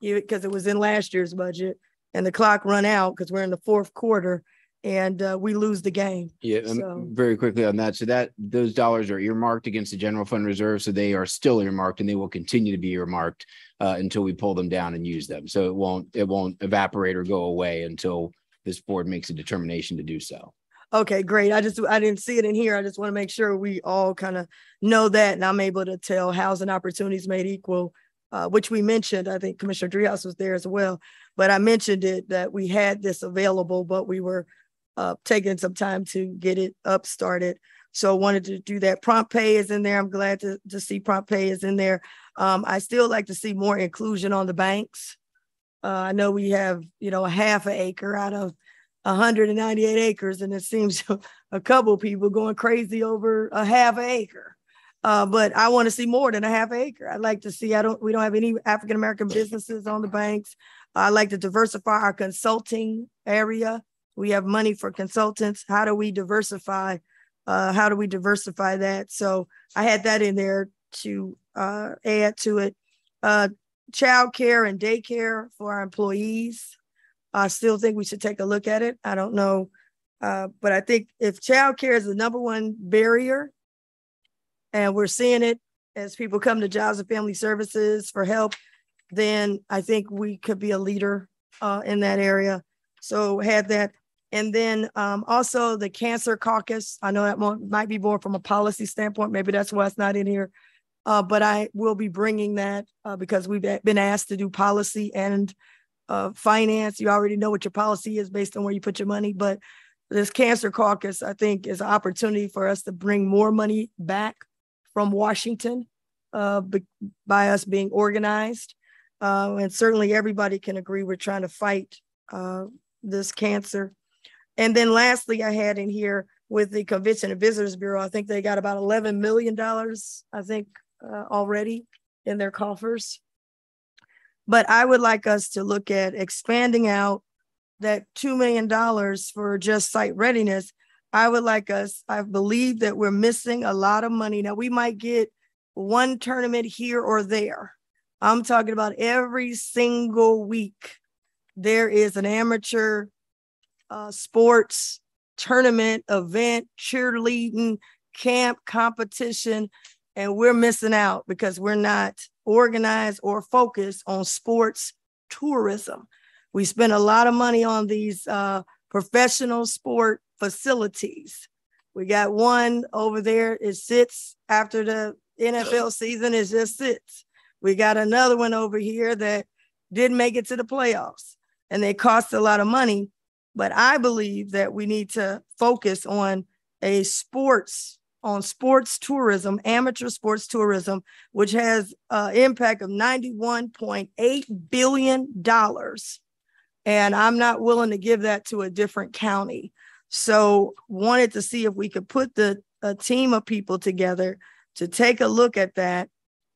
because it was in last year's budget, and the clock run out because we're in the fourth quarter, and uh, we lose the game. Yeah, So- very quickly on that. So that those dollars are earmarked against the general fund reserve. So they are still earmarked and they will continue to be earmarked uh, until we pull them down and use them. So it won't, it won't evaporate or go away until this board makes a determination to do so. Okay, great. I just, I didn't see it in here. I just want to make sure we all kind of know that and I'm able to tell housing opportunities made equal, uh, which we mentioned, I think Commissioner Driehaus was there as well. But I mentioned it that we had this available, but we were uh, taking some time to get it up started. So wanted to do that. Prompt pay is in there. I'm glad to, to see prompt pay is in there. Um, I still like to see more inclusion on the banks. Uh, I know we have, you know, a half an acre out of 198 acres, and it seems a couple people going crazy over a half an acre. Uh, but I want to see more than a half acre. I'd like to see. I don't. We don't have any African American businesses on the banks. I like to diversify our consulting area. We have money for consultants. How do we diversify? Uh, how do we diversify that? So I had that in there to uh, add to it. Uh, child care and daycare for our employees. I still think we should take a look at it. I don't know. Uh, but I think if childcare is the number one barrier, and we're seeing it as people come to jobs and family services for help, then I think we could be a leader uh, in that area. So had that. And then um, also the cancer caucus. I know that might be more from a policy standpoint. Maybe that's why it's not in here. Uh, but I will be bringing that uh, because we've been asked to do policy and uh, finance. You already know what your policy is based on where you put your money. But this cancer caucus, I think, is an opportunity for us to bring more money back from Washington uh, by us being organized. Uh, and certainly everybody can agree we're trying to fight uh, this cancer. And then lastly, I had in here with the Convention and Visitors Bureau, I think they got about $11 million, I think, uh, already in their coffers. But I would like us to look at expanding out that $2 million for just site readiness. I would like us, I believe that we're missing a lot of money. Now, we might get one tournament here or there. I'm talking about every single week. There is an amateur uh, sports tournament, event, cheerleading, camp, competition, and we're missing out because we're not organized or focused on sports tourism. We spend a lot of money on these uh, professional sport facilities. We got one over there, it sits after the NFL season, it just sits. We got another one over here that didn't make it to the playoffs and they cost a lot of money. But I believe that we need to focus on a sports, on sports tourism, amateur sports tourism, which has an impact of $91.8 billion. And I'm not willing to give that to a different county. So wanted to see if we could put the a team of people together to take a look at that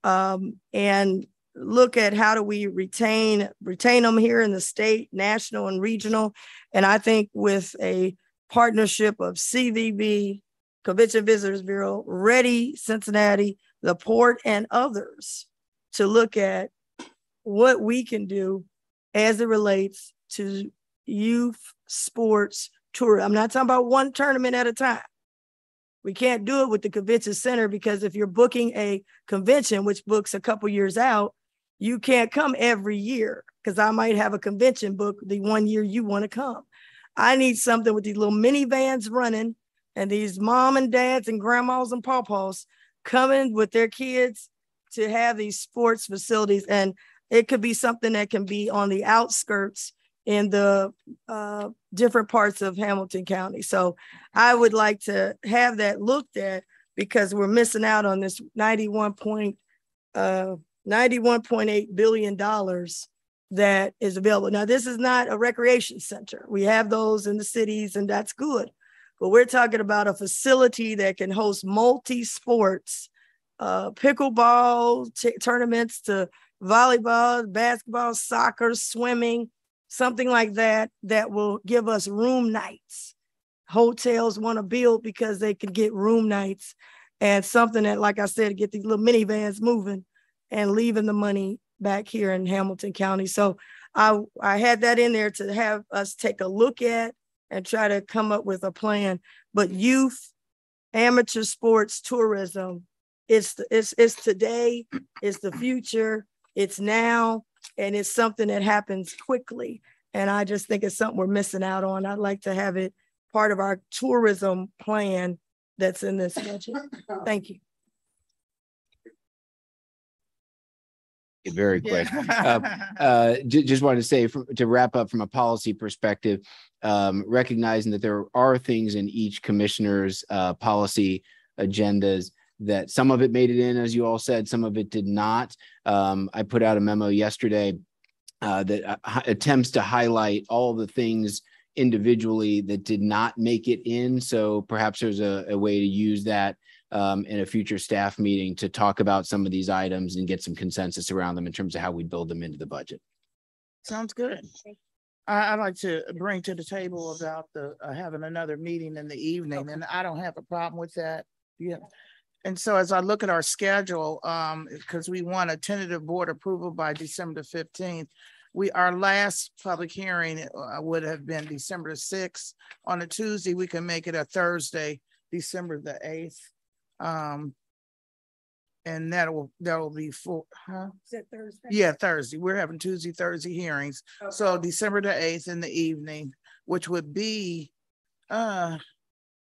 um, and look at how do we retain retain them here in the state, national, and regional. And I think with a partnership of CVB, Convention Visitors Bureau, REDI Cincinnati, the port, and others to look at what we can do as it relates to youth sports tour. I'm not talking about one tournament at a time. We can't do it with the convention center because if you're booking a convention, which books a couple years out, you can't come every year because I might have a convention book the one year you want to come. I need something with these little minivans running and these mom and dads and grandmas and pawpaws coming with their kids to have these sports facilities. And it could be something that can be on the outskirts in the uh, different parts of Hamilton County. So I would like to have that looked at because we're missing out on this 91 point. Uh, $91.8 billion that is available. Now, this is not a recreation center. We have those in the cities, and that's good. But we're talking about a facility that can host multi sports, uh, pickleball t- tournaments to volleyball, basketball, soccer, swimming, something like that, that will give us room nights. Hotels want to build because they can get room nights and something that, like I said, get these little minivans moving and leaving the money back here in Hamilton County. So I, I had that in there to have us take a look at and try to come up with a plan. But youth, amateur sports, tourism, it's, it's, it's today, it's the future, it's now, and it's something that happens quickly. And I just think it's something we're missing out on. I'd like to have it part of our tourism plan that's in this budget. Thank you. Very quick. Uh, uh, ju- just wanted to say, from- to wrap up from a policy perspective, um, recognizing that there are things in each commissioner's, uh, policy agendas that some of it made it in, as you all said, some of it did not. Um, I put out a memo yesterday uh, that uh, attempts to highlight all the things individually that did not make it in. So perhaps there's a, a way to use that um, in a future staff meeting to talk about some of these items and get some consensus around them in terms of how we build them into the budget. Sounds good. I, I'd like to bring to the table about the, uh, having another meeting in the evening, and I don't have a problem with that. Yeah. And so as I look at our schedule, um, because we want a tentative board approval by December the fifteenth. We, our last public hearing uh, would have been December sixth. On a Tuesday, we can make it a Thursday, December the eighth. Um. And that will, that will be for huh? Is that Thursday? Yeah, Thursday. We're having Tuesday, Thursday hearings. So December the eighth in the evening, which would be, uh,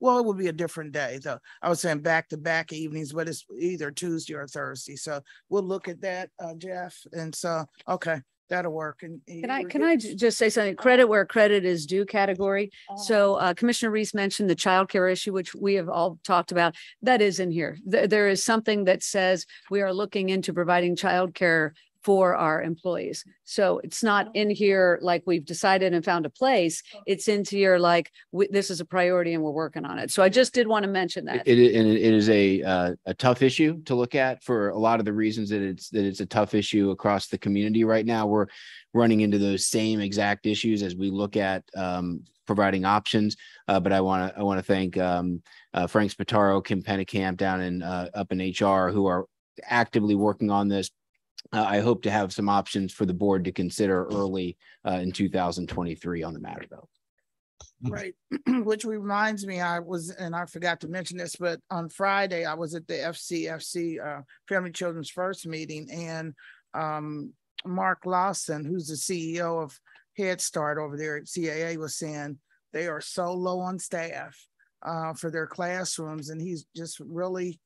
well, it would be a different day though. I was saying back to back evenings, but it's either Tuesday or Thursday. So we'll look at that, uh, Jeff. And so, okay, that'll work. And. Can I, can I just say something? Credit where credit is due category. So uh, Commissioner Reece mentioned the childcare issue, which we have all talked about. That is in here. There, there is something that says we are looking into providing childcare for our employees. So it's not in here like we've decided and found a place. It's into here like, we- this is a priority and we're working on it. So I just did want to mention that. It, it, and it is a, uh, a tough issue to look at for a lot of the reasons that it's, that it's a tough issue across the community right now. We're running into those same exact issues as we look at, um, providing options. Uh, but I want to, I want to thank, um, uh, Frank Spataro, Kim Pennicamp down in, uh, up in HR who are actively working on this. Uh, I hope to have some options for the board to consider early, uh, in two thousand twenty-three on the matter though. Right, which reminds me, I was, and I forgot to mention this, but on Friday, I was at the FCFC, uh, Family Children's First meeting and um, Mark Lawson, who's the CEO of Head Start over there at CAA was saying they are so low on staff uh, for their classrooms and he's just really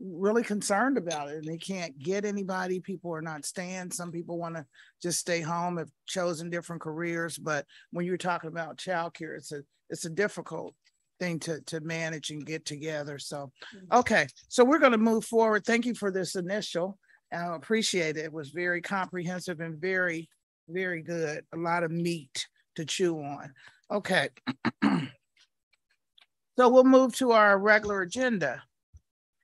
really concerned about it and they can't get anybody. People are not staying. Some people want to just stay home, have chosen different careers. But when you're talking about childcare, it's a it's a difficult thing to to manage and get together. So mm-hmm. okay. So we're going to move forward. Thank you for this initial. I appreciate it. It was very comprehensive and very, very good. A lot of meat to chew on. Okay. So we'll move to our regular agenda.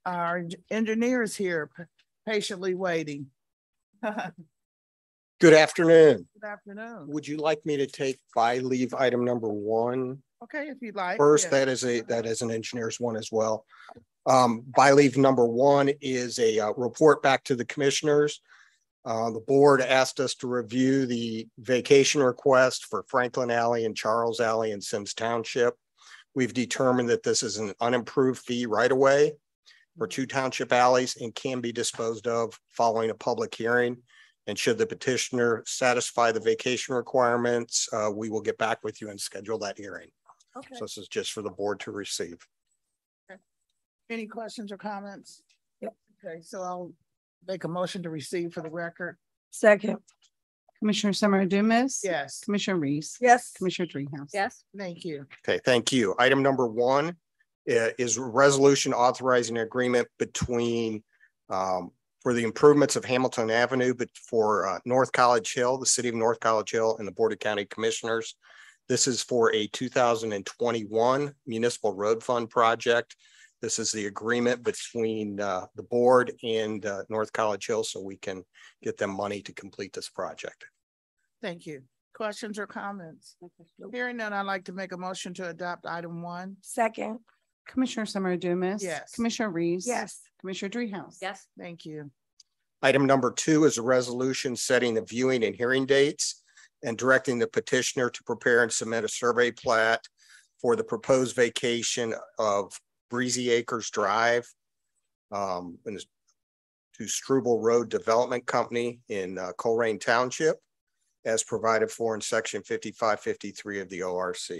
Our eng- engineer is here patiently waiting. Good afternoon. Good afternoon. Would you like me to take by leave item number one Okay, if you'd like. first? yeah. That is a, that is an engineer's one as well. Um, by leave number one is a uh, report back to the commissioners. Uh, the board asked us to review the vacation request for Franklin Alley and Charles Alley in Symmes Township. We've determined that this is an unimproved fee right away for two township alleys and can be disposed of following a public hearing. And should the petitioner satisfy the vacation requirements, uh, we will get back with you and schedule that hearing. Okay. So this is just for the board to receive. Okay. Any questions or comments? Yep. Okay, so I'll make a motion to receive for the record. Second. Commissioner Summerow Dumas. Yes, Commissioner Reece. Yes. Commissioner Driehaus. Yes. thank you. Okay, thank you. Item number one is resolution authorizing an agreement between um, for the improvements of Hamilton Avenue, but for uh, North College Hill, the city of North College Hill and the Board of County Commissioners. This is for a two thousand and twenty-one municipal road fund project. This is the agreement between uh, the board and uh, North College Hill, so we can get them money to complete this project. Thank you. Questions or comments? Hearing none, I'd like to make a motion to adopt item one. Second, Commissioner Summerow Dumas. Yes. Commissioner Reece. yes. Commissioner Driehaus. Yes. Thank you. Item number two is a resolution setting the viewing and hearing dates and directing the petitioner to prepare and submit a survey plat for the proposed vacation of Breezy Acres Drive um, and to Struble Road Development Company in uh, Colerain Township as provided for in section fifty-five fifty-three of the ORC.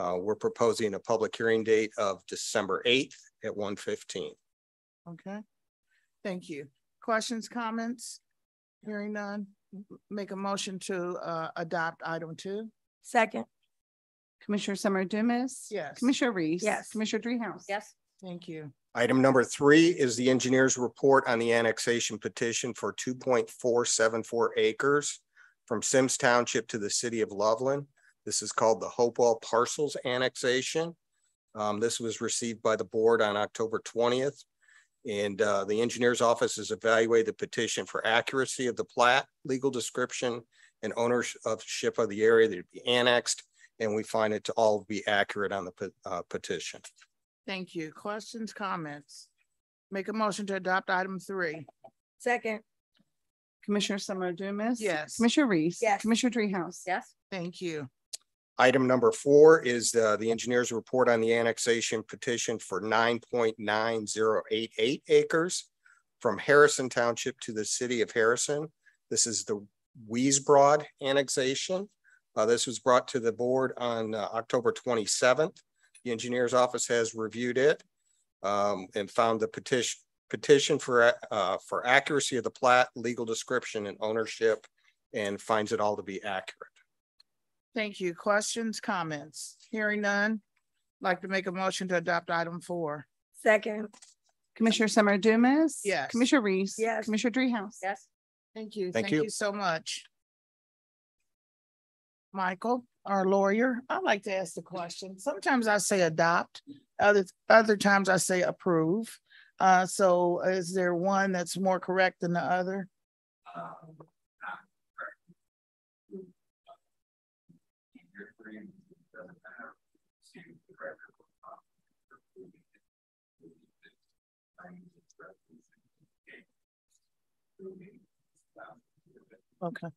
Uh, we're proposing a public hearing date of December eighth at 1:15. Okay. Thank you. Questions, comments? Hearing none, make a motion to uh adopt item two. Second, Commissioner Summerow Dumas. Yes. Commissioner Reece. Yes. Commissioner Driehaus. Yes. Thank you. Item number three is the engineer's report on the annexation petition for two point four seven four acres from Symmes Township to the city of Loveland. This is called the Hopewell Parcels Annexation. Um, this was received by the board on October twentieth. And uh, the engineer's office has evaluated the petition for accuracy of the plat, legal description, and ownership of the area that would be annexed. And we find it to all be accurate on the pe- uh, petition. Thank you. Questions, comments? Make a motion to adopt item three. second, Commissioner Summerow Dumas. Yes. Commissioner Reece. Yes. Commissioner Driehaus. Yes. Thank you. Item number four is the engineer's report on the annexation petition for nine point nine zero eight eight acres from Harrison Township to the city of Harrison. This is the Weesbrod annexation. Uh, This was brought to the board on uh, October twenty-seventh. The engineer's office has reviewed it um, and found the petition petition for uh, for accuracy of the plat, legal description and ownership and finds it all to be accurate. Thank you. Questions, comments? Hearing none. I'd Like to make a motion to adopt item four. second, Commissioner Summerow Dumas. Yes. Commissioner Reece. Yes. Commissioner Driehaus. Yes. Thank you. Thank Thank you. you so much. Michael, our lawyer, I like to ask the question. Sometimes I say adopt, other, other times I say approve. Uh, so is there one that's more correct than the other? Okay.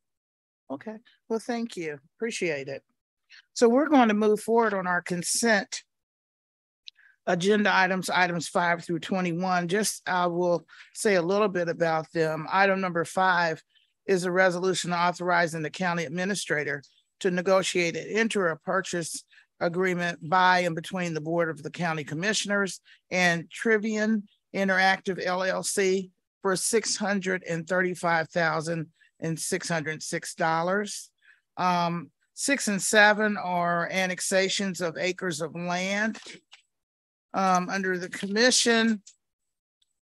Okay, well, thank you. Appreciate it. So we're going to move forward on our consent agenda items, items five through twenty-one. Just I will say a little bit about them. Item number five is a resolution authorizing the county administrator to negotiate and enter a purchase agreement by and between the Board of the County Commissioners and Trivian Interactive LLC for six hundred and thirty-five thousand and six hundred and six dollars. Um, six and seven are annexations of acres of land. Um, under the commission,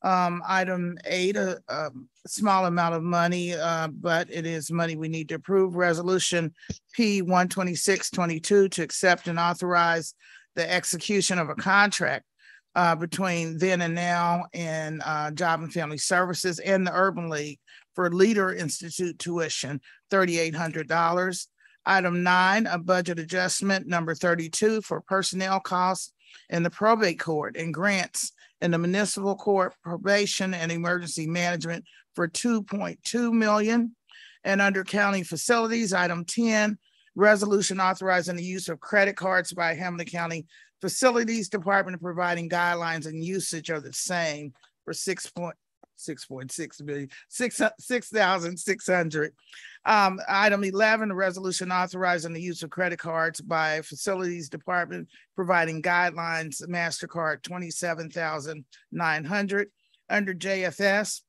um, item eight, a, a small amount of money, uh, but it is money we need to approve. Resolution P one twenty-six twenty-two to accept and authorize the execution of a contract uh, between then and now in uh, Job and Family Services and the Urban League for Leader Institute tuition, thirty-eight hundred dollars. Item nine, a budget adjustment number thirty-two for personnel costs in the probate court and grants in the municipal court probation and emergency management for two point two million. And under county facilities, item ten, resolution authorizing the use of credit cards by Hamilton County Facilities Department providing guidelines and usage are the same for six point, six point six million, six, six thousand six hundred. Um, item eleven, a resolution authorizing the use of credit cards by Facilities Department providing guidelines, MasterCard twenty-seven thousand nine hundred. Under JFS,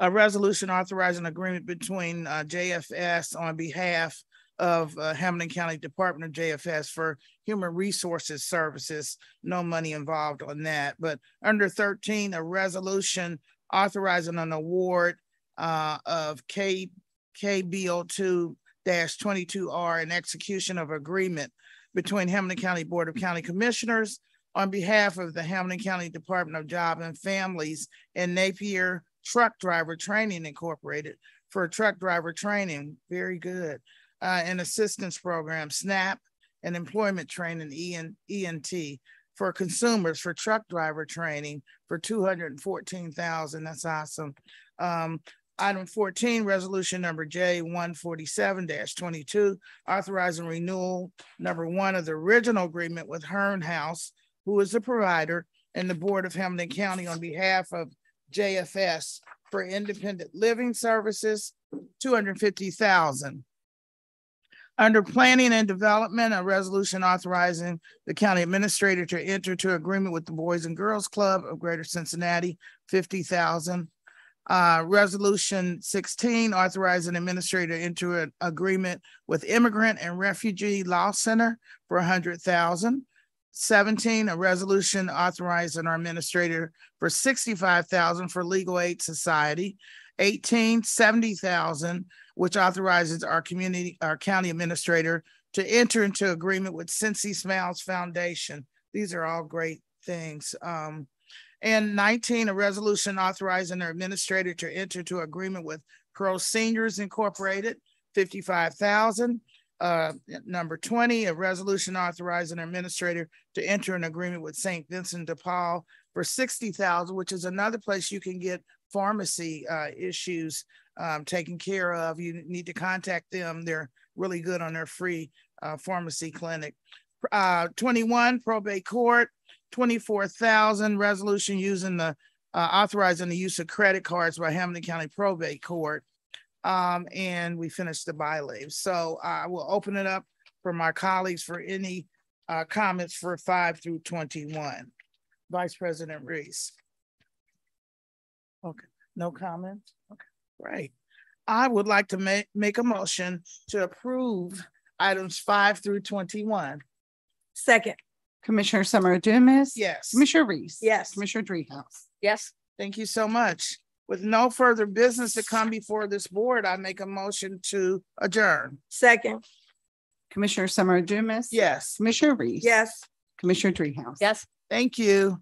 a resolution authorizing agreement between uh, JFS on behalf of uh, Hamilton County Department of JFS for Human Resources Services. No money involved on that, but under thirteen, a resolution authorizing an award uh, of K, KBO2 22R and execution of agreement between Hamilton County Board of County Commissioners on behalf of the Hamilton County Department of Job and Families and Napier Truck Driver Training Incorporated for truck driver training. Very good. Uh, and assistance program, SNAP, and employment training, EN, ENT, for consumers for truck driver training for two hundred and fourteen thousand. That's awesome. Um, item fourteen, resolution number J147-22, authorizing renewal number one of the original agreement with Hearn House, who is the provider, and the Board of Hamilton County on behalf of JFS for independent living services, two hundred fifty thousand. Under planning and development, a resolution authorizing the county administrator to enter to agreement with the Boys and Girls Club of Greater Cincinnati, fifty thousand. Uh, resolution sixteen, authorizing administrator into an agreement with Immigrant and Refugee Law Center for a hundred thousand. Seventeen, a resolution authorizing our administrator for sixty-five thousand for Legal Aid Society. Eighteen, seventy thousand which authorizes our community, our county administrator to enter into agreement with Cincy Smiles Foundation. These are all great things. Um, and nineteen, a resolution authorizing our administrator to enter into agreement with Pro Seniors Incorporated, fifty-five thousand. Uh, number twenty, a resolution authorizing our administrator to enter an agreement with St. Vincent de Paul for sixty thousand, which is another place you can get pharmacy uh, issues um, taken care of. You need to contact them. They're really good on their free uh, pharmacy clinic. Uh, 21 probate court, 24,000 resolution using the uh, authorizing the use of credit cards by Hamilton County Probate Court. Um, and we finished the by leave. So I will open it up for my colleagues for any uh, comments for five through 21. Vice President Reece. Okay, no comments? Okay, great. I would like to make, make a motion to approve items five through twenty-one. Second, Commissioner Summerow Dumas. Yes. Commissioner Reece. yes. Commissioner Driehaus. Yes. Thank you so much. With no further business to come before this board, I make a motion to adjourn. Second, Commissioner Summerow Dumas. Yes, Commissioner Reece. yes. Commissioner Driehaus. Yes. thank you.